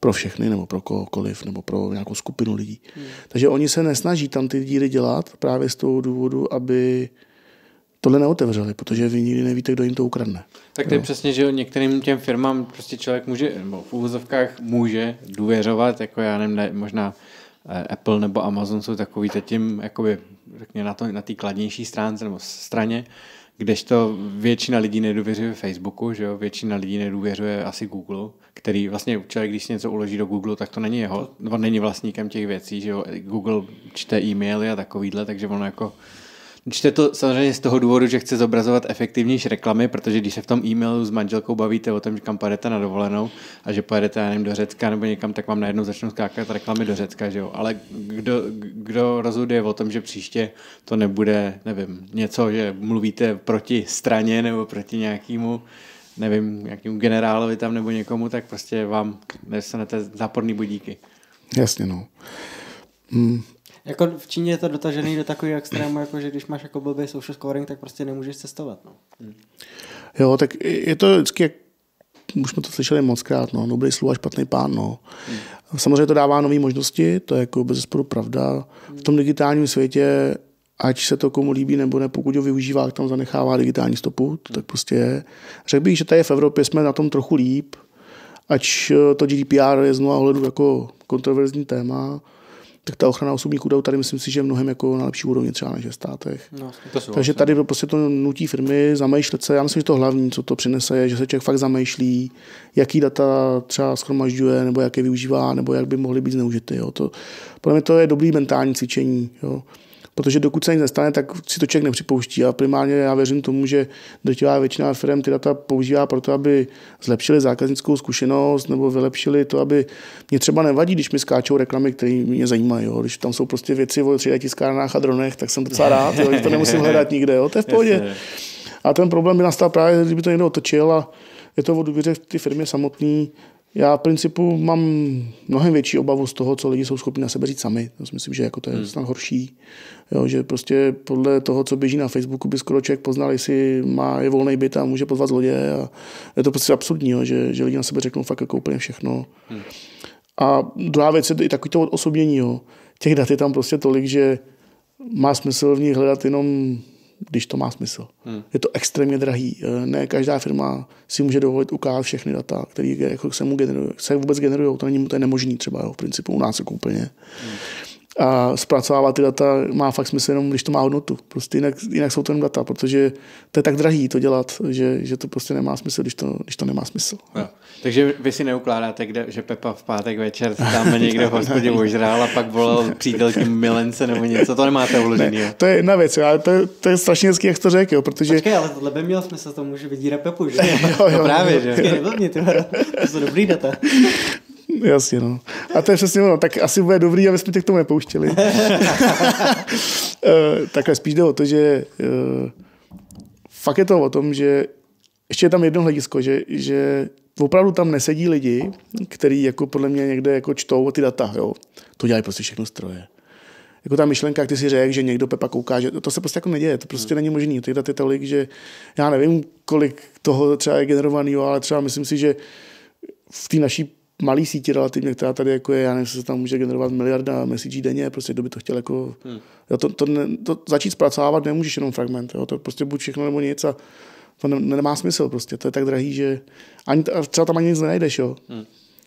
S1: pro všechny, nebo pro kohokoliv, nebo pro nějakou skupinu lidí. Hmm. Takže oni se nesnaží tam ty díry dělat právě z toho důvodu, aby tohle neotevřeli, protože vy nikdy nevíte, kdo jim to ukradne.
S2: Tak to je přesně, že některým těm firmám prostě člověk může, nebo v úvozovkách může důvěřovat, jako já nevím, ne, možná eh, Apple nebo Amazon jsou takový tím, jakoby, řekně na, to, na té kladnější stránce nebo straně, kdežto většina lidí nedůvěřuje Facebooku, že jo? většina lidí nedůvěřuje asi Google, který vlastně člověk, když si něco uloží do Google, tak to není jeho, on není vlastníkem těch věcí, že jo? Google čte e-maily a takovýhle, takže ono jako Čte to samozřejmě z toho důvodu, že chce zobrazovat efektivnější reklamy, protože když se v tom e-mailu s manželkou bavíte o tom, že kam pojedete na dovolenou a že pojedete já nevím, do Řecka nebo někam, tak vám najednou začnou skákat reklamy do Řecka, že jo? Ale kdo, kdo rozhoduje o tom, že příště to nebude, nevím, něco, že mluvíte proti straně nebo proti nějakému nevím, nějakému generálovi tam nebo někomu, tak prostě vám nestanete záporný budíky.
S1: Jasně, no. Hmm.
S3: Jako v Číně je to dotažený do takového extrému, jako že když máš jako blbý social scoring, tak prostě nemůžeš cestovat. No. Hmm.
S1: Jo, tak je to vždycky, jak už jsme to slyšeli moc krát, no, dobrý sluha, špatný pán. No. Hmm. Samozřejmě to dává nové možnosti, to je jako bez zesporu pravda. V tom digitálním světě, ať se to komu líbí nebo ne, pokud ho využívá, tak tam zanechává digitální stopu, to tak prostě je. Řekl bych, že tady v Evropě jsme na tom trochu líp, ač to GDPR je z ohledu jako kontroverzní téma, tak ta ochrana osobních údajů tady myslím si, že je mnohem jako na lepší úrovni třeba než ve státech. No, to Takže tady prostě to nutí firmy zamýšlet se. Já myslím, že to hlavní, co to přinese, je, že se člověk fakt zamýšlí, jaký data třeba schromažďuje, nebo jak je využívá, nebo jak by mohly být zneužity. Jo. To, podle mě to je dobrý mentální cvičení. Jo protože dokud se nic nestane, tak si to člověk nepřipouští. A primárně já věřím tomu, že drtivá většina firm ty data používá proto, aby zlepšili zákaznickou zkušenost nebo vylepšili to, aby mě třeba nevadí, když mi skáčou reklamy, které mě zajímají. Jo. Když tam jsou prostě věci o 3D tiskárnách a dronech, tak jsem docela rád, jo. Když to nemusím hledat nikde. Jo. To je v pohodě. A ten problém by nastal právě, kdyby to někdo otočil a je to o důvěře v ty firmě samotný, já v principu mám mnohem větší obavu z toho, co lidi jsou schopni na sebe říct sami. To si myslím, že jako to je hmm. snad horší. Jo, že prostě podle toho, co běží na Facebooku, by skoro člověk poznal, jestli má je volný byt a může pozvat zloděje. A je to prostě absurdní, jo, že, že lidi na sebe řeknou fakt jako úplně všechno. Hmm. A druhá věc je i takový to osobnění. Jo. Těch dat je tam prostě tolik, že má smysl v nich hledat jenom když to má smysl. Hmm. Je to extrémně drahý. Eh, ne každá firma si může dovolit ukázat všechny data, které jako se, mu generují, se vůbec generují. To není to je nemožný třeba jo, v principu u nás jako úplně. Hmm a zpracovávat ty data má fakt smysl jenom, když to má hodnotu. Prostě jinak, jinak jsou to jen data, protože to je tak drahý to dělat, že, že to prostě nemá smysl, když to, když to nemá smysl.
S2: Jo. Takže vy si neukládáte, kde, že Pepa v pátek večer tam někde v hospodě ožrál a pak volal přítelky milence nebo něco, to nemáte uložený.
S1: Ne, to je jedna věc, ale to, je, to je strašně hezký, jak to řekl, jo, protože...
S3: Počkej, ale tohle by mělo smysl, to může vydírat Pepu, že? jo,
S2: jo, no právě, že?
S3: Počkej, neblbni, ty to jsou dobrý data.
S1: Jasně, no. A to je přesně ono. Tak asi bude dobrý, aby jsme tě k tomu nepouštěli. Eh, takhle spíš jde o to, že uh, fakt je to o tom, že ještě je tam jedno hledisko, že, že opravdu tam nesedí lidi, kteří jako podle mě někde jako čtou ty data. Jo. To dělají prostě všechno stroje. Jako ta myšlenka, jak ty si řekl, že někdo Pepa kouká, že to se prostě jako neděje, to prostě hmm. není možné. Ty dat je tolik, že já nevím, kolik toho třeba je generovaného, ale třeba myslím si, že v té naší malý sítě relativně, která tady jako je, já nevím, se tam může generovat miliarda mesíčí denně, prostě kdo by to chtěl jako, hmm. jo, to, to, ne, to, začít zpracovávat nemůžeš jenom fragment, jo, to prostě buď všechno nebo nic a to ne, nemá smysl prostě, to je tak drahý, že ani, třeba tam ani nic nenajdeš, jo. Hmm.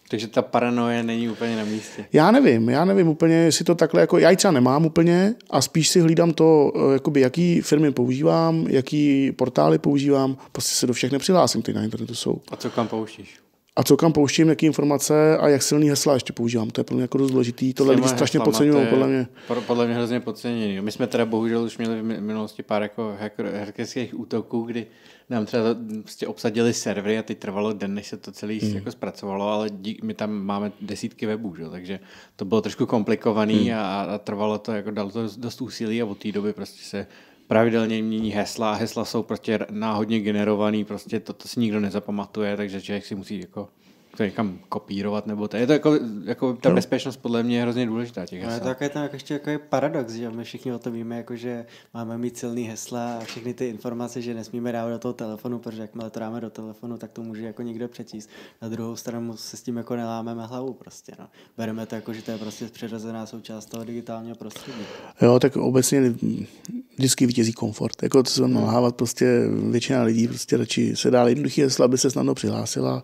S2: Takže ta paranoje není úplně na místě.
S1: Já nevím, já nevím úplně, jestli to takhle, jako já ji třeba nemám úplně a spíš si hlídám to, eh, jakoby, jaký firmy používám, jaký portály používám, prostě se do všech nepřihlásím, ty na internetu jsou.
S2: A co kam pouštíš?
S1: A co kam pouštím, jaké informace a jak silný hesla ještě používám. To je pro mě jako dost důležitý. Tohle lidi strašně podceňují, podle mě.
S2: Podle mě hrozně podceněný. My jsme teda bohužel už měli v minulosti pár jako hackerských útoků, kdy nám třeba prostě obsadili servery a teď trvalo den, než se to celé hmm. jako zpracovalo, ale dík, my tam máme desítky webů, že? takže to bylo trošku komplikovaný hmm. a, a, trvalo to, jako dalo to dost úsilí a od té doby prostě se pravidelně mění hesla a hesla jsou prostě náhodně generovaný, prostě to, to si nikdo nezapamatuje, takže člověk si musí jako to někam kopírovat, nebo to je to jako, jako ta no. bezpečnost podle mě je hrozně důležitá těch
S3: hesel. No, to je tam jako ještě jako je paradox, že my všichni o tom víme, jako že máme mít silný hesla a všechny ty informace, že nesmíme dávat do toho telefonu, protože jakmile to dáme do telefonu, tak to může jako někdo přečíst. Na druhou stranu se s tím jako nelámeme hlavu prostě. No. Bereme to jako, že to je prostě přirozená součást toho digitálního prostředí.
S1: Jo, tak obecně vždycky vítězí komfort. Jako to se nalhávat prostě většina lidí prostě radši se dá jednoduchý hesla, aby se snadno přihlásila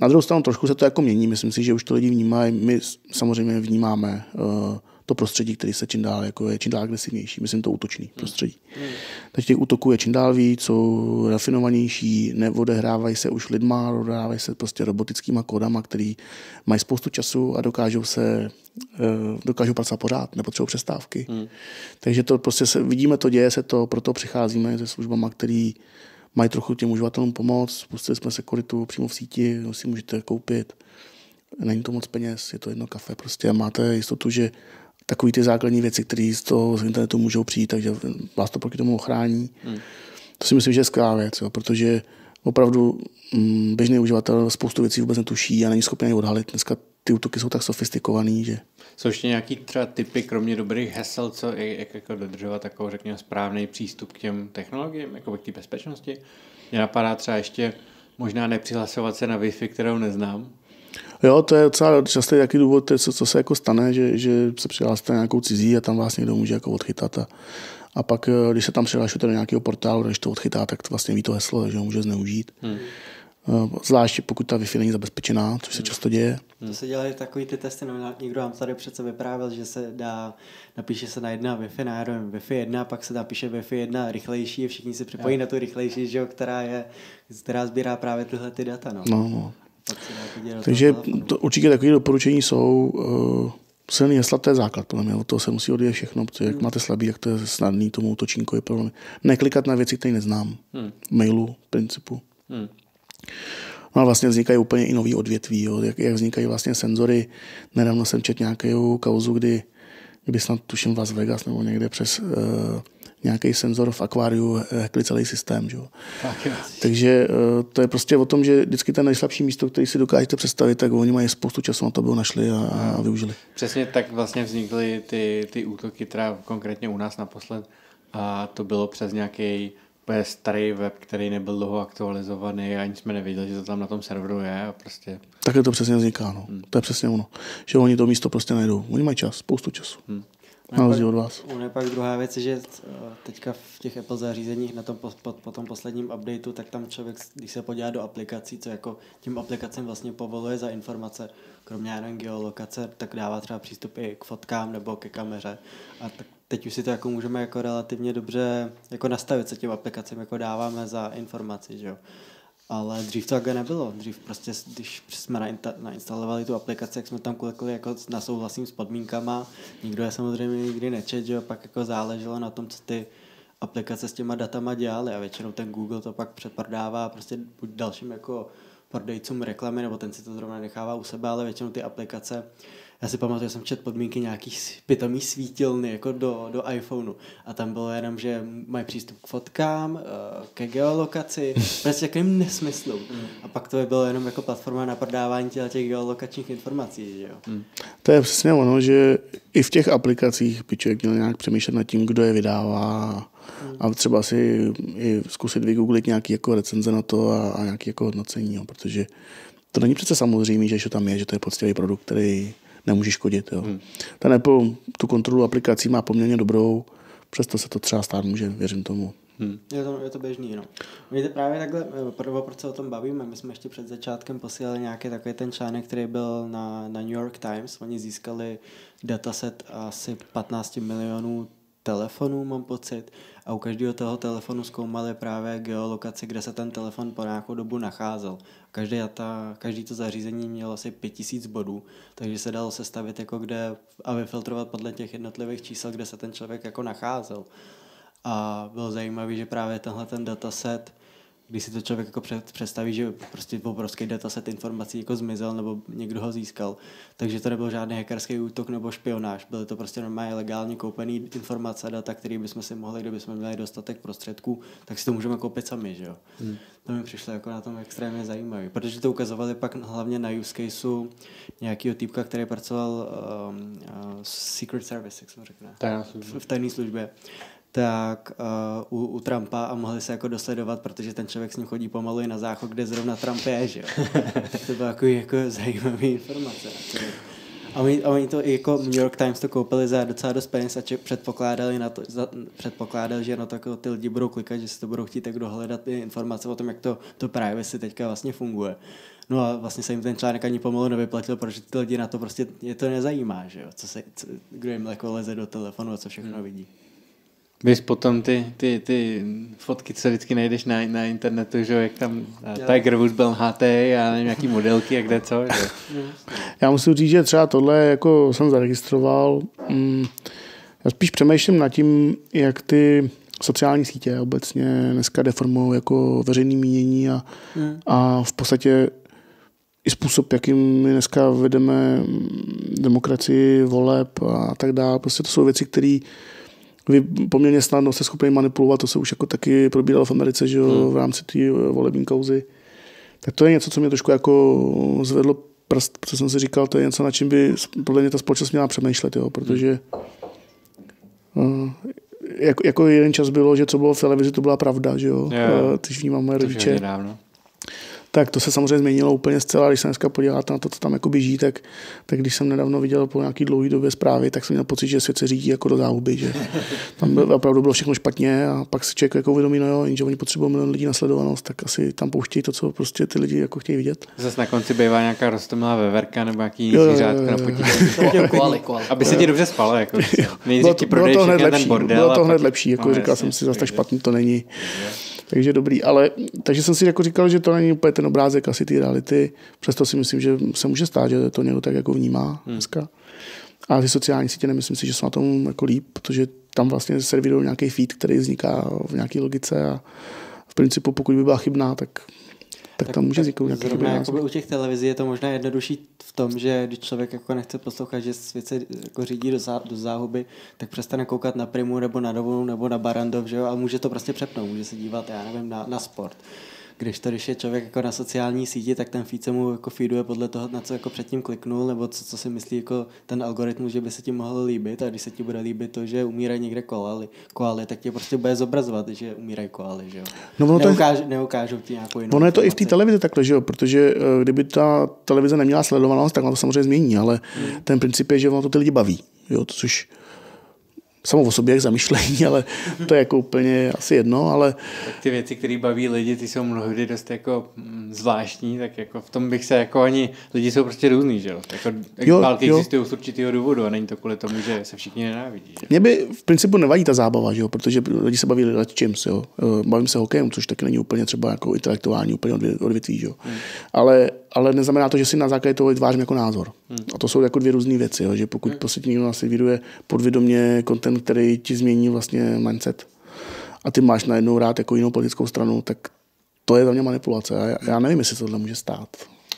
S1: na druhou stranu trošku se to jako mění, myslím si, že už to lidi vnímají, my samozřejmě vnímáme uh, to prostředí, který se čím dál jako je čím dál agresivnější, myslím to útočný hmm. prostředí. Hmm. Takže těch útoků je čím dál víc, jsou rafinovanější, neodehrávají se už lidma, odehrávají se prostě robotickýma kódama, který mají spoustu času a dokážou se uh, dokážou pracovat pořád, nepotřebují přestávky. Hmm. Takže to prostě se, vidíme to, děje se to, proto přicházíme se službama, který mají trochu těm uživatelům pomoct. Pustili jsme sekuritu přímo v síti, si můžete koupit. Není to moc peněz, je to jedno kafe prostě a máte jistotu, že takový ty základní věci, které z toho z internetu můžou přijít, takže vás to proti tomu ochrání. Hmm. To si myslím, že je skvělá věc, jo, protože opravdu mm, běžný uživatel spoustu věcí vůbec netuší a není schopný odhalit. Dneska ty útoky jsou tak sofistikovaný, že...
S2: Jsou ještě nějaký třeba typy, kromě dobrých hesel, co jak jako dodržovat takovou, řekněme, správný přístup k těm technologiím, jako k té bezpečnosti? Mě napadá třeba ještě možná nepřihlasovat se na Wi-Fi, kterou neznám.
S1: Jo, to je docela častý jaký důvod, co, co se jako stane, že, že se přihlásíte na nějakou cizí a tam vás někdo může jako odchytat a, a pak, eh, když se tam přihlašujete do nějakého portálu, když to odchytá, tak to vlastně ví to heslo, že ho může zneužít. Hmm. Eh, zvláště pokud ta Wi-Fi není zabezpečená, což se hmm. často děje.
S3: To se dělají takový ty testy, no, někdo vám tady přece vyprávěl, že se dá, napíše se na jedna Wi-Fi, na jeden Wi-Fi 1, pak se napíše Wi-Fi 1 rychlejší a všichni se připojí ja. na tu rychlejší, že jo, která, je, která sbírá právě tyhle ty data. No.
S1: no, no. Takže to, určitě takové doporučení jsou. Uh, silný hesla, to je základ, podle mě. Od toho se musí odjet všechno, protože jak hmm. máte slabý, jak to je snadný tomu útočníkovi. Podle mě. Neklikat na věci, které neznám. Hmm. Mailu, principu. Hmm. No a vlastně vznikají úplně i nový odvětví, jo. Jak, jak, vznikají vlastně senzory. Nedávno jsem četl nějakou kauzu, kdy, kdy snad tuším Las Vegas nebo někde přes uh, nějaký senzor v akváriu hackli celý systém. Že? Tak, Takže uh, to je prostě o tom, že vždycky ten nejslabší místo, který si dokážete představit, tak oni mají spoustu času na to, aby ho našli a, a využili.
S2: Přesně tak vlastně vznikly ty, ty útoky, teda konkrétně u nás naposled, a to bylo přes nějaký úplně starý web, který nebyl dlouho aktualizovaný a ani jsme nevěděli, že to tam na tom serveru je a prostě...
S1: Takhle to přesně vzniká, no. Hmm. To je přesně ono. Že oni to místo prostě najdou. Oni mají čas, spoustu času. Hmm. Na rozdíl od vás.
S3: Ono je pak druhá věc, že eh, teďka v těch Apple zařízeních na tom, po, po, po tom posledním updateu, tak tam člověk, když se podívá do aplikací, co jako tím aplikacím vlastně povoluje za informace, kromě jenom geolokace, tak dává třeba přístup i k fotkám nebo ke kameře. A tak teď už si to jako můžeme jako relativně dobře jako nastavit, co tím aplikacím jako dáváme za informaci, že jo. Ale dřív to takhle nebylo. Dřív prostě, když jsme nainstalovali tu aplikaci, jak jsme tam klikli jako na souhlasím s podmínkama, nikdo je samozřejmě nikdy nečet, že jo, pak jako záleželo na tom, co ty aplikace s těma datama dělaly a většinou ten Google to pak přeprodává prostě buď dalším jako prodejcům reklamy, nebo ten si to zrovna nechává u sebe, ale většinou ty aplikace já si pamatuju, že jsem čet podmínky nějakých pitomý svítilny jako do, do iPhoneu a tam bylo jenom, že mají přístup k fotkám, eh, ke geolokaci, prostě takovým nesmyslům. Mm. A pak to bylo jenom jako platforma na prodávání těch geolokačních informací, že jo. Mm.
S1: To je přesně ono, že i v těch aplikacích by člověk měl nějak přemýšlet nad tím, kdo je vydává a třeba si i zkusit vygooglit nějaký jako recenze na to a, a nějaký jako hodnocení, jo, protože to není přece samozřejmé, že to tam je, že to je poctivý produkt, který nemůže škodit. Jo. Hmm. Ten Apple tu kontrolu aplikací má poměrně dobrou, přesto se to třeba stát může, věřím tomu.
S3: Hmm. Je, to, je to běžný, no. Víte, právě takhle, eh, prvo, proč se o tom bavíme, my jsme ještě před začátkem posílali nějaký takový ten článek, který byl na, na New York Times, oni získali dataset asi 15 milionů telefonů, mám pocit, a u každého toho telefonu zkoumali právě geolokaci, kde se ten telefon po nějakou dobu nacházel. Každý, ta, každý to zařízení mělo asi 5000 bodů, takže se dalo sestavit jako kde a vyfiltrovat podle těch jednotlivých čísel, kde se ten člověk jako nacházel. A bylo zajímavé, že právě tenhle ten dataset když si to člověk jako představí, že prostě obrovský dataset informací jako zmizel nebo někdo ho získal. Takže to nebyl žádný hackerský útok nebo špionáž. Byly to prostě normálně legálně koupený informace, data, které bychom si mohli, kdybychom měli dostatek prostředků, tak si to můžeme koupit sami, že jo. Hmm. To mi přišlo jako na tom extrémně zajímavé, protože to ukazovali pak hlavně na use caseu nějakého týpka, který pracoval um, uh, Secret Service, jak jsem řekl, v, v tajné službě tak uh, u, u Trumpa a mohli se jako dosledovat, protože ten člověk s ním chodí pomalu i na záchod, kde zrovna Trump je, že jo. tak to bylo jako, jako zajímavý informace. A oni, a oni to jako New York Times to koupili za docela dost peněz a če, předpokládali, na to, za, předpokládali, že na to jako ty lidi budou klikat, že si to budou chtít tak dohledat ty informace o tom, jak to, to privacy teďka vlastně funguje. No a vlastně se jim ten článek ani pomalu nevyplatil, protože ty lidi na to prostě je to nezajímá, že jo, co se, co, kdo jim jako leze do telefonu a co všechno hmm. vidí.
S2: Víš potom ty, ty, ty fotky, co vždycky najdeš na, na internetu, že jak tam Tiger Woods byl HT a nevím, jaký modelky a kde co. Že?
S1: Já musím říct, že třeba tohle jako jsem zaregistroval. Mm, já spíš přemýšlím nad tím, jak ty sociální sítě obecně dneska deformují jako veřejný mínění a, hmm. a v podstatě i způsob, jakým my dneska vedeme demokracii, voleb a tak dále. Prostě to jsou věci, které vy poměrně snadno se schopni manipulovat, to se už jako taky probíralo v Americe, že jo, hmm. v rámci té volební kauzy. Tak to je něco, co mě trošku jako zvedlo prst, protože jsem si říkal, to je něco, na čím by podle mě ta společnost měla přemýšlet, jo, protože uh, jako, jako jeden čas bylo, že co bylo v televizi, to byla pravda, že jo, jo. Uh, když vnímám moje rodiče tak to se samozřejmě změnilo úplně zcela. Když se dneska podíváte na to, co tam jako běží, tak, tak když jsem nedávno viděl po nějaký dlouhý době zprávy, tak jsem měl pocit, že svět se řídí jako do záhuby, že tam bylo, opravdu bylo všechno špatně a pak se člověk jako uvědomí, no jo, že oni potřebují milion lidí na sledovanost, tak asi tam pouštějí to, co prostě ty lidi jako chtějí vidět.
S2: Zase na konci bývá nějaká rostomilá veverka nebo nějaký zvířátko na počítači. Aby se ti dobře spalo. Jako,
S1: bylo to, bylo to hned lepší, bylo to hned lepší, jako říkal jsem si, zase tak špatný to není. Takže dobrý, ale takže jsem si jako říkal, že to není úplně ten obrázek asi té reality, přesto si myslím, že se může stát, že to někdo tak jako vnímá hmm. dneska. A ty sociální sítě nemyslím si, že jsou na tom jako líp, protože tam vlastně servírují nějaký feed, který vzniká v nějaké logice a v principu pokud by byla chybná, tak tak, tak tam může vzniknout nějaký
S3: Zrovna jakoby u těch televizí je to možná jednodušší v tom, že když člověk jako nechce poslouchat, že svět se jako řídí do, zá, do záhuby, tak přestane koukat na Primu nebo na Dovu nebo na Barandov, že jo, a může to prostě přepnout, může se dívat, já nevím, na, na sport. Když to, když je člověk jako na sociální síti, tak ten feed se mu jako feeduje podle toho, na co jako předtím kliknul, nebo co, co si myslí jako ten algoritmus, že by se ti mohl líbit. A když se ti bude líbit to, že umírají někde koaly, koaly tak tě prostě bude zobrazovat, že umírají koaly, že jo. No ono Neukáž, je, neukážou ti nějakou jinou
S1: Ono je to i v té televizi takhle, že jo, protože eh, kdyby ta televize neměla sledovanost, tak ona to samozřejmě změní, ale hmm. ten princip je, že ono to ty lidi baví, jo, což samo o sobě jak zamýšlení, ale to je jako úplně asi jedno, ale...
S2: Tak ty věci, které baví lidi, ty jsou mnohdy dost jako mm, zvláštní, tak jako v tom bych se jako ani, lidi jsou prostě různý, že jo? Jako, jo války jo. existují z určitého důvodu a není to kvůli tomu, že se všichni nenávidí. Že?
S1: Mě by v principu nevadí ta zábava, že jo? protože lidi se baví let čím, jo? Bavím se hokejem, což taky není úplně třeba jako intelektuální úplně odvětví, že jo? Hmm. Ale ale neznamená to, že si na základě toho vytvářím jako názor. Hmm. A to jsou jako dvě různé věci, jo, že pokud hmm. prostě někdo naservíruje podvědomě content, který ti změní vlastně mindset a ty máš najednou rád jako jinou politickou stranu, tak to je za mě manipulace. A já, já nevím, jestli tohle může stát.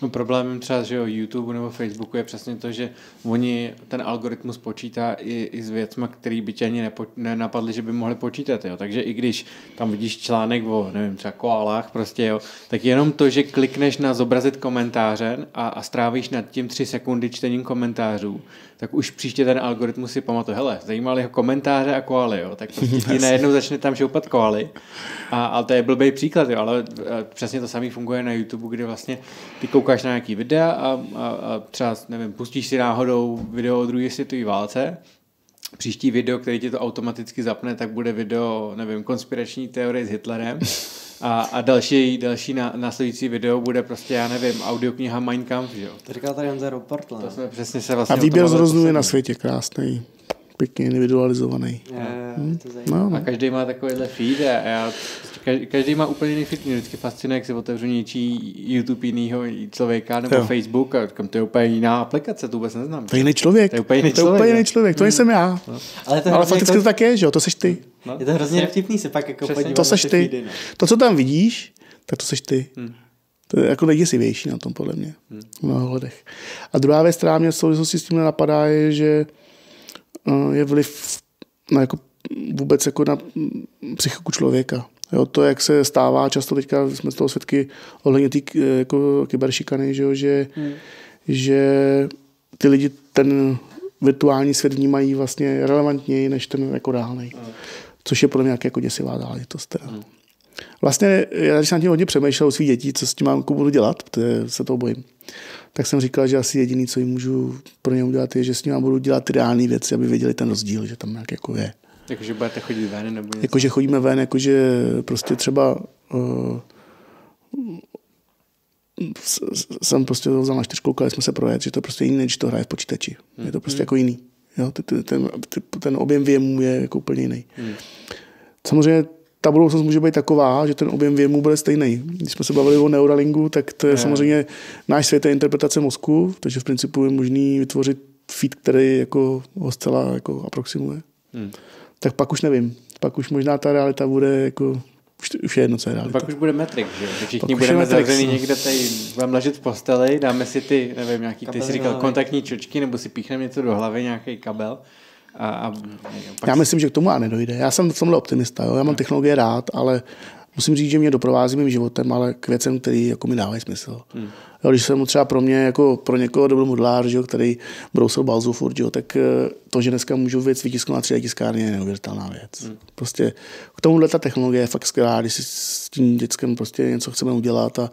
S2: No problémem třeba že jo, YouTube nebo Facebooku je přesně to, že oni ten algoritmus počítá i, i s věcmi, který by tě ani nepo, nenapadly, že by mohli počítat. Jo. Takže i když tam vidíš článek o, nevím, třeba koalách, prostě, jo, tak jenom to, že klikneš na zobrazit komentáře a, a strávíš nad tím tři sekundy čtením komentářů, tak už příště ten algoritmus si pamatuje, hele, zajímaly ho komentáře a koaly, jo, tak prostě ti najednou začne tam šoupat koaly. A, ale to je blbý příklad, jo, ale přesně to samé funguje na YouTube, kde vlastně ty koukáš na nějaký videa a, a, a třeba, nevím, pustíš si náhodou video o druhé světové válce, příští video, který ti to automaticky zapne, tak bude video, nevím, konspirační teorie s Hitlerem a, a další, další ná, následující video bude prostě, já nevím, audiokniha Mein Kampf, že jo.
S3: To říkal tady Honza Roportl.
S2: To jsme přesně se vlastně
S1: A výběr zrozů je na světě krásný, pěkně individualizovaný.
S3: Je, to zajímavé.
S1: No,
S2: A
S1: no.
S2: každý má takovýhle feed a já, každý, každý má úplně jiný feed. Mě vždycky fascinuje, jak si otevřu něčí YouTube jinýho člověka nebo
S1: Jo.
S2: Facebook a říkám, to je úplně jiná aplikace, to vůbec neznám.
S1: To je jiný člověk.
S2: To je úplně jiný
S1: to je
S2: člověk,
S1: úplně jiný člověk. To nejsem já.
S3: Ale, to
S1: Ale fakticky
S3: jako,
S1: to tak je, že jo? To seš ty.
S2: No.
S3: je to hrozně vtipný se pak jako podívat
S1: To seš
S3: ty feedy, no.
S1: To, co tam vidíš, tak to seš ty. To je jako nejděsivější na tom, podle mě. V mnoha ohledech. A druhá věc, která mě v souvislosti s tím napadá, je, že eh, je vliv na jako vůbec jako na mm, psychiku člověka. Jo, to, jak se stává, často teďka jsme z toho svědky ohledně té jako kyberšikany, že, jo, že, že ty lidi ten virtuální svět vnímají vlastně relevantněji než ten jako reálný. Což je pro mě jako děsivá záležitost. Teda. Vlastně, já když jsem tím hodně přemýšlel u svých dětí, co s tím mám, jako budu dělat, protože se toho bojím, tak jsem říkal, že asi jediný, co jim můžu pro ně udělat, je, že s nimi budu dělat ty reální věci, aby věděli ten rozdíl, že tam nějak jako je.
S2: Jakože budete chodit ven nebo něco.
S1: Jakože chodíme ven, jakože prostě třeba uh, jsem prostě to vzal na čtyřku, koukali jsme se projet, že to je prostě jiný, než to hraje v počítači. Je to prostě jako jiný. Jo, ten, ty- ten objem věmů je jako úplně jiný. Samozřejmě ta budoucnost může být taková, že ten objem věmů bude stejný. Když jsme se bavili o Neuralingu, tak to je
S2: Jo.
S1: samozřejmě náš svět je interpretace mozku, takže v principu je možný vytvořit feed, který jako ho zcela jako aproximuje.
S2: Hmm.
S1: Tak pak už nevím. Pak už možná ta realita bude jako už, už je jedno, co je
S2: A
S1: realita.
S2: pak už bude Matrix, že jo? Že Všichni
S1: Pak
S2: budeme zavřený
S1: no.
S2: někde tady, budeme ležet v posteli, dáme si ty, nevím, nějaký, ty
S3: Kabely
S2: jsi říkal kontaktní čočky, nebo si píchneme něco do hlavy, nějaký kabel. A, a pak
S1: Já myslím, že k tomu a nedojde. Já jsem v tomhle optimista. Jo? Já mám technologie rád, ale musím říct, že mě doprovází mým životem, ale k věcem, který jako mi dávají smysl. Hmm. Jo, když jsem třeba pro mě, jako pro někoho, kdo byl modelář, že jo, který brousil balzu furt, že jo, tak eh, to, že dneska můžu věc vytisknout na 3D tiskárně, je neuvěřitelná věc. Hmm. Prostě k tomuhle ta technologie je fakt skvělá, když si s tím dětskem prostě něco chceme udělat a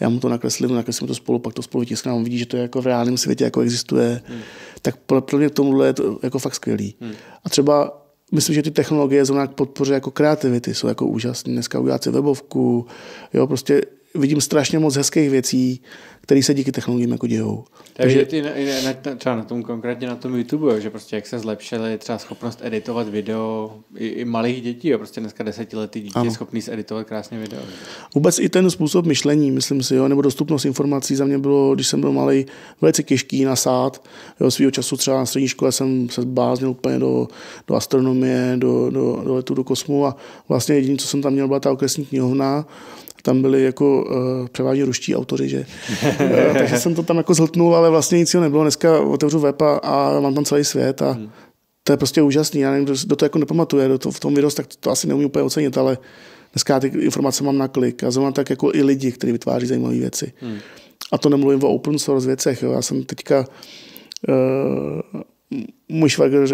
S1: já mu to nakreslím, nakreslím to spolu, pak to spolu vytisknu a on vidí, že to je jako v reálném světě, jako existuje, hmm. tak pro, pro mě k tomuhle je to jako fakt skvělý. Hmm. A třeba myslím, že ty technologie zrovna k podpoře jako kreativity jsou jako úžasné. Dneska udělat si webovku, jo, prostě vidím strašně moc hezkých věcí, které se díky technologiím jako dějou.
S2: Takže ty, na, na, třeba na tom konkrétně na tom YouTube, jo, že prostě jak se zlepšily třeba schopnost editovat video i, i malých dětí, jo, prostě dneska desetiletý dítě
S1: Ano.
S2: je schopný editovat krásně video.
S1: Vůbec i ten způsob myšlení, myslím si, jo, nebo dostupnost informací za mě bylo, když jsem byl malý, velice těžký nasát. Jo, svýho času třeba na střední škole jsem se zbláznil úplně do, do astronomie, do, do, do letu do kosmu a vlastně jediné, co jsem tam měl, byla ta okresní knihovna. Tam byli jako uh, převážně ruští autoři, že? uh, takže jsem to tam jako zhltnul, ale vlastně nic nebylo. Dneska otevřu web a, a mám tam celý svět a to je prostě úžasný. Já nevím, kdo, kdo to jako nepamatuje, kdo to v tom vyrost, tak to, to asi neumí úplně ocenit, ale dneska já ty informace mám na klik a zrovna tak jako i lidi, kteří vytváří zajímavé věci. Hmm. A to nemluvím o open source věcech. Jo. Já jsem teďka uh, můj švagr uh,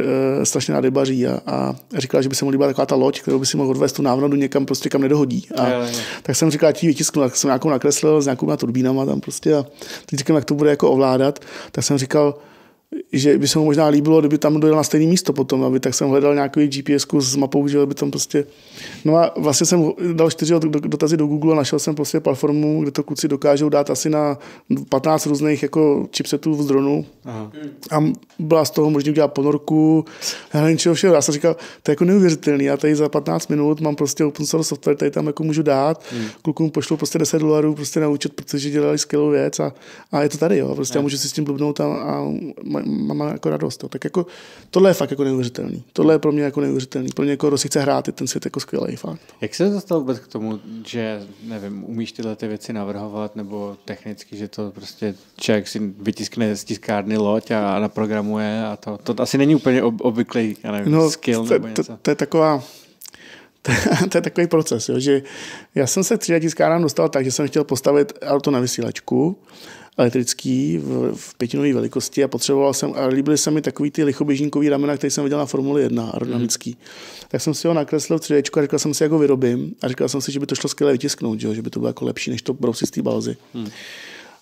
S1: strašně rád rybaří a, a říkal, že by se mu líbila taková ta loď, kterou by si mohl odvést tu návnadu někam, prostě kam nedohodí. A,
S2: Jo, jo.
S1: tak jsem říkal, ji vytisknu, tak jsem nějakou nakreslil s nějakou turbínama tam prostě a teď říkám, jak to bude jako ovládat, tak jsem říkal, že by se mu možná líbilo, kdyby tam dojel na stejné místo potom, aby tak jsem hledal nějakou GPS s mapou, že by tam prostě... No a vlastně jsem dal čtyři do- dotazy do Google a našel jsem prostě platformu, kde to kluci dokážou dát asi na 15 různých jako chipsetů z dronu
S2: Aha.
S1: a byla z toho možný udělat ponorku, já nevím čeho všeho. Já jsem říkal, to je jako neuvěřitelný, já tady za 15 minut mám prostě open source software, tady tam jako můžu dát, hmm. klukům pošlu prostě 10 dolarů prostě na účet, protože dělali skvělou věc a, a je to tady, jo. Prostě já můžu si s tím blbnout a, a mám jako radost. Jo. Tak jako tohle je fakt jako neuvěřitelný. Tohle je pro mě jako neuvěřitelný. Pro někoho, kdo si chce hrát, je ten svět jako skvělý, fakt.
S2: Jak se dostal vůbec k tomu, že, nevím, umíš tyhle ty věci navrhovat, nebo technicky, že to prostě člověk si vytiskne z tiskárny loď a naprogramuje a to, to asi není úplně ob, obvyklý, já nevím, no, skill
S1: to,
S2: nebo
S1: to,
S2: něco.
S1: to, je taková, to, to je takový proces, jo, že já jsem se k 3D tiskárnám dostal tak, že jsem chtěl postavit auto na vysílačku elektrický v, v pětinové velikosti a potřeboval jsem, a líbily se mi takový ty lichoběžníkový ramena, který jsem viděl na Formuli 1, aerodynamický. Mm. Tak jsem si ho nakreslil v 3D a říkal jsem si, jak ho vyrobím a říkal jsem si, že by to šlo skvěle vytisknout, že, jo, že by to bylo jako lepší, než to brousit z té balzy. Mm.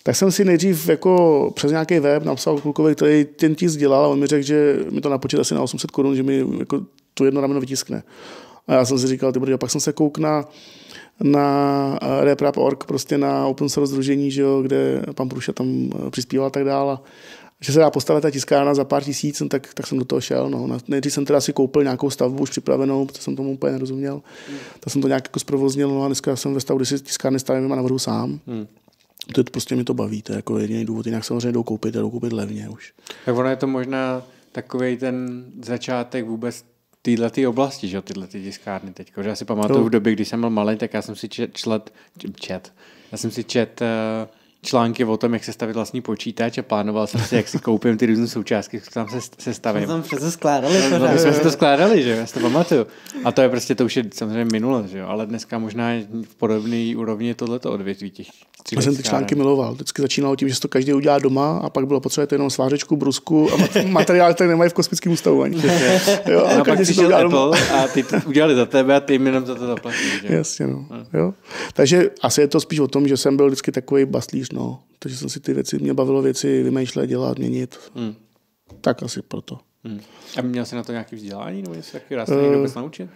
S1: tak jsem si nejdřív jako přes nějaký web napsal klukovi, který ten tisk dělal a on mi řekl, že mi to napočítá asi na 800 korun, že mi jako tu jedno rameno vytiskne. A já jsem si říkal, ty brdy, a pak jsem se kouk na, na eh, reprap.org, prostě na open source združení, že jo, kde pan Průša tam eh, přispíval a tak dále. Že se dá postavit ta tiskárna za pár tisíc, no, tak, tak jsem do toho šel. No. Nejdřív jsem teda si koupil nějakou stavbu už připravenou, protože jsem tomu úplně nerozuměl. Hmm. Tak jsem to nějak jako zprovoznil, no a dneska jsem ve stavu, kdy si tiskárny stavím a navrhu sám. Hmm. To prostě mi to baví, to je jako jediný důvod, jinak samozřejmě jdou koupit a jdou koupit levně už.
S2: Tak ono je to možná takový ten začátek vůbec téhle ty oblasti, že tyhle ty tiskárny teď. Že já si pamatuju no. v době, kdy jsem byl malý, tak já jsem si čet, člet, čet já jsem si čet uh, články o tom, jak se stavit vlastní počítač a plánoval jsem si, jak si koupím ty různé součástky, tam se, se stavím.
S3: Jsme tam přece skládali.
S2: No, no, my jsme si to skládali, že já si to pamatuju. A to je prostě, to už je samozřejmě minule, že jo? ale dneska možná v podobné úrovni tohleto odvětví těch
S1: já jsem ty články miloval. Vždycky začínalo tím, že se to každý udělá doma a pak bylo potřeba jenom svářečku, brusku a materiál, který nemají v kosmickém ústavu ani.
S2: jo, a, a pak přišel Apple doma. a ty to udělali za tebe a ty jim jenom za to zaplatíš.
S1: Jasně, no. Hmm. Jo. Takže asi je to spíš o tom, že jsem byl vždycky takový no. Takže jsem si ty věci, mě bavilo věci vymýšlet, dělat, měnit. Hmm. Tak asi proto.
S2: Hmm. A měl jsi na to nějaké vzdělání nebo takového? Dá se uh, vůbec naučit?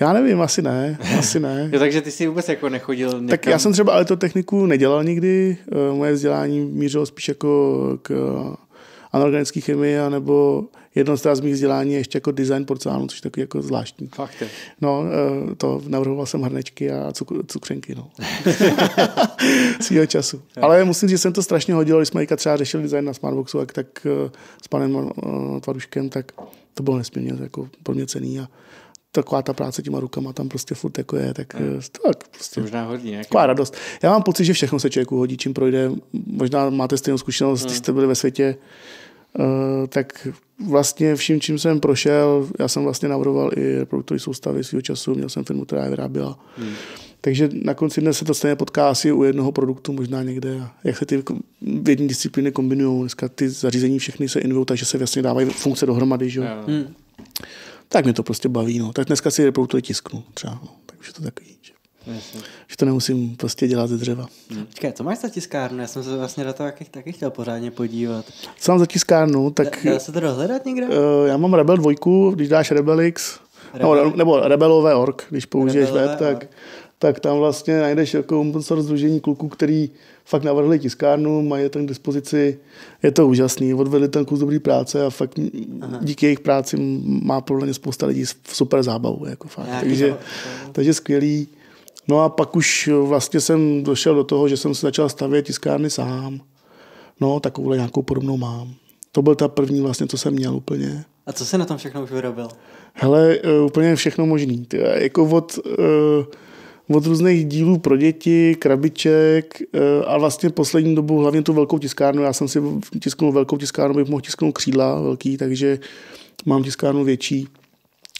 S1: Já nevím, asi ne, asi ne.
S2: jo, takže ty jsi vůbec jako nechodil někam?
S1: Tak já jsem třeba techniku nedělal nikdy, eh, moje vzdělání mířilo spíš jako k anorganické chemii, nebo jedno z mých vzdělání je ještě jako design porcelánu, což je takový jako zvláštní.
S2: Fakt je.
S1: No, eh, to navrhoval jsem hrnečky a cukřenky, no. Svýho času. Ale musím říct, že jsem to strašně hodil, když jsme třeba řešili design na Smartboxu, tak, tak eh, s panem Tvaruškem, tak to bylo nesmírně jako pro mě cený a taková ta práce těma rukama tam prostě furt jako je, tak, hmm. tak prostě.
S2: Možná hodí,
S1: Taková radost. Já mám pocit, že všechno se člověku hodí, čím projde. Možná máte stejnou zkušenost, hmm. když jste byli ve světě, uh, tak vlastně vším, čím jsem prošel, já jsem vlastně navrhoval i reproduktory soustavy svého času, měl jsem firmu, která je vyráběla. Hmm. Takže na konci dne se to stejně potká asi u jednoho produktu, možná někde. Jak se ty v jedné disciplíny kombinují. Dneska ty zařízení všechny se inují, takže se vlastně dávají funkce dohromady. Že? Hmm tak mě to prostě baví. No. Tak dneska si reproduktory tisknu třeba. No. Tak už je to takový. Že, že to nemusím prostě dělat ze dřeva.
S3: Hmm. Počkej, co máš za tiskárnu? Já jsem se vlastně na to taky, taky chtěl pořádně podívat.
S1: Co mám za tiskárnu? Tak,
S3: Dá, dá se to dohledat někde? Uh,
S1: já mám Rebel 2, když dáš Rebelix, Rebel? nebo, nebo Rebelové org, když použiješ web, tak, tak tam vlastně najdeš jako open source združení kluků, který fakt navrhli tiskárnu, mají ten k dispozici, je to úžasný, odvedli ten kus dobrý práce a fakt Aha. díky jejich práci má podle mě spousta lidí super zábavu, jako fakt. takže, to, takže skvělý. No a pak už vlastně jsem došel do toho, že jsem se začal stavět tiskárny sám. No, takovou nějakou podobnou mám. To byl ta první vlastně, co jsem měl úplně.
S3: A co se na tom všechno už vyrobil?
S1: Hele, eh, úplně všechno možný. Ty, jako od uh, od různých dílů pro děti, krabiček eh, a vlastně poslední dobu hlavně tu velkou tiskárnu. Já jsem si tisknul velkou tiskárnu, bych mohl tisknout křídla velký, takže mám tiskárnu větší.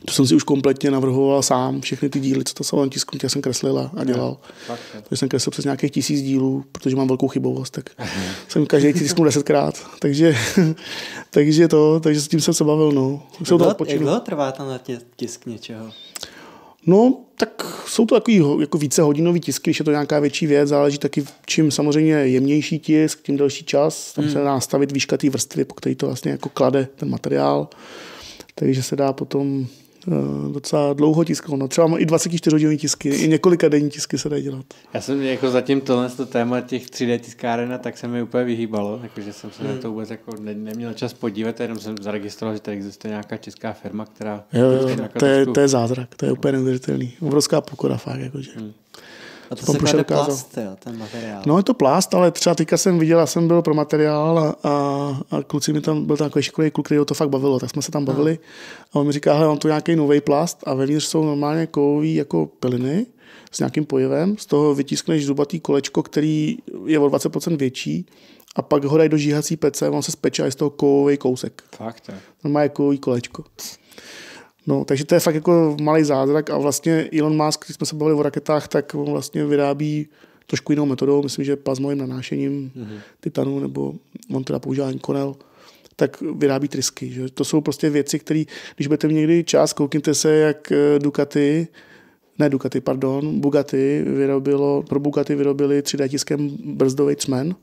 S1: To jsem si už kompletně navrhoval sám, všechny ty díly, co to jsem tisknu, já jsem kreslil a dělal. Takže jsem kreslil přes nějakých tisíc dílů, protože mám velkou chybovost, tak jsem každý tisknul desetkrát. Takže, takže to, takže s tím jsem se bavil. No.
S3: Jak dlouho trvá ten tisk něčeho?
S1: No, tak jsou to takový jako více hodinový tisky, když je to nějaká větší věc, záleží taky, čím samozřejmě jemnější tisk, tím delší čas, tam hmm. se dá nastavit výška té vrstvy, po který to vlastně jako klade ten materiál, takže se dá potom docela dlouho tiskal. No, třeba i 24 hodinový tisky, i několika denní tisky se dají dělat.
S2: Já jsem jako zatím tohle to téma těch 3D tiskáren, tak se mi úplně vyhýbalo, jakože jsem se hmm. na to vůbec jako ne, neměl čas podívat, jenom jsem zaregistroval, že tady existuje nějaká česká firma, která...
S1: Jo, jo, to, je, to je zázrak, to je úplně neuvěřitelný. Obrovská pokora fakt, jakože. Hmm.
S3: A to se klade plast, jo, ten materiál.
S1: No je to plast, ale třeba teďka jsem viděl, já jsem byl pro materiál a, a, kluci mi tam, byl takový šikovný kluk, který to fakt bavilo, tak jsme se tam bavili a on mi říká, hele, mám tu nějaký nový plast a vevnitř jsou normálně kovový jako piliny s nějakým pojivem, z toho vytiskneš zubatý kolečko, který je o 20% větší a pak ho dají do žíhací pece, on se speče a je z toho kovový kousek.
S2: Fakt, je.
S1: Normálně kovový kolečko. No, takže to je fakt jako malý zázrak a vlastně Elon Musk, když jsme se bavili o raketách, tak on vlastně vyrábí trošku jinou metodou, myslím, že plazmovým nanášením mm-hmm. titanu, nebo on teda používá konel, tak vyrábí trysky. Že? To jsou prostě věci, které, když budete mít někdy čas, koukněte se, jak eh, Ducati, ne Ducati, pardon, Bugatti vyrobilo, pro Bugatti vyrobili 3D tiskem brzdový třmen,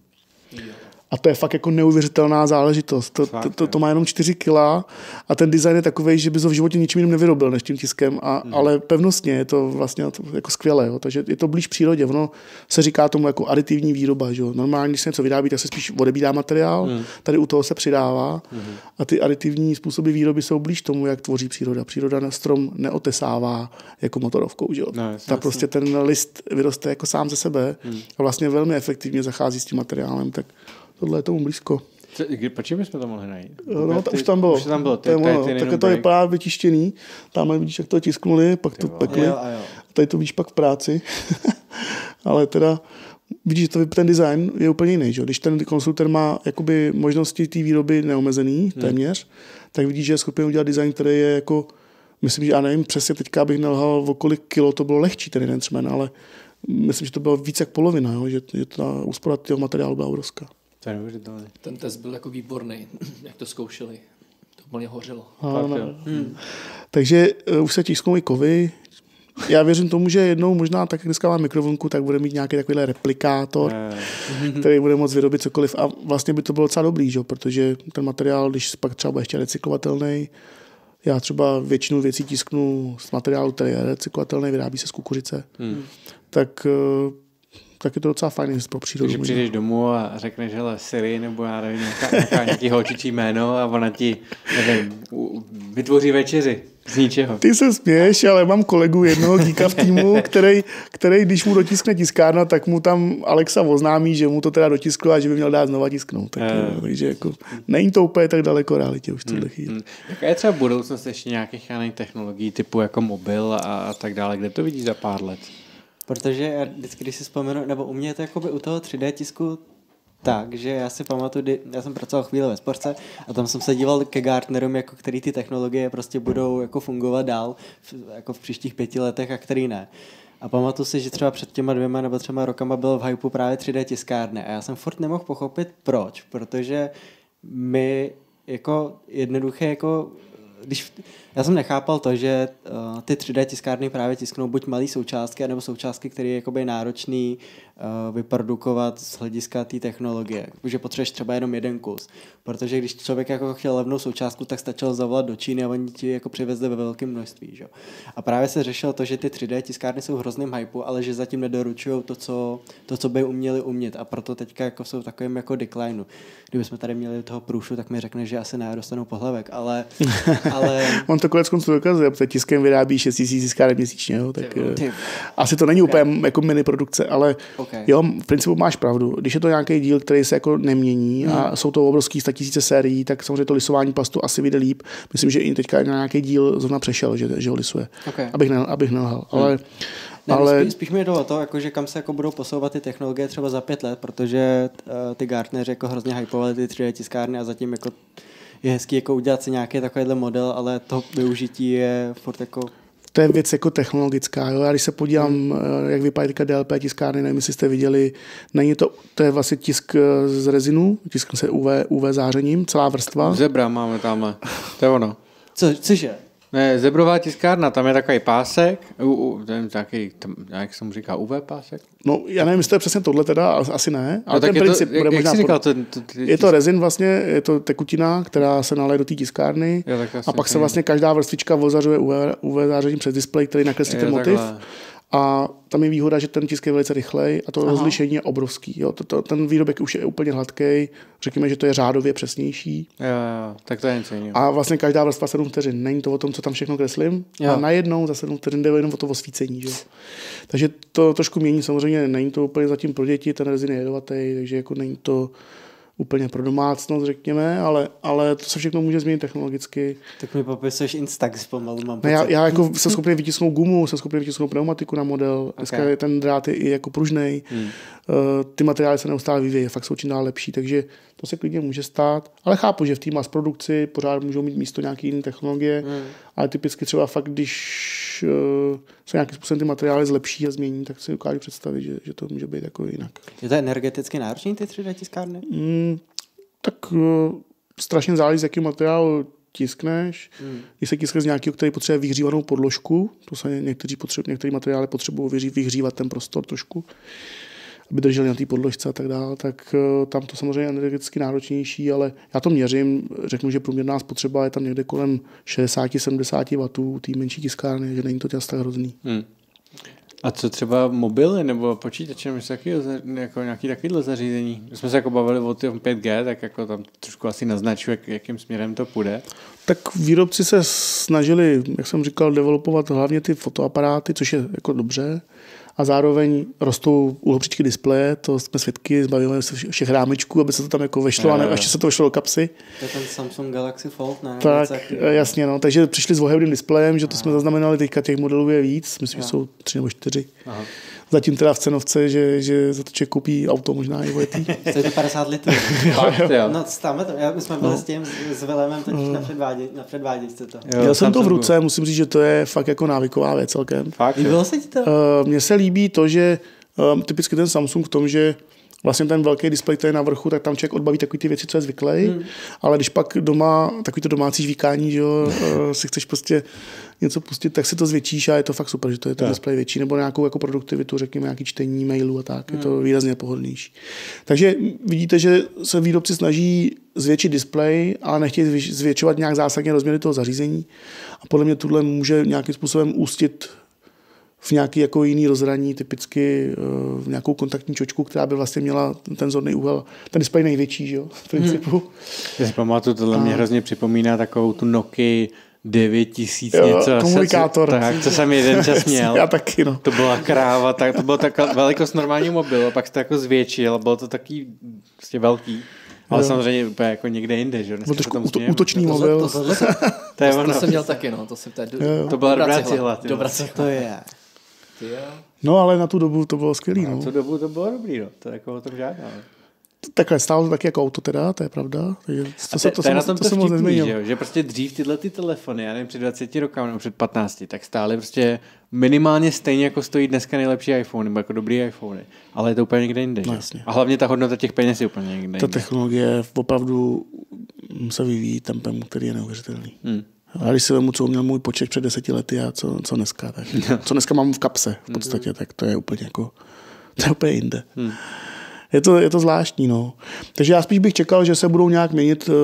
S1: A to je fakt jako neuvěřitelná záležitost. To,
S2: Fakt,
S1: to, to, to má jenom 4 kila a ten design je takový, že bys ho v životě ničím jiným nevyrobil než tím tiskem, a,
S2: Mhm.
S1: ale pevnostně je to vlastně to jako skvělé. Jo. Takže je to blíž přírodě. Ono se říká tomu jako aditivní výroba. Že jo. Normálně, když se něco vyrábí, tak se spíš odebírá materiál,
S2: Mhm.
S1: tady u toho se přidává a ty aditivní způsoby výroby jsou blíž tomu, jak tvoří příroda. Příroda na strom neotesává jako motorovkou. Že jo.
S2: No, jasně,
S1: Ta prostě ten list vyroste jako sám ze sebe a vlastně velmi efektivně zachází s tím materiálem, tak tohle je tomu blízko.
S2: Co- Proč bychom to mohli najít?
S1: No, to už tam bylo.
S2: Už to tam bylo.
S1: To je
S2: Ty-
S1: ono.
S2: ty
S1: Tak to
S2: break.
S1: vypadá vytištěný. Tamhle vidíš, jak to tisknuli, pak to pekli.
S3: Jo, a jo.
S1: Tady to vidíš pak v práci. Ale teda vidíš, že to, ten design je úplně jiný. Že? Když ten konstruktor má jakoby možnosti té výroby neomezený téměř, tak vidíš, že je schopen udělat design, který je jako, myslím, že já nevím přesně teďka, abych nelhal, o kolik kilo to bylo lehčí ten jeden třmen, ale myslím, že to bylo víc jak polovina, jo? že, že ta úspora toho materiálu byla obrovská.
S2: To je neuvěřitelné.
S4: Ten test byl jako výborný, jak to zkoušeli. To úplně hořelo.
S1: Ano.
S2: jo.
S1: Takže uh, už se tisknou i kovy. Já věřím tomu, že jednou možná tak, jak dneska mám mikrovlnku, tak bude mít nějaký takovýhle replikátor,
S2: Eh,
S1: který bude moct vyrobit cokoliv. A vlastně by to bylo docela dobrý, že? protože ten materiál, když pak třeba bude ještě recyklovatelný, já třeba většinu věcí tisknu z materiálu, který je recyklovatelný, vyrábí se z kukuřice,
S2: Hmm.
S1: tak, uh, tak je to docela fajný pro přírodu.
S2: Takže přijdeš domů a řekneš, hele, Siri, nebo já nevím, nějaká, nějaká, nějaký holčičí jméno a ona ti, nevím, vytvoří večeři z ničeho.
S1: Ty se směješ, ale mám kolegu jednoho díka v týmu, který, který, když mu dotiskne tiskárna, tak mu tam Alexa oznámí, že mu to teda dotisklo a že by měl dát znova tisknout. Tak,
S2: Eh.
S1: jo, takže jako, není to úplně tak daleko realitě už v tuhle chvíli.
S2: Hmm. Jaká je třeba budoucnost ještě nějakých technologií typu jako mobil a, a tak dále? Kde to vidíš za pár let?
S3: Protože já vždycky, když si vzpomenu, nebo u mě je to jakoby u toho 3D tisku tak, že já si pamatuju, kdy já jsem pracoval chvíli ve sportce a tam jsem se díval ke Gartnerům, jako který ty technologie prostě budou jako fungovat dál v, jako v příštích pěti letech a který ne. A pamatuju si, že třeba před těma dvěma nebo třema rokama byl v hypeu právě 3D tiskárny a já jsem furt nemohl pochopit proč, protože my jako jednoduché jako když, já jsem nechápal to, že uh, ty 3D tiskárny právě tisknou buď malé součástky, nebo součástky, které je jakoby náročný vyprodukovat z hlediska té technologie. Že potřebuješ třeba jenom jeden kus. Protože když člověk jako chtěl levnou součástku, tak stačilo zavolat do Číny a oni ti jako přivezli ve velkém množství. Že? A právě se řešilo to, že ty 3D tiskárny jsou v hrozném hypeu, ale že zatím nedoručují to co, to, co by uměli umět. A proto teďka jako jsou v takovém jako declineu. Kdybychom tady měli toho průšu, tak mi řekne, že asi ne, dostanou pohlavek, ale, ale
S1: On to konec konců dokazuje, protože tiskem vyrábí 6 000 tiskáren měsíčně, jo, tak
S3: Ty-
S1: eh,
S3: ty-
S1: asi to není úplně jako mini produkce, ale
S3: Ok.
S1: jo, v principu máš pravdu. Když je to nějaký díl, který se jako nemění
S3: Hmm.
S1: a jsou to obrovský tisíce sérií, tak samozřejmě to lisování plastu asi vyjde líp. Myslím, že i teďka na nějaký díl zrovna přešel, že, že ho lisuje.
S3: Ok.
S1: Abych, ne, abych nelhal. Ale,
S3: Hmm. Ne,
S1: ale
S3: ale... spíš, spíš mi jde o to, jako, že kam se jako budou posouvat ty technologie třeba za pět let, protože uh, ty Gartneři jako hrozně hypovali ty 3D tiskárny a zatím jako je hezký jako udělat si nějaký takovýhle model, ale to využití je furt jako
S1: to je věc jako technologická. Jo? Já když se podívám, hmm. jak vypadají teďka DLP tiskárny, nevím, jestli jste viděli, není to, to je vlastně tisk eh, z rezinu, tiskne se UV, UV zářením, celá vrstva.
S2: Zebra máme tamhle. To je ono.
S3: Co, cože?
S2: Ne, zebrová tiskárna, tam je takový pásek, u, u, ten nějaký, tam, jak se mu říká, UV pásek?
S1: No, já nevím, jestli to je přesně tohle teda, as- asi ne, ale
S2: no,
S1: ten princip
S2: to,
S1: bude
S2: jak,
S1: možná...
S2: jak říkal, to,
S1: je to rezin vlastně, je to tekutina, která se naleje do té tiskárny
S2: Jo,
S1: a pak se vlastně každá vrstvička ozařuje UV, UV zářením přes displej, který nakreslí ten motiv.
S2: takhle.
S1: A tam je výhoda, že ten tisk je velice rychlej a to Aha. rozlišení je obrovský. Jo. To, to, ten výrobek už je úplně hladký, řekněme, že to je řádově přesnější.
S2: Jo, jo, tak to je něco jiného.
S1: A vlastně každá vrstva 7 vteřin. Není to o tom, co tam všechno kreslím.
S3: Jo.
S1: A najednou za 7 vteřin jde jenom o to osvícení. Že? Takže to trošku mění. Samozřejmě není to úplně zatím pro děti, ten rezin je jedovatý, takže jako není to úplně pro domácnost, řekněme, ale, ale to se všechno může změnit technologicky.
S3: Tak mi popisuješ Instax pomalu, mám
S1: Ne, já, já jako jsem schopný vytisknout gumu, jsem schopný vytisknout pneumatiku na model. Dneska
S3: Okay.
S1: je ten drát je i jako pružnej. Hmm. Ty materiály se neustále vyvíjí, fakt jsou čím dál lepší, takže to se klidně může stát. Ale chápu, že v té mass produkci pořád můžou mít místo nějaké jiné technologie, hmm. ale typicky třeba fakt, když uh, se nějakým způsobem ty materiály zlepší a změní, tak si dokážu představit, že, že to může být jako jinak.
S3: Je to energeticky náročný ty 3D tiskárny?
S1: Mm, tak uh, strašně záleží, z jakého materiálu tiskneš. Hmm. Když se tiskne z nějakého, který potřebuje vyhřívanou podložku, to se někteří potřebují, některé materiály potřebují vyhří- vyhřívat ten prostor trošku. Aby drželi na té podložce a tak dále, tak eh, tam to samozřejmě je energeticky náročnější, ale já to měřím, řeknu, že průměrná spotřeba je tam někde kolem 60-70 W té menší tiskárny, že není to těm tak hrozný.
S2: Hmm. A co třeba mobily nebo počítače, myslím, jaký, jako nějaký takovýhle zařízení? My jsme se jako bavili o tom 5G, tak jako tam trošku asi naznačuje, jak, jakým směrem to půjde.
S1: Tak výrobci se snažili, jak jsem říkal, developovat hlavně ty fotoaparáty, což je jako dobře a zároveň rostou úhlopříčky displeje, to jsme svědky, zbavíme se všech rámečků, aby se to tam jako vešlo a ne, ještě se to vešlo do kapsy.
S3: To je ten Samsung Galaxy Fold, ne?
S1: Tak, jasně, no, takže přišli s vohevným displejem, že to jsme zaznamenali, teďka těch modelů je víc, myslím, že jsou tři nebo čtyři. Aha. Zatím teda v cenovce, že, že za to člověk koupí auto možná i vojetý.
S3: To je 50 litrů.
S2: Fakt, jo.
S3: No, stáme to. Já, my jsme byli no. s tím, s Vilemem teď no. na, předvádě, na předváděčce to.
S1: Jo, Měl jsem to v ruce, musím říct, že to je fakt jako návyková věc celkem.
S3: Fakt, Líbilo se ti to? Uh,
S1: Mně se líbí to, že um, typicky ten Samsung v tom, že vlastně ten velký displej, který je na vrchu, tak tam člověk odbaví takové ty věci, co je zvyklý, hmm. ale když pak doma, takový to domácí žvíkání, že jo, si chceš prostě něco pustit, tak si to zvětšíš a je to fakt super, že to je ten displej větší, nebo nějakou jako produktivitu, řekněme, nějaký čtení mailů a tak, hmm. je to hmm. výrazně pohodlnější. Takže vidíte, že se výrobci snaží zvětšit displej, ale nechtějí zvětšovat nějak zásadně rozměry toho zařízení. A podle mě tohle může nějakým způsobem ústit v nějaký jako jiný rozhraní, typicky eh, v nějakou kontaktní čočku, která by vlastně měla ten zorný úhel, ten displej největší, že jo, v principu. Hmm.
S2: Já si pamatuju, tohle a... mě hrozně připomíná takovou tu Nokia 9000 jo, něco.
S1: Komunikátor.
S2: Co, tak, co jsem jeden čas měl.
S1: Já taky, no.
S2: To byla kráva, tak, to bylo tak velikost normální mobilu, pak se to jako zvětšil, bylo to taky prostě velký. Ale jo. samozřejmě úplně jako někde jinde, že?
S1: Byl trošku útočný mobil.
S4: To, to, to, to, to, je ono. to jsem měl taky, no. To, jsem tady,
S2: to byla dobrá cihla.
S4: Dobrá cihla.
S3: To je.
S1: No ale na tu dobu to bylo skvělý. No.
S2: Na tu dobu to bylo dobrý, no. To je jako o tom žádná.
S1: Takhle, stálo to taky jako auto teda, to je pravda. Takže to,
S2: to, se, to, to, je na tom to, to, to vtipný, že, že prostě dřív tyhle ty telefony, já nevím, před 20 roky nebo před 15, tak stály prostě minimálně stejně, jako stojí dneska nejlepší iPhone, nebo jako dobrý iPhone. Ale je to úplně někde jinde. No, jasně. A hlavně ta hodnota těch peněz je úplně někde jinde.
S1: Ta technologie opravdu se vyvíjí tempem, který je neuvěřitelný. Hmm. A když si vemu, co měl můj počet před deseti lety a co, co dneska, tak, co dneska mám v kapse v podstatě, tak to je úplně jako, to je úplně jinde. Hmm. Je to, je to zvláštní, no. Takže já spíš bych čekal, že se budou nějak měnit, uh,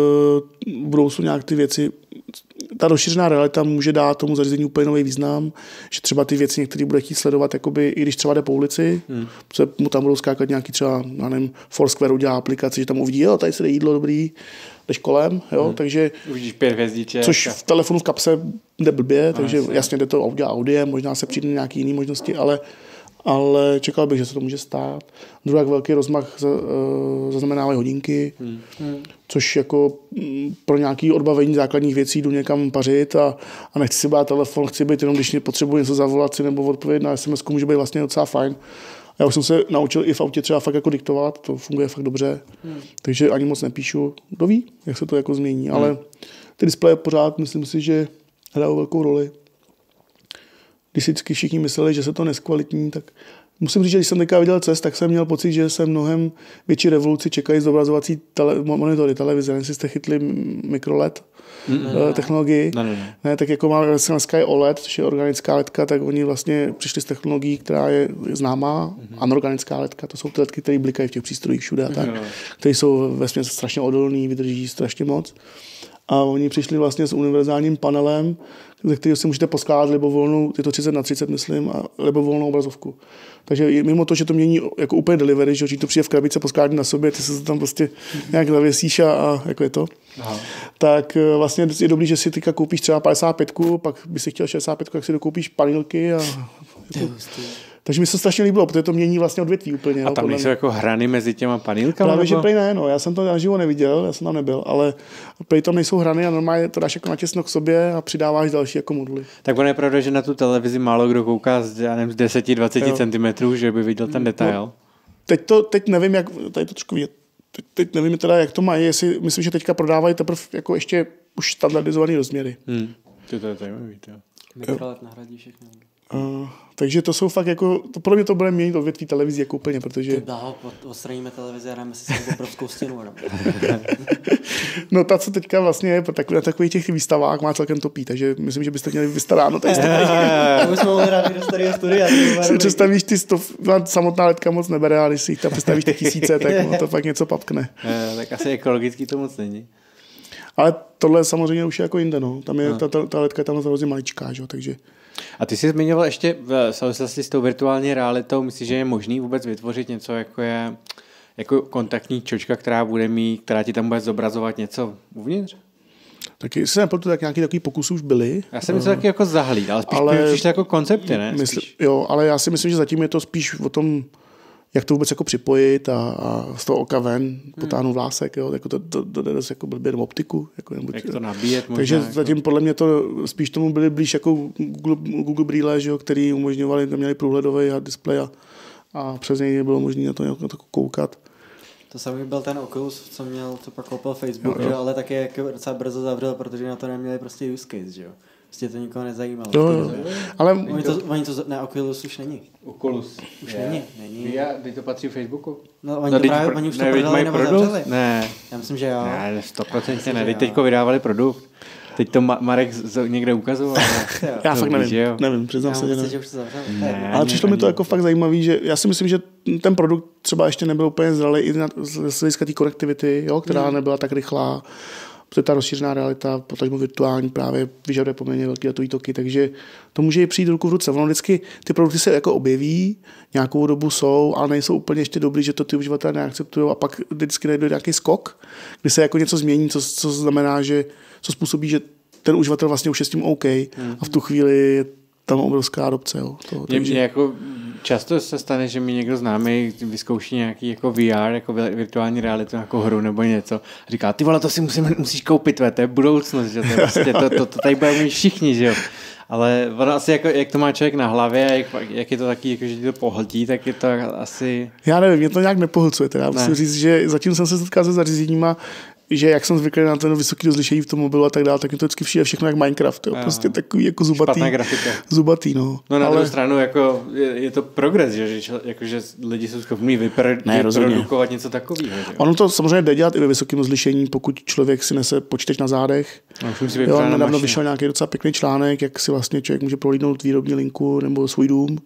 S1: budou jsou nějak ty věci, ta rozšířená realita může dát tomu zařízení úplně nový význam, že třeba ty věci některý bude chtít sledovat, jakoby, i když třeba jde po ulici, hmm. se mu tam budou skákat nějaký třeba, já nevím, Foursquare udělá aplikaci, že tam uvidí, jo, tady se jde jídlo dobrý, jdeš kolem, jo, hmm. takže...
S2: Uvidíš pět hvězdiček.
S1: Což v telefonu v kapse jde blbě, no, takže jasně. jasně jde to audio, audie, možná se přijde nějaké jiné možnosti, ale ale čekal bych, že se to může stát. Druhá velký rozmach eh, zaznamenávají hodinky, hmm. což jako mm, pro nějaké odbavení základních věcí jdu někam pařit a, a nechci si brát telefon, chci být jenom, když potřebuji něco zavolat si nebo odpovědět na SMS, může být vlastně docela fajn. Já už jsem se naučil i v autě třeba fakt jako diktovat, to funguje fakt dobře, hmm. takže ani moc nepíšu. Kdo ví, jak se to jako změní, hmm. ale ty displeje pořád myslím si, že hrajou velkou roli když si vždycky všichni mysleli, že se to neskvalitní, tak musím říct, že když jsem teďka viděl cest, tak jsem měl pocit, že se mnohem větší revoluci čekají zobrazovací tele, monitory, televize. Nevím, jste chytli mikroLED mm, ne, technologii.
S2: Ne, ne, ne.
S1: ne, tak jako máme dneska je OLED, což je organická ledka, tak oni vlastně přišli s technologií, která je známá, mm-hmm. anorganická ledka, to jsou ty ledky, které blikají v těch přístrojích všude a tak, mm-hmm. které jsou ve strašně odolné, vydrží strašně moc. A oni přišli vlastně s univerzálním panelem, ze kterého si můžete poskládat libovolnou, je to 30 na 30, myslím, a libovolnou obrazovku. Takže mimo to, že to mění jako úplně delivery, že to přijde v krabice, poskládat na sobě, ty se tam prostě nějak zavěsíš a, a jako je to, Aha. tak eh, vlastně je dobrý, že si teďka koupíš třeba 55, pak by si chtěl 65, tak si dokoupíš panelky a to, takže mi se strašně líbilo, protože to mění vlastně odvětví úplně.
S2: A tam nejsou jako hrany mezi těma panelkami?
S1: Právě, nebo? že prej ne, no. Já jsem to naživo neviděl, já jsem tam nebyl, ale prej tam nejsou hrany a normálně to dáš jako natěsno k sobě a přidáváš další jako moduly.
S2: Tak ono je pravda, že na tu televizi málo kdo kouká z, já nevím, z 10-20 cm, že by viděl ten no, detail. No,
S1: teď, to, teď nevím, jak, tady to trošku vidět. Teď, teď, nevím teda, jak to mají, jestli, myslím, že teďka prodávají teprve jako ještě už standardizované rozměry.
S2: Hmm. To, to je zajímavý, to.
S3: Mikrolet nahradí všechno.
S1: Uh, takže to jsou fakt jako, to podle mě to bude měnit odvětví televizí jako úplně, protože...
S3: Ty bláho, pod- odstraníme televizi a dáme si sem obrovskou stěnu. No.
S1: No ta, co teďka vlastně je tak, na takových těch výstavách, má celkem topí, takže myslím, že byste měli vystaráno tady
S3: To bychom mohli rádi do starého studia.
S1: si představíš ty stov, samotná letka moc nebere, ale když si jich tam představíš ty tisíce, tak no, to fakt něco papkne.
S2: Eh, tak asi ekologický to moc není.
S1: Ale tohle samozřejmě už je jako jinde, no. Tam je, ta, ta, ta letka je tam hrozně maličká, že? jo, takže
S2: A ty jsi zmiňoval ještě v souvislosti s tou virtuální realitou, myslíš, že je možný vůbec vytvořit něco, jako je jako kontaktní čočka, která bude mít, která ti tam bude zobrazovat něco uvnitř?
S1: taky se nepletu, tak nějaký takový pokusy už byly.
S2: Já jsem něco taky jako zahlíd, ale spíš
S1: Ale-
S2: jako koncepty, ne? Spíš.
S1: jo, ale já si myslím, že zatím je to spíš o tom, jak to vůbec jako připojit a, a z toho oka ven potáhnout vlásek, jo, jako to, to, to jde dost jako blbě optiku. Jako, nebo,
S2: Jak to nabíjet možná.
S1: takže
S2: jako.
S1: zatím podle mě to spíš tomu byly blíž jako Google, Google brýle, že jo, který umožňovali, tam měli průhledový a displej a, a přes něj bylo možné na to, na to koukat.
S3: To samý byl ten Oculus, co měl, co pak koupil Facebook, jo, jo. ale taky jako docela brzo zavřel, protože na to neměli prostě use case, že jo. Prostě to nikoho nezajímalo.
S1: Jo, jo. Ale
S3: Oni to, oni to, ne, Oculus už není.
S2: Oculus.
S3: Už není, není.
S2: Já, teď to patří Facebooku.
S3: No, oni, to
S2: teď
S3: právě,
S2: pro-
S3: oni už to
S2: ne, teď
S3: prodali nebo
S2: produkt?
S3: zavřeli.
S2: Ne,
S3: Já myslím, že jo.
S2: ne, stoprocentně ne. Teď teďko vydávali produkt. Teď to Ma- Marek z- někde ukazoval. ne?
S1: já
S2: To
S1: fakt nevím,
S2: že jo?
S1: nevím, přiznám se, že nevím.
S3: že už to.
S2: Ne.
S3: Ne.
S1: Ale přišlo mi to jako fakt zajímavý, že já si myslím, že ten produkt třeba ještě nebyl úplně zralý i na, z hlediska té konektivity, jo, která nebyla tak rychlá, protože ta rozšířená realita, potažmo virtuální právě vyžaduje poměrně velké datový toky, takže to může i přijít ruku v ruce. Ono vždycky ty produkty se jako objeví, nějakou dobu jsou, ale nejsou úplně ještě dobrý, že to ty uživatelé neakceptují a pak vždycky najde nějaký skok, kdy se jako něco změní, co, co znamená, že co způsobí, že ten uživatel vlastně už je s tím OK. A v tu chvíli je tam obrovská adopce. Jo, toho,
S2: Mě, mě jako často se stane, že mi někdo známý vyzkouší nějaký jako VR, jako vi- virtuální realitu, jako hru nebo něco. A říká, ty vole, to si musím, musíš koupit, ve, to je budoucnost, že to, je prostě, to, to, to tady budeme mít všichni, že jo. Ale ono asi jako, jak to má člověk na hlavě, jak, jak je to taky, jako, že ti to pohltí, tak je to asi...
S1: Já nevím, mě to nějak nepohlcuje. Teda. Musím
S2: Ne.
S1: říct, že zatím jsem se setkal se zařízeníma, že jak jsem zvyklý na ten vysoký rozlišení v tom mobilu a tak dále, tak mi to vždycky přijde všechno jak Minecraft. Jo. Prostě takový jako zubatý. Zubatý, no.
S2: No na
S1: Ale
S2: druhou stranu jako je, je to progres, že, že, jako, že lidi jsou schopní vypr-
S1: Ne,
S2: vyprodukovat něco takového. Že?
S1: ono to samozřejmě jde dělat i ve vysokém rozlišení, pokud člověk si nese počítač na zádech.
S2: No, už
S1: Jo, nedávno vyšel nějaký docela pěkný článek, jak si vlastně člověk může prolídnout výrobní linku nebo svůj dům,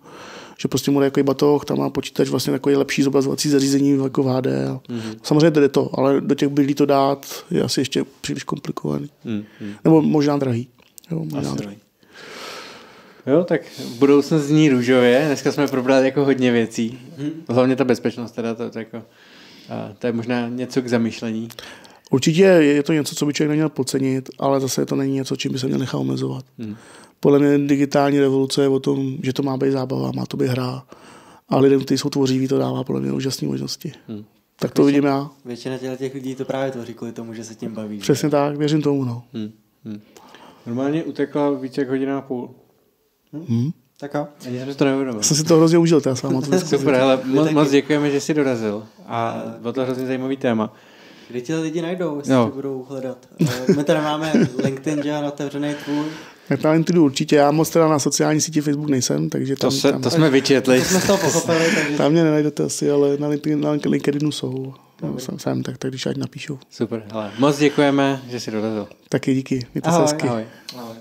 S1: že prostě mu jako batoh, tam má počítač vlastně takový lepší zobrazovací zařízení jako v HD. A
S2: Mhm.
S1: Samozřejmě jde to, ale do těch bydlí to dát je asi ještě příliš komplikovaný.
S2: Hmm, hmm.
S1: Nebo možná drahý. Jo, možná
S2: Asi.
S1: drahý.
S2: Jo, tak budoucnost zní růžově. Dneska jsme probrali jako hodně věcí. Hlavně ta bezpečnost, teda to, to, jako, a to je možná něco k zamyšlení.
S1: Určitě je to něco, co by člověk neměl podcenit, ale zase to není něco, čím by se měl nechat omezovat.
S2: Hmm.
S1: Podle mě digitální revoluce je o tom, že to má být zábava, má to být hra. A lidem, kteří jsou tvořiví, to dává podle mě úžasné možnosti.
S2: Hmm.
S1: Tak to vidím já.
S3: Většina těch lidí to právě tvoří kvůli tomu, že se tím baví.
S1: Přesně tak, věřím tomu. No.
S2: Hmm. Hmm. Normálně utekla více jak hodina a půl.
S1: Hm?
S3: Tak jo.
S2: Ani jsem si to neuvědomil.
S1: Já jsem si to hrozně užil, teda s váma. to
S2: Super, ale moc,
S3: taky.
S2: moc děkujeme, že jsi dorazil. A bylo to hrozně zajímavý téma.
S3: Kde ti lidi najdou, jestli no. budou hledat? Eh, My tady máme LinkedIn, že otevřený tvůj.
S1: LinkedInu určitě, já moc teda na sociální síti Facebook nejsem, takže
S2: To,
S1: tam,
S2: se,
S1: tam,
S2: to jsme vyčetli.
S3: To jsme z toho pochopili, takže
S1: tam mě nenajdete asi, ale na LinkedInu, na LinkedInu jsou. No, jsem, jsem, tak, tak když ať napíšu.
S2: Super, ale moc děkujeme, že jsi dorazil.
S1: Taky díky, mějte se
S3: Ahoj.
S1: hezky.
S2: Ahoj.
S3: Ahoj.